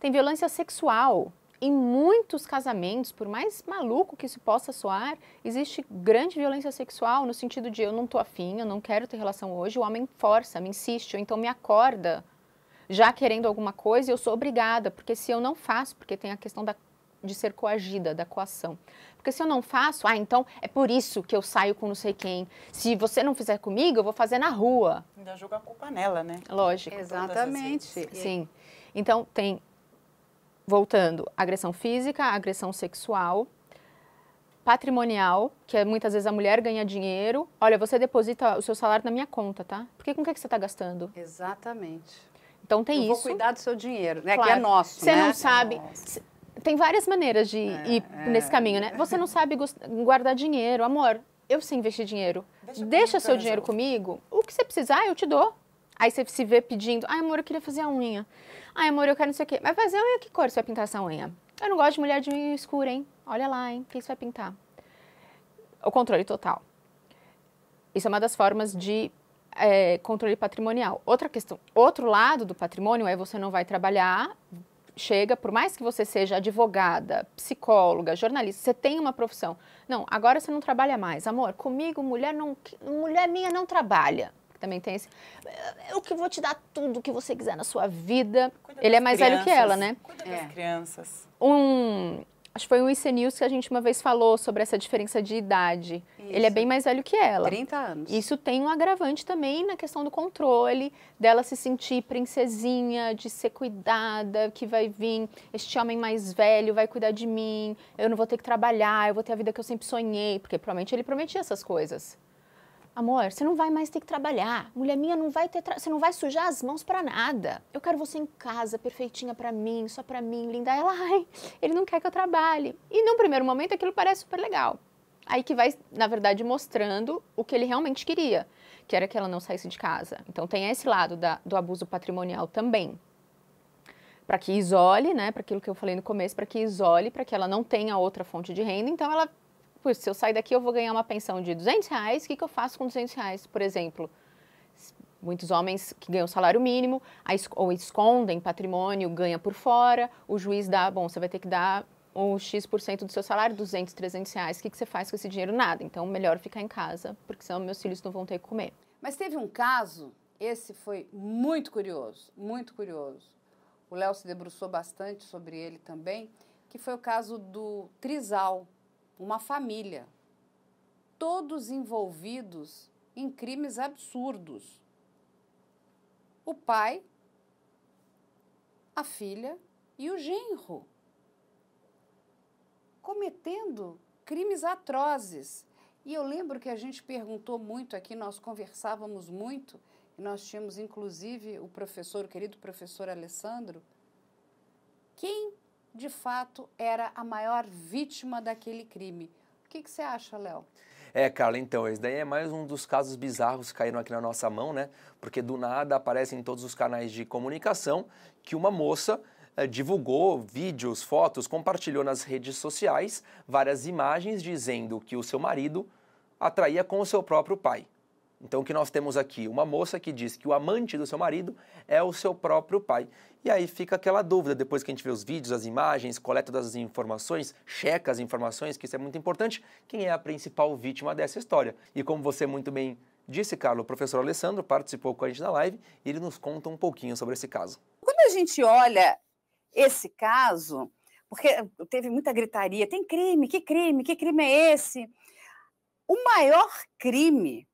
tem violência sexual. Em muitos casamentos, por mais maluco que isso possa soar, existe grande violência sexual no sentido de eu não tô afim, eu não quero ter relação hoje, o homem força, me insiste, ou então me acorda já querendo alguma coisa e eu sou obrigada, porque se eu não faço, porque tem a questão da, de ser coagida, da coação. Porque se eu não faço, ah, então é por isso que eu saio com não sei quem. Se você não fizer comigo, eu vou fazer na rua. Ainda joga a culpa nela, né? Lógico. Exatamente. Sim. Então, tem, voltando, agressão física, agressão sexual, patrimonial, que é muitas vezes a mulher ganha dinheiro. Olha, você deposita o seu salário na minha conta, tá? Porque com o que, que você está gastando? Exatamente. Então tem eu isso. Vou cuidar do seu dinheiro, né? Claro. Que é nosso. Você né? não sabe. Tem várias maneiras de É, ir é. nesse caminho, né? Você não sabe guardar dinheiro. Amor, eu sei investir dinheiro. Deixa Deixa, seu eu dinheiro comigo. O que você precisar, eu te dou. Aí você se vê pedindo, ai amor, eu queria fazer a unha. Ai amor, eu quero não sei o quê. Mas fazer a unha, que cor você vai pintar essa unha? Eu não gosto de mulher de unha escura, hein? Olha lá, hein? Quem você vai pintar? O controle total. Isso é uma das formas de é, controle patrimonial. Outra questão, outro lado do patrimônio é você não vai trabalhar, chega, por mais que você seja advogada, psicóloga, jornalista, você tem uma profissão. Não, agora você não trabalha mais. Amor, comigo, mulher, não, mulher minha não trabalha. Também tem esse. Eu que vou te dar tudo que você quiser na sua vida. Cuida Ele é mais velho que crianças, ela, né? Cuida É. das crianças. Um. Acho que foi um IC News que a gente uma vez falou sobre essa diferença de idade. Ele é Isso. bem mais velho que ela. 30 anos. Isso tem um agravante também na questão do controle, dela se sentir princesinha, de ser cuidada, que vai vir este homem mais velho, vai cuidar de mim, eu não vou ter que trabalhar, eu vou ter a vida que eu sempre sonhei, porque provavelmente ele prometia essas coisas. Amor, você não vai mais ter que trabalhar. Mulher minha não vai ter, você não vai sujar as mãos pra nada. Eu quero você em casa, perfeitinha pra mim, só pra mim, linda. Ela, ai, ele não quer que eu trabalhe. E num primeiro momento aquilo parece super legal. Aí que vai, na verdade, mostrando o que ele realmente queria, que era que ela não saísse de casa. Então tem esse lado da- do abuso patrimonial também. Para que isole, né? Para aquilo que eu falei no começo, para que isole, para que ela não tenha outra fonte de renda. Então ela, putz, se eu sair daqui eu vou ganhar uma pensão de 200 reais, o que, que eu faço com 200 reais, por exemplo? Muitos homens que ganham salário mínimo, ou escondem patrimônio, ganha por fora, o juiz dá, bom, você vai ter que dar o X% do seu salário, 200, 300 reais, o que, que você faz com esse dinheiro? Nada. Então, melhor ficar em casa, porque senão meus filhos não vão ter o que comer. Mas teve um caso, esse foi muito curioso, muito curioso. O Léo se debruçou bastante sobre ele também, que foi o caso do Trisal, uma família. Todos envolvidos em crimes absurdos. O pai, a filha e o genro. Cometendo crimes atrozes. E eu lembro que a gente perguntou muito aqui, nós conversávamos muito, e nós tínhamos inclusive o professor, o querido professor Alessandro, quem de fato era a maior vítima daquele crime. O que, que você acha, Léo? É, Carla, então, esse daí é mais um dos casos bizarros que caíram aqui na nossa mão, né? Porque do nada aparece em todos os canais de comunicação que uma moça eh, divulgou vídeos, fotos, compartilhou nas redes sociais várias imagens dizendo que o seu marido atraía com o seu próprio pai. Então, o que nós temos aqui? Uma moça que diz que o amante do seu marido é o seu próprio pai. E aí fica aquela dúvida, depois que a gente vê os vídeos, as imagens, coleta das informações, checa as informações, que isso é muito importante, quem é a principal vítima dessa história. E como você muito bem disse, Carlos, o professor Alessandro participou com a gente na live e ele nos conta um pouquinho sobre esse caso. Quando a gente olha esse caso, porque teve muita gritaria, tem crime, que crime, que crime é esse? O maior crime,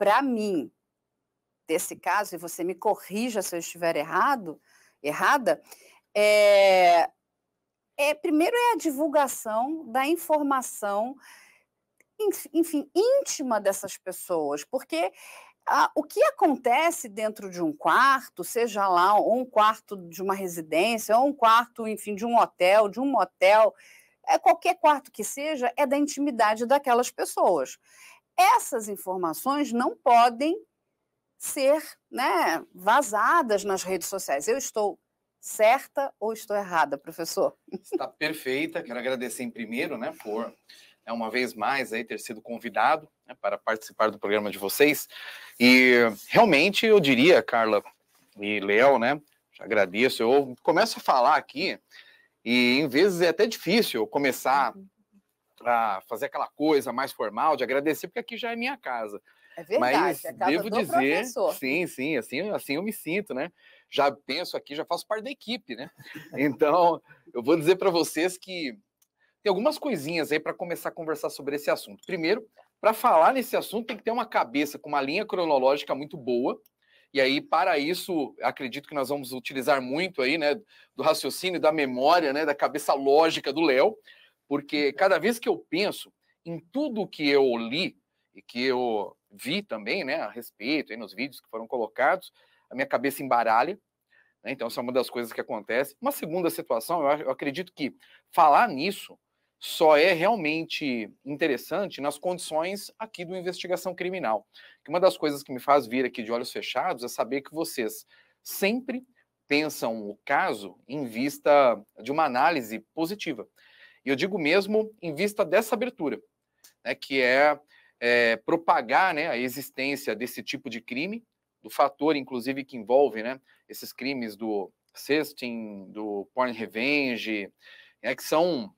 para mim, desse caso, e você me corrija se eu estiver errado, errada, é, é primeiro é a divulgação da informação, enf- enfim, íntima dessas pessoas, porque ah, o que acontece dentro de um quarto, seja lá ou um quarto de uma residência, ou um quarto, enfim, de um hotel, de um motel, é qualquer quarto que seja, é da intimidade daquelas pessoas. Essas informações não podem ser né, vazadas nas redes sociais. Eu estou certa ou estou errada, professor? Está perfeita. Quero agradecer em primeiro, né, por né, uma vez mais aí ter sido convidado né, para participar do programa de vocês. E realmente eu diria, Carla e Léo, né, agradeço. Eu começo a falar aqui e em vezes é até difícil começar a fazer aquela coisa mais formal de agradecer, porque aqui já é minha casa. É verdade, Mas é casa devo dizer, professor. sim, sim, assim, assim eu me sinto, né? Já penso aqui, já faço parte da equipe, né? Então, eu vou dizer para vocês que tem algumas coisinhas aí para começar a conversar sobre esse assunto. Primeiro, para falar nesse assunto, tem que ter uma cabeça com uma linha cronológica muito boa. E aí, para isso, acredito que nós vamos utilizar muito aí, né, do raciocínio, da memória, né, da cabeça lógica do Léo, porque cada vez que eu penso em tudo que eu li e que eu vi também, né, a respeito, aí nos vídeos que foram colocados, a minha cabeça embaralha, né, então essa é uma das coisas que acontece. Uma segunda situação, eu acredito que falar nisso só é realmente interessante nas condições aqui do investigação criminal. Que uma das coisas que me faz vir aqui de olhos fechados é saber que vocês sempre pensam o caso em vista de uma análise positiva. E eu digo mesmo em vista dessa abertura, né, que é, é, propagar né, a existência desse tipo de crime, do fator, inclusive, que envolve né, esses crimes do sexting, do porn revenge, né, que são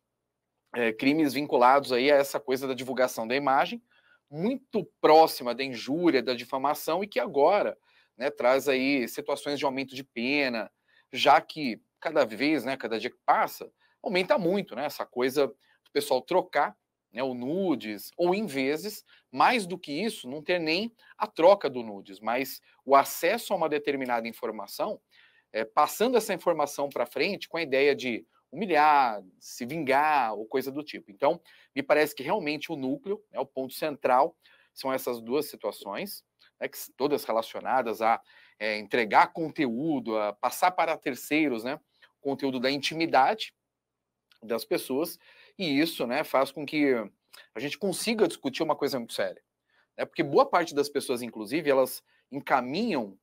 é, crimes vinculados aí a essa coisa da divulgação da imagem, muito próxima da injúria, da difamação, e que agora né, traz aí situações de aumento de pena, já que cada vez, né, cada dia que passa, aumenta muito né, essa coisa do pessoal trocar né, o nudes, ou em vezes, mais do que isso, não ter nem a troca do nudes, mas o acesso a uma determinada informação, é, passando essa informação para frente com a ideia de humilhar, se vingar ou coisa do tipo. Então, me parece que realmente o núcleo, né, o ponto central, são essas duas situações, né, que todas relacionadas a é, entregar conteúdo, a passar para terceiros, né, conteúdo da intimidade das pessoas, e isso, né, faz com que a gente consiga discutir uma coisa muito séria, né, porque boa parte das pessoas, inclusive, elas encaminham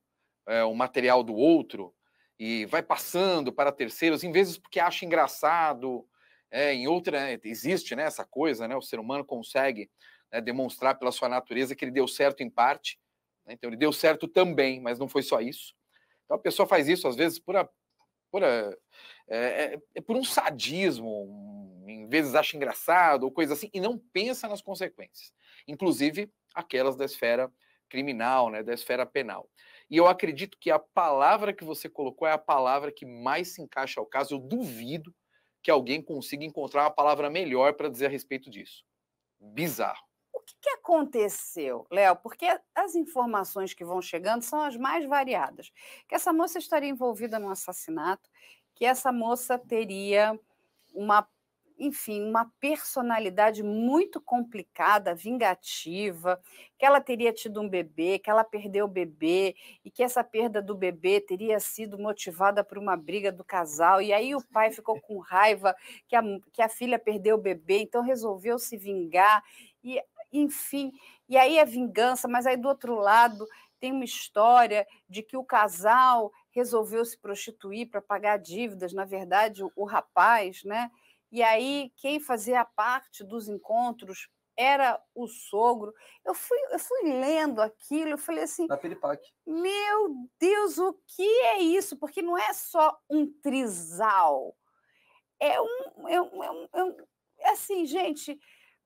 é, o material do outro e vai passando para terceiros, em vezes porque acha engraçado, é, em outra né, existe né, essa coisa, né, o ser humano consegue né, demonstrar pela sua natureza que ele deu certo em parte, né, então ele deu certo também, mas não foi só isso. Então a pessoa faz isso às vezes por, por, é, é- é por um sadismo, um- em vezes acha engraçado ou coisa assim, e não pensa nas consequências, inclusive aquelas da esfera criminal, né, da esfera penal. E eu acredito que a palavra que você colocou é a palavra que mais se encaixa ao caso. Eu duvido que alguém consiga encontrar uma palavra melhor para dizer a respeito disso. Bizarro. Que, que aconteceu, Léo? Porque as informações que vão chegando são as mais variadas. Que essa moça estaria envolvida num assassinato, que essa moça teria uma, enfim, uma personalidade muito complicada, vingativa, que ela teria tido um bebê, que ela perdeu o bebê e que essa perda do bebê teria sido motivada por uma briga do casal. E aí o pai ficou com raiva que a, que a filha perdeu o bebê, então resolveu se vingar. E, enfim, e aí é vingança, mas aí do outro lado tem uma história de que o casal resolveu se prostituir para pagar dívidas, na verdade, o, o rapaz, né? E aí quem fazia parte dos encontros era o sogro. Eu fui, eu fui lendo aquilo, eu falei assim, Na Piripaque. meu Deus, o que é isso? Porque não é só um trisal. É um, é um, é um, é um- é assim, gente,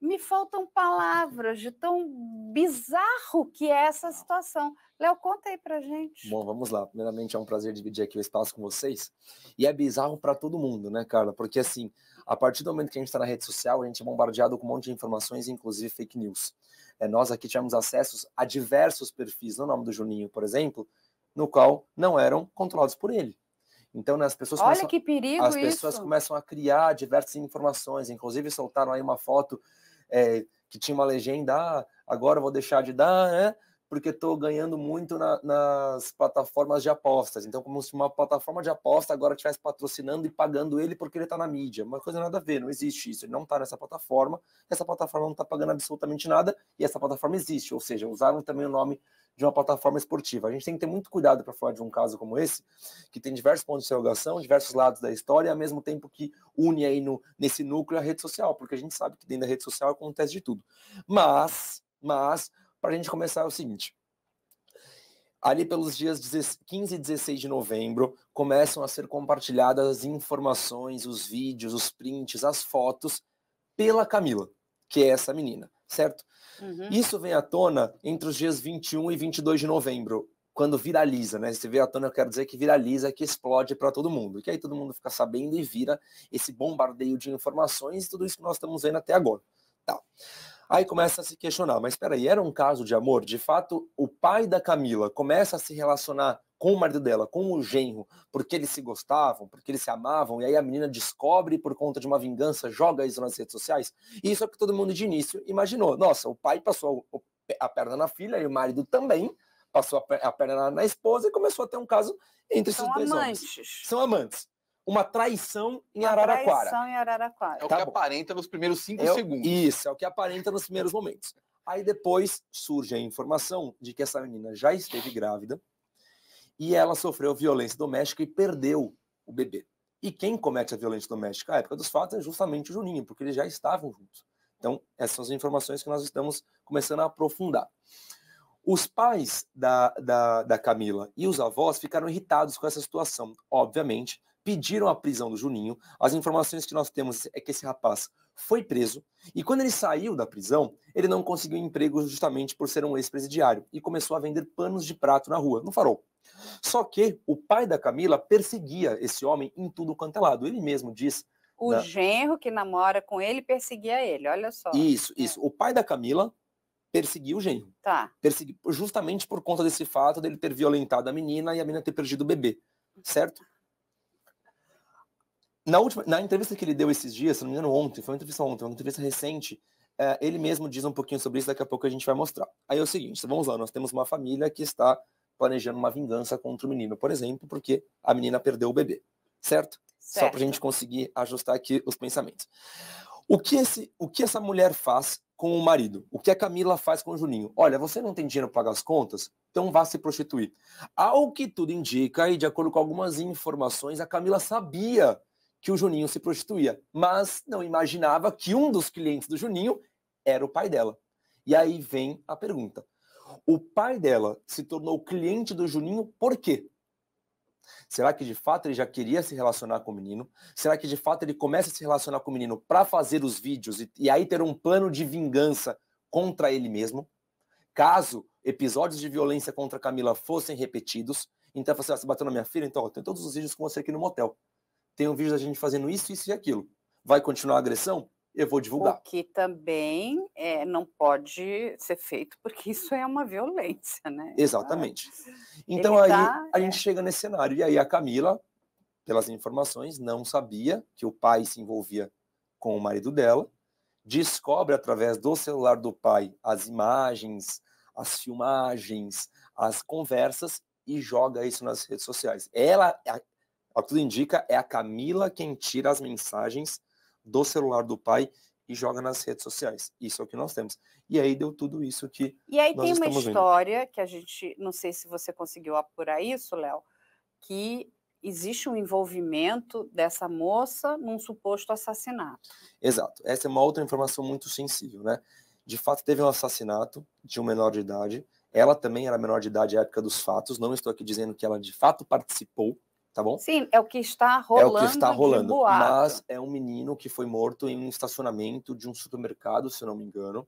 me faltam palavras de tão bizarro que é essa situação. Léo, conta aí pra gente. Bom, vamos lá. Primeiramente, é um prazer dividir aqui o espaço com vocês. E é bizarro para todo mundo, né, Carla? Porque, assim, a partir do momento que a gente está na rede social, a gente é bombardeado com um monte de informações, inclusive fake news. É, nós aqui tivemos acessos a diversos perfis, no nome do Juninho, por exemplo, no qual não eram controlados por ele. Então, né, as pessoas Olha começam, que perigo as pessoas isso. começam a criar diversas informações, inclusive soltaram aí uma foto é, que tinha uma legenda, ah, agora vou deixar de dar, né? Porque estou ganhando muito na- nas plataformas de apostas. Então, como se uma plataforma de aposta agora estivesse patrocinando e pagando ele porque ele está na mídia. Uma coisa nada a ver, não existe isso. Ele não está nessa plataforma, essa plataforma não está pagando absolutamente nada e essa plataforma existe. Ou seja, usaram também o nome de uma plataforma esportiva. A gente tem que ter muito cuidado para falar de um caso como esse, que tem diversos pontos de interrogação, diversos lados da história, ao mesmo tempo que une aí no, nesse núcleo a rede social, porque a gente sabe que dentro da rede social acontece de tudo. Mas, mas, para a gente começar é o seguinte. Ali pelos dias 15 e 16 de novembro, começam a ser compartilhadas as informações, os vídeos, os prints, as fotos pela Camila, que é essa menina, certo? Uhum. Isso vem à tona entre os dias 21 e 22 de novembro, quando viraliza, né? Se vê à tona, eu quero dizer que viraliza, que explode para todo mundo. Que aí todo mundo fica sabendo e vira esse bombardeio de informações e tudo isso que nós estamos vendo até agora. Tá. Aí começa a se questionar, mas espera aí, era um caso de amor? De fato, o pai da Camila começa a se relacionar com o marido dela, com o genro, porque eles se gostavam, porque eles se amavam, e aí a menina descobre por conta de uma vingança, joga isso nas redes sociais. E isso é o que todo mundo de início imaginou. Nossa, o pai passou a perna na filha e o marido também passou a perna na esposa e começou a ter um caso entre São esses dois amantes. homens. São amantes. Uma traição em Uma Araraquara. traição em Araraquara. É o Tá que bom. aparenta nos primeiros cinco É o- segundos. Isso, é o que aparenta nos primeiros momentos. Aí depois surge a informação de que essa menina já esteve grávida e ela sofreu violência doméstica e perdeu o bebê. E quem comete a violência doméstica à época dos fatos é justamente o Juninho, porque eles já estavam juntos. Então, essas são as informações que nós estamos começando a aprofundar. Os pais da, da, da Camila e os avós ficaram irritados com essa situação. Obviamente, pediram a prisão do Juninho. As informações que nós temos é que esse rapaz foi preso e quando ele saiu da prisão, ele não conseguiu emprego justamente por ser um ex-presidiário e começou a vender panos de prato na rua, no farol. Só que o pai da Camila perseguia esse homem em tudo quanto é lado. Ele mesmo diz. O genro que namora com ele perseguia ele, olha só. Isso, isso. O pai da Camila perseguiu o genro. Tá. Persegui- justamente por conta desse fato dele ter violentado a menina e a menina ter perdido o bebê, certo? Na, última, na entrevista que ele deu esses dias, se não me engano, ontem, foi uma entrevista ontem, uma entrevista recente, eh, ele mesmo diz um pouquinho sobre isso, daqui a pouco a gente vai mostrar. Aí é o seguinte, vamos lá, nós temos uma família que está planejando uma vingança contra o menino, por exemplo, porque a menina perdeu o bebê, certo? Só para a Certo. gente conseguir ajustar aqui os pensamentos. O que, esse, o que essa mulher faz com o marido? O que a Camila faz com o Juninho? Olha, você não tem dinheiro para pagar as contas? Então vá se prostituir. Ao que tudo indica, e de acordo com algumas informações, a Camila sabia que o Juninho se prostituía, mas não imaginava que um dos clientes do Juninho era o pai dela. E aí vem a pergunta: o pai dela se tornou cliente do Juninho por quê? Será que de fato ele já queria se relacionar com o menino? Será que de fato ele começa a se relacionar com o menino para fazer os vídeos e, e aí ter um plano de vingança contra ele mesmo? Caso episódios de violência contra Camila fossem repetidos, então você, ah, você bateu na minha filha, então tem todos os vídeos com você aqui no motel. Tem um vídeo da gente fazendo isso, isso e aquilo. Vai continuar a agressão? Eu vou divulgar. O que também é, não pode ser feito, porque isso é uma violência, né? Exatamente. Ele Então aí tá, a gente chega nesse cenário. E aí a Camila, pelas informações, não sabia que o pai se envolvia com o marido dela, descobre através do celular do pai as imagens, as filmagens, as conversas e joga isso nas redes sociais. Ela, a- que tudo indica, é a Camila quem tira as mensagens do celular do pai e joga nas redes sociais. Isso é o que nós temos. E aí deu tudo isso que E aí tem uma estamos vendo. história que a gente, não sei se você conseguiu apurar isso, Léo, que existe um envolvimento dessa moça num suposto assassinato. Exato. Essa é uma outra informação muito sensível, né? De fato, teve um assassinato de um menor de idade. Ela também era menor de idade à época dos fatos. Não estou aqui dizendo que ela de fato participou, tá bom? Sim, é o que está É rolando o que está rolando. Mas é um menino que foi morto em um estacionamento de um supermercado, se eu não me engano.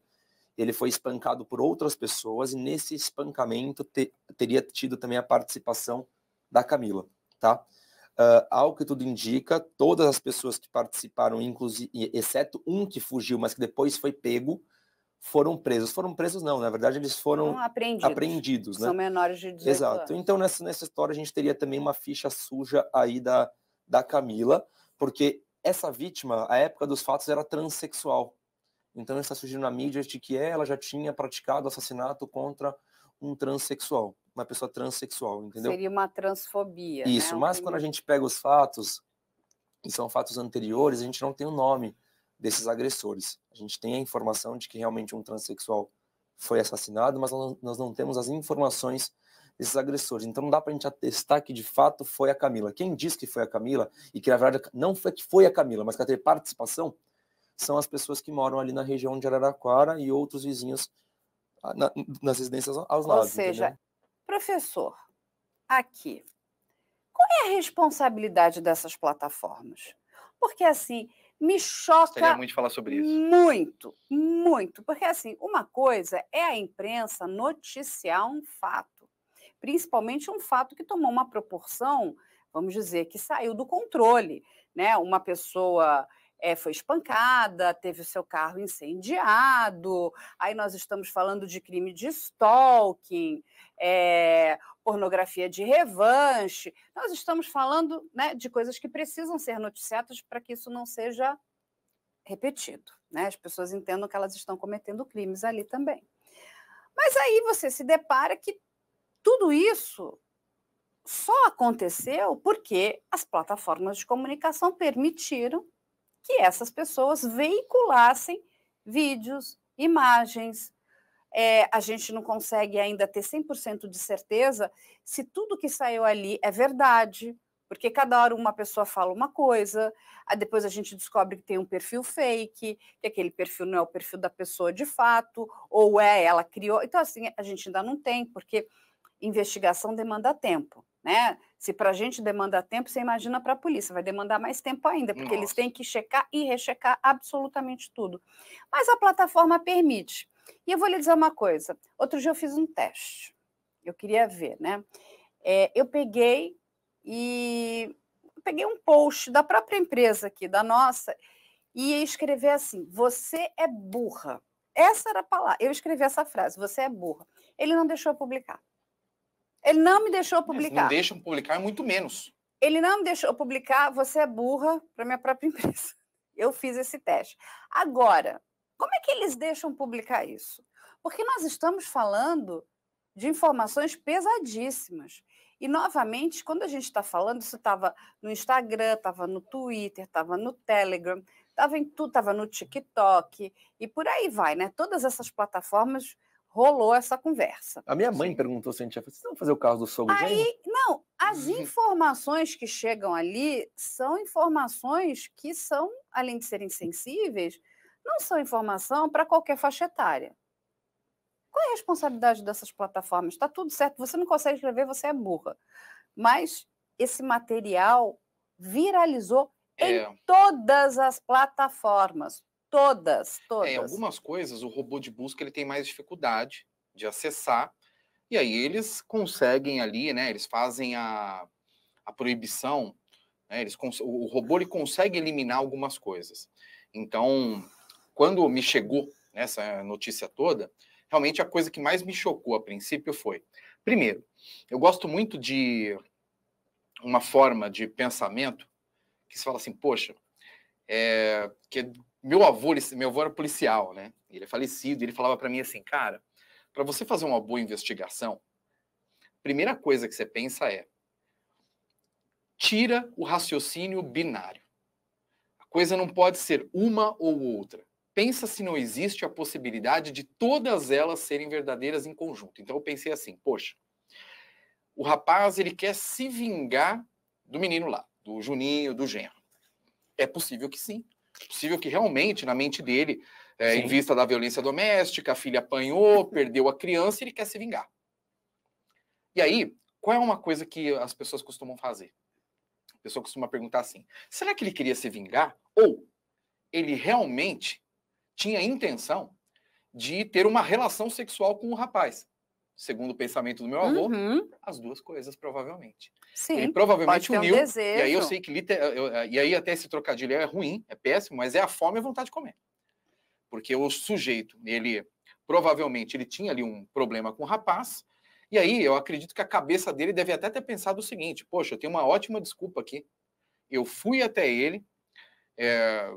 Ele foi espancado por outras pessoas e nesse espancamento te- teria tido também a participação da Camila, tá? Ah, ao que tudo indica, todas as pessoas que participaram, inclusive, exceto um que fugiu, mas que depois foi pego, foram presos. Foram presos não, na verdade eles foram apreendidos. apreendidos, né? São menores de 18 Exato. anos. Então, nessa, nessa história, a gente teria também uma ficha suja aí da, da Camila, porque essa vítima, à época dos fatos, era transexual. Então, está surgindo na mídia de que ela já tinha praticado assassinato contra um transexual, uma pessoa transexual, entendeu? Seria uma transfobia. Isso, né? Um mas quando a gente pega os fatos, e são fatos anteriores, a gente não tem o nome desses agressores. A gente tem a informação de que realmente um transexual foi assassinado, mas nós não temos as informações desses agressores. Então não dá para a gente atestar que de fato foi a Camila. Quem diz que foi a Camila e que na verdade não foi que foi a Camila, mas que ela teve participação, são as pessoas que moram ali na região de Araraquara e outros vizinhos ah, na, nas residências aos lados. Ou seja, entendeu? professor, aqui, qual é a responsabilidade dessas plataformas? Porque assim, me choca Gostaria muito de falar sobre isso. muito, muito, porque assim, uma coisa é a imprensa noticiar um fato, principalmente um fato que tomou uma proporção, vamos dizer, que saiu do controle, né? Uma pessoa é, foi espancada, teve o seu carro incendiado, aí nós estamos falando de crime de stalking, é, pornografia de revanche, nós estamos falando né, de coisas que precisam ser noticiadas para que isso não seja repetido. Né? As pessoas entendam que elas estão cometendo crimes ali também. Mas aí você se depara que tudo isso só aconteceu porque as plataformas de comunicação permitiram que essas pessoas veiculassem vídeos, imagens. É, a gente não consegue ainda ter 100% de certeza se tudo que saiu ali é verdade, porque cada hora uma pessoa fala uma coisa, depois a gente descobre que tem um perfil fake, que aquele perfil não é o perfil da pessoa de fato, ou é ela criou. Então, assim, a gente ainda não tem, porque investigação demanda tempo. Né? Se para a gente demanda tempo, você imagina para a polícia, vai demandar mais tempo ainda, porque Nossa. eles têm que checar e rechecar absolutamente tudo. Mas a plataforma permite. E eu vou lhe dizer uma coisa: outro dia eu fiz um teste, eu queria ver, né? É, eu peguei e peguei um post da própria empresa aqui, da nossa, e ia escrever assim: você é burra. Essa era a palavra. Eu escrevi essa frase: você é burra. Ele não deixou eu publicar. Ele não me deixou publicar. Não deixam publicar, muito menos. Ele não me deixou publicar, você é burra para minha própria empresa. Eu fiz esse teste. Agora, como é que eles deixam publicar isso? Porque nós estamos falando de informações pesadíssimas. E, novamente, quando a gente está falando, isso estava no Instagram, estava no Twitter, estava no Telegram, estava em tudo, estava no TikTok, e por aí vai, né? Todas essas plataformas rolou essa conversa. A minha mãe perguntou se a gente ia fazer, fazer o caso do sogro Aí, não, as uhum. informações que chegam ali são informações que são, além de serem sensíveis, não são informação para qualquer faixa etária. Qual é a responsabilidade dessas plataformas? Está tudo certo, você não consegue escrever, você é burra. Mas esse material viralizou é. em todas as plataformas. Todas, todas. É, em algumas coisas, o robô de busca ele tem mais dificuldade de acessar, e aí eles conseguem ali, né? Eles fazem a, a proibição, né, eles, o robô ele consegue eliminar algumas coisas. Então, quando me chegou essa notícia toda, realmente a coisa que mais me chocou a princípio foi, primeiro, eu gosto muito de uma forma de pensamento que se fala assim, poxa, é, que meu avô, meu avô era policial, né? Ele é falecido, ele falava para mim assim, cara, para você fazer uma boa investigação, primeira coisa que você pensa é tira o raciocínio binário. A coisa não pode ser uma ou outra. Pensa se não existe a possibilidade de todas elas serem verdadeiras em conjunto. Então eu pensei assim, poxa, o rapaz ele quer se vingar do menino lá, do Juninho, do genro. É possível que sim. É possível que realmente, na mente dele, é, em vista da violência doméstica, a filha apanhou, perdeu a criança e ele quer se vingar. E aí, qual é uma coisa que as pessoas costumam fazer? A pessoa costuma perguntar assim: será que ele queria se vingar? Ou ele realmente tinha intenção de ter uma relação sexual com o rapaz? Segundo o pensamento do meu avô, uhum. as duas coisas, provavelmente. Sim, ele provavelmente uniu. Um e aí eu sei que liter... e aí até esse trocadilho é ruim, é péssimo, mas é a fome e a vontade de comer. Porque o sujeito, ele provavelmente ele tinha ali um problema com o rapaz, e aí eu acredito que a cabeça dele deve até ter pensado o seguinte: poxa, eu tenho uma ótima desculpa aqui. Eu fui até ele, é...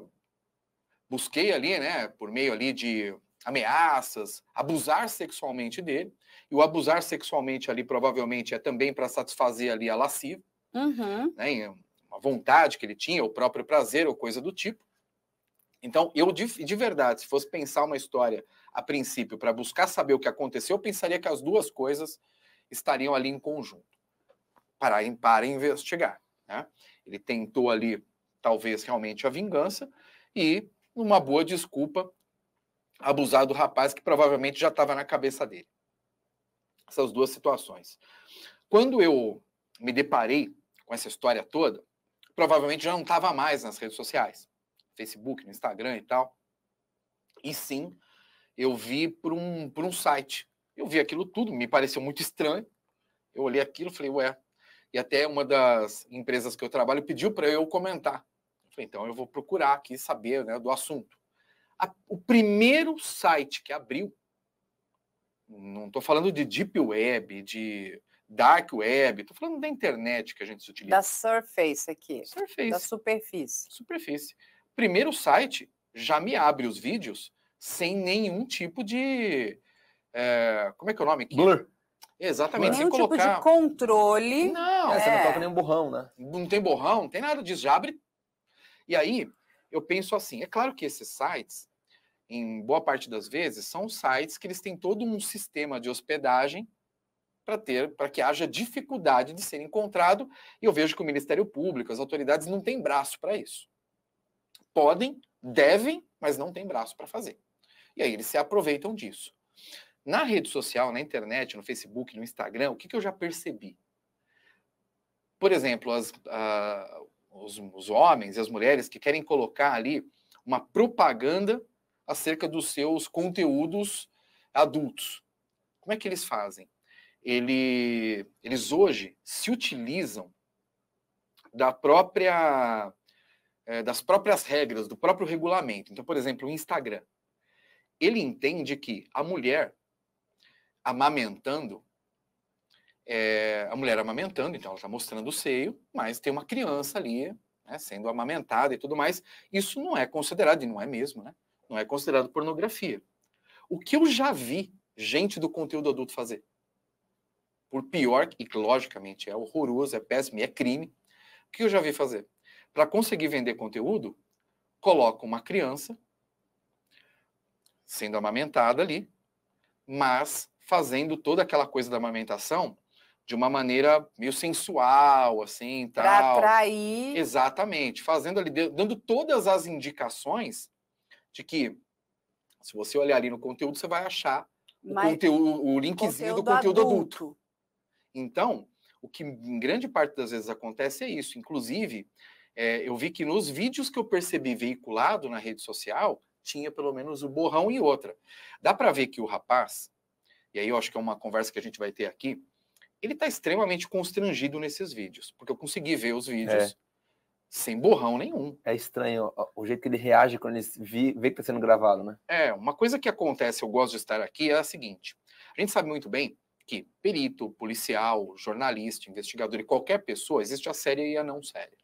busquei ali, né, por meio ali de ameaças, abusar sexualmente dele. E o abusar sexualmente ali provavelmente é também para satisfazer ali a lasciva, uhum. né? Uma vontade que ele tinha, o próprio prazer ou coisa do tipo. Então, eu de, de verdade, se fosse pensar uma história a princípio, para buscar saber o que aconteceu, eu pensaria que as duas coisas estariam ali em conjunto para, para investigar. Né? Ele tentou ali, talvez, realmente a vingança e, numa boa desculpa, abusar do rapaz que provavelmente já estava na cabeça dele. Essas duas situações. Quando eu me deparei com essa história toda, provavelmente já não estava mais nas redes sociais, Facebook, no Instagram e tal. E sim, eu vi por um, por um site. Eu vi aquilo tudo, me pareceu muito estranho. Eu olhei aquilo e falei, ué. E até uma das empresas que eu trabalho pediu para eu comentar. Eu falei, então eu vou procurar aqui saber né, do assunto. A, o primeiro site que abriu, não estou falando de Deep Web, de Dark Web, estou falando da internet que a gente utiliza. Da Surface aqui. Surface. Da superfície. Superfície. Primeiro site já me abre os vídeos sem nenhum tipo de. É, como é que é o nome aqui? Blur. Exatamente, Nenhum sem colocar. tipo de controle. Não, É, você não É. toca nem um borrão, né? não tem borrão, não tem nada disso, já abre. E aí, eu penso assim: é claro que esses sites, em boa parte das vezes, são sites que eles têm todo um sistema de hospedagem para ter, para que haja dificuldade de ser encontrado. E eu vejo que o Ministério Público, as autoridades não têm braço para isso. Podem, devem, mas não têm braço para fazer. E aí eles se aproveitam disso. Na rede social, na internet, no Facebook, no Instagram, o que, que eu já percebi? Por exemplo, as, ah, os, os homens e as mulheres que querem colocar ali uma propaganda acerca dos seus conteúdos adultos. Como é que eles fazem? Ele, eles hoje se utilizam da própria eh, das próprias regras, do próprio regulamento. Então, por exemplo, o Instagram. Ele entende que a mulher amamentando, eh, a mulher amamentando, então ela está mostrando o seio, mas tem uma criança ali né, sendo amamentada e tudo mais. Isso não é considerado, e não é mesmo, né? Não é considerado pornografia. O que eu já vi gente do conteúdo adulto fazer, por pior, e que logicamente é horroroso, é péssimo é crime, o que eu já vi fazer? Para conseguir vender conteúdo, coloca uma criança sendo amamentada ali, mas fazendo toda aquela coisa da amamentação de uma maneira meio sensual, assim, Para tal. atrair. Exatamente, fazendo ali, dando todas as indicações de que, se você olhar ali no conteúdo, você vai achar o, Mas- conteúdo, o linkzinho do conteúdo conteúdo adulto. Então, o que em grande parte das vezes acontece é isso. Inclusive, eh, eu vi que nos vídeos que eu percebi veiculado na rede social, tinha pelo menos o borrão e outra. Dá para ver que o rapaz, e aí eu acho que é uma conversa que a gente vai ter aqui, ele está extremamente constrangido nesses vídeos, porque eu consegui ver os vídeos sem borrão nenhum. É estranho o jeito que ele reage quando ele vi- vê que está sendo gravado, né? É, uma coisa que acontece, eu gosto de estar aqui, é a seguinte: a gente sabe muito bem que perito, policial, jornalista, investigador e qualquer pessoa, existe a séria e a não séria.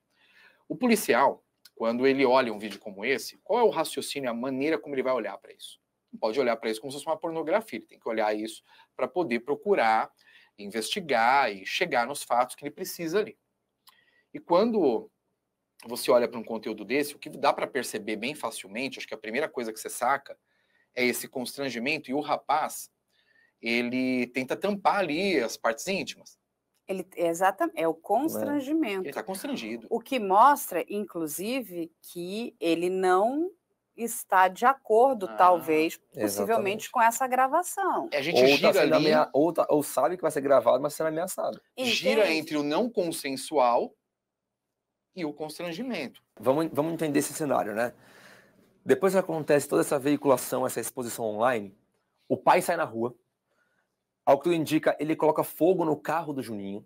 O policial, quando ele olha um vídeo como esse, qual é o raciocínio, a maneira como ele vai olhar para isso? Não pode olhar para isso como se fosse uma pornografia, ele tem que olhar isso para poder procurar, investigar e chegar nos fatos que ele precisa ali. E quando você olha para um conteúdo desse, o que dá para perceber bem facilmente, acho que a primeira coisa que você saca é esse constrangimento e o rapaz, ele tenta tampar ali as partes íntimas. Ele, exatamente, é o Ele constrangimento. está constrangido. O que mostra, inclusive, que ele não está de acordo, Ah, talvez, possivelmente, exatamente. com essa gravação. A gente Ou, tá gira sendo ali, amea- ou, tá- ou sabe que vai ser gravado, mas sendo ameaçado. gira entre o não consensual e o constrangimento. Vamos, vamos entender esse cenário, né? Depois que acontece toda essa veiculação, essa exposição online, o pai sai na rua. Ao que tudo indica, ele coloca fogo no carro do Juninho,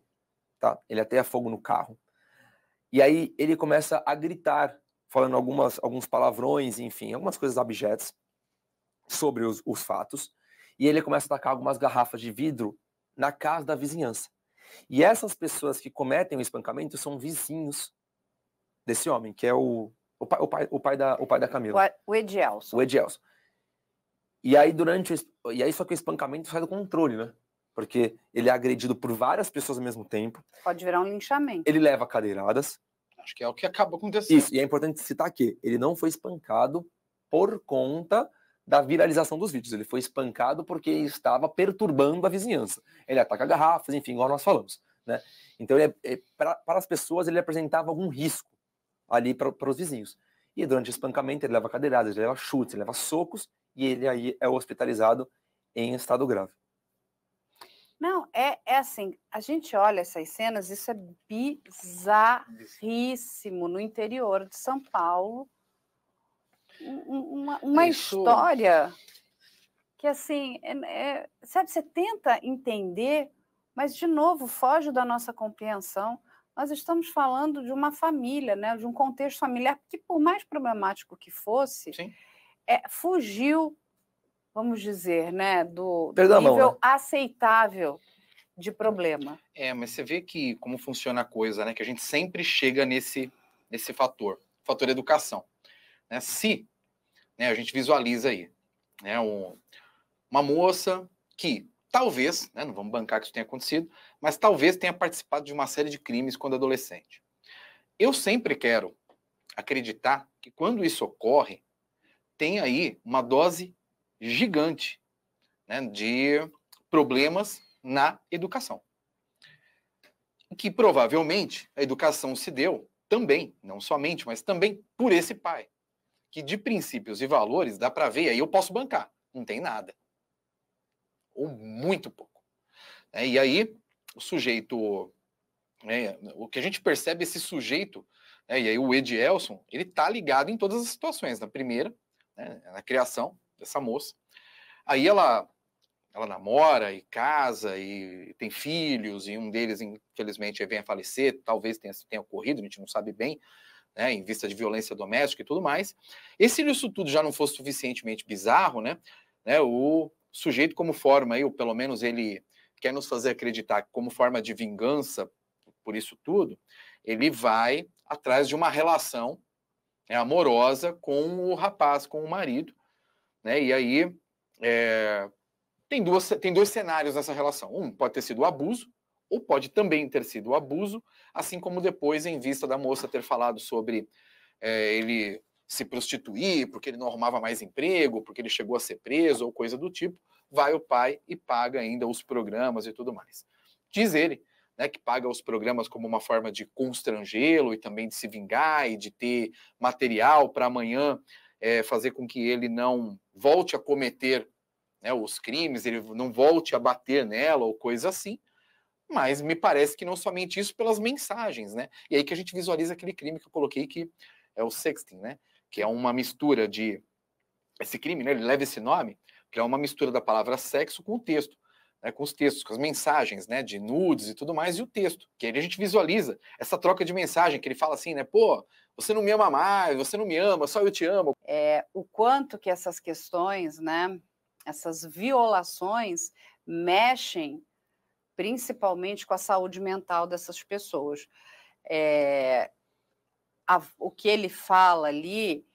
tá? Ele ateia fogo no carro. E aí ele começa a gritar, falando algumas, alguns palavrões, enfim, algumas coisas abjetas sobre os, os fatos. E ele começa a atacar algumas garrafas de vidro na casa da vizinhança. E essas pessoas que cometem o espancamento são vizinhos desse homem, que é o, o, pai, o, pai, o, pai, da, o pai da O, Camila, o Edielson. o Edielson. E aí, durante o, e aí, só que o espancamento sai do controle, né? Porque ele é agredido por várias pessoas ao mesmo tempo, Pode virar um linchamento. ele leva cadeiradas. Acho que é o que acaba acontecendo. Isso, e é importante citar que ele não foi espancado por conta da viralização dos vídeos. Ele foi espancado porque estava perturbando a vizinhança. Ele ataca garrafas, enfim, igual nós falamos. Né? Então, é, é, para as pessoas, ele apresentava algum risco ali para os vizinhos. E durante o espancamento, ele leva cadeiradas, ele leva chutes, ele leva socos, e ele aí é hospitalizado em estado grave. Não, é, é assim, a gente olha essas cenas, isso é bizarríssimo no interior de São Paulo. Uma, uma Isso- história que, assim, é, é- sabe, você tenta entender, mas, de novo, foge da nossa compreensão. Nós estamos falando de uma família, né, de um contexto familiar que, por mais problemático que fosse, é, fugiu, vamos dizer, né, do, Perdão, nível né? aceitável de problema. É, mas você vê que como funciona a coisa, né? Que a gente sempre chega nesse, nesse fator, fator educação. Né? Se né, a gente visualiza aí, né, um- uma moça que talvez, né, não vamos bancar que isso tenha acontecido, mas talvez tenha participado de uma série de crimes quando adolescente. Eu sempre quero acreditar que quando isso ocorre, tem aí uma dose gigante né, de problemas na educação. Que provavelmente a educação se deu também, não somente, mas também por esse pai, que de princípios e valores dá para ver, aí eu posso bancar, não tem nada. Ou muito pouco. né? e aí o sujeito, né, o que a gente percebe esse sujeito, né, e aí o Ed Elson, ele tá ligado em todas as situações. Na primeira, né, na criação dessa moça, aí ela ela namora e casa e tem filhos, e um deles, infelizmente, vem a falecer, talvez tenha, tenha ocorrido, a gente não sabe bem, né, em vista de violência doméstica e tudo mais. E se isso tudo já não fosse suficientemente bizarro, né, né, o sujeito como forma, aí, ou pelo menos ele quer nos fazer acreditar como forma de vingança por isso tudo, ele vai atrás de uma relação né, amorosa com o rapaz, com o marido, né, e aí é, tem, duas, tem dois cenários nessa relação. Um pode ter sido o abuso, ou pode também ter sido o abuso, assim como depois, em vista da moça ter falado sobre eh, ele se prostituir, porque ele não arrumava mais emprego, porque ele chegou a ser preso, ou coisa do tipo, vai o pai e paga ainda os programas e tudo mais. Diz ele né, que paga os programas como uma forma de constrangê-lo e também de se vingar e de ter material para amanhã eh, fazer com que ele não volte a cometer né, os crimes, ele não volte a bater nela ou coisa assim. Mas me parece que não somente isso, pelas mensagens, né? E aí que a gente visualiza aquele crime que eu coloquei que é o sexting, né? Que é uma mistura de esse crime, né? Ele leva esse nome, que é uma mistura da palavra sexo com o texto, né? Com os textos, com as mensagens, né? De nudes e tudo mais e o texto. Que aí a gente visualiza essa troca de mensagem que ele fala assim, né? Pô, você não me ama mais, você não me ama, só eu te amo. É, o quanto que essas questões, né, essas violações mexem principalmente com a saúde mental dessas pessoas. É, a- o que ele fala ali,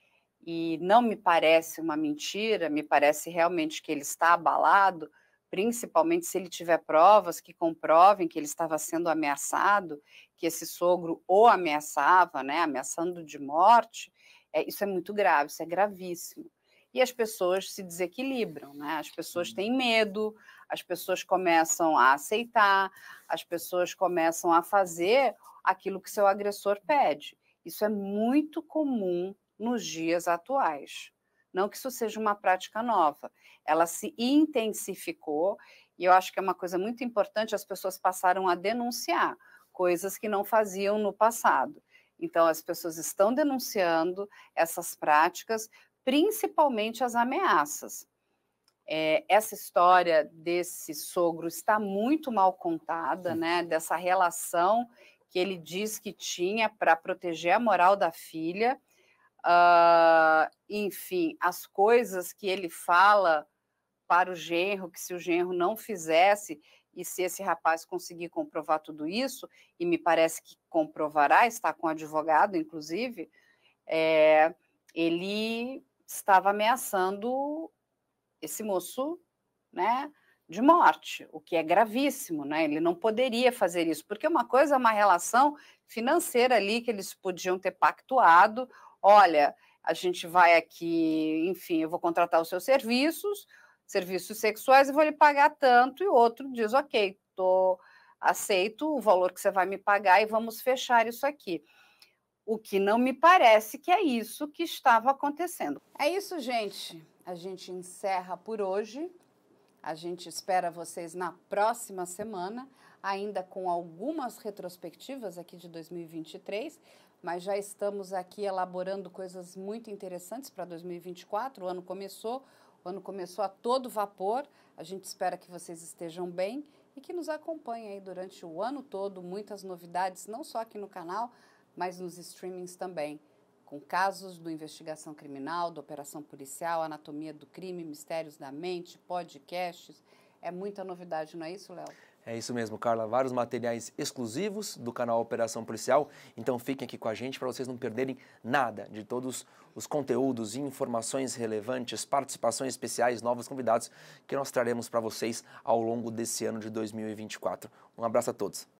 e não me parece uma mentira, me parece realmente que ele está abalado, principalmente se ele tiver provas que comprovem que ele estava sendo ameaçado, que esse sogro o ameaçava, né, ameaçando de morte, é, isso é muito grave, isso é gravíssimo. E as pessoas se desequilibram, né? As pessoas têm medo, as pessoas começam a aceitar, as pessoas começam a fazer aquilo que seu agressor pede. Isso é muito comum nos dias atuais. Não que isso seja uma prática nova, ela se intensificou e eu acho que é uma coisa muito importante, as pessoas passaram a denunciar coisas que não faziam no passado. Então, as pessoas estão denunciando essas práticas, principalmente as ameaças. É, essa história desse sogro está muito mal contada, né? Dessa relação que ele diz que tinha para proteger a moral da filha. Ah, enfim, as coisas que ele fala para o genro, que se o genro não fizesse, e se esse rapaz conseguir comprovar tudo isso, e me parece que comprovará, está com advogado, inclusive, é, ele estava ameaçando esse moço, né, de morte, o que é gravíssimo, né? Ele não poderia fazer isso, porque uma coisa é uma relação financeira ali que eles podiam ter pactuado. Olha, a gente vai aqui, enfim, eu vou contratar os seus serviços, serviços sexuais, e vou lhe pagar tanto, e outro diz, ok, tô, aceito o valor que você vai me pagar e vamos fechar isso aqui. O que não me parece que é isso que estava acontecendo. É isso, gente. A gente encerra por hoje. A gente espera vocês na próxima semana, ainda com algumas retrospectivas aqui de 2023, mas já estamos aqui elaborando coisas muito interessantes para 2024. O ano começou, o ano começou a todo vapor. A gente espera que vocês estejam bem e que nos acompanhem aí durante o ano todo, muitas novidades, não só aqui no canal, mas nos streamings também com casos do investigação criminal, da operação policial, anatomia do crime, mistérios da mente, podcasts. É muita novidade, não é isso, Léo? É isso mesmo, Carla. Vários materiais exclusivos do canal Operação Policial. Então fiquem aqui com a gente para vocês não perderem nada de todos os conteúdos e informações relevantes, participações especiais, novos convidados que nós traremos para vocês ao longo desse ano de 2024. Um abraço a todos.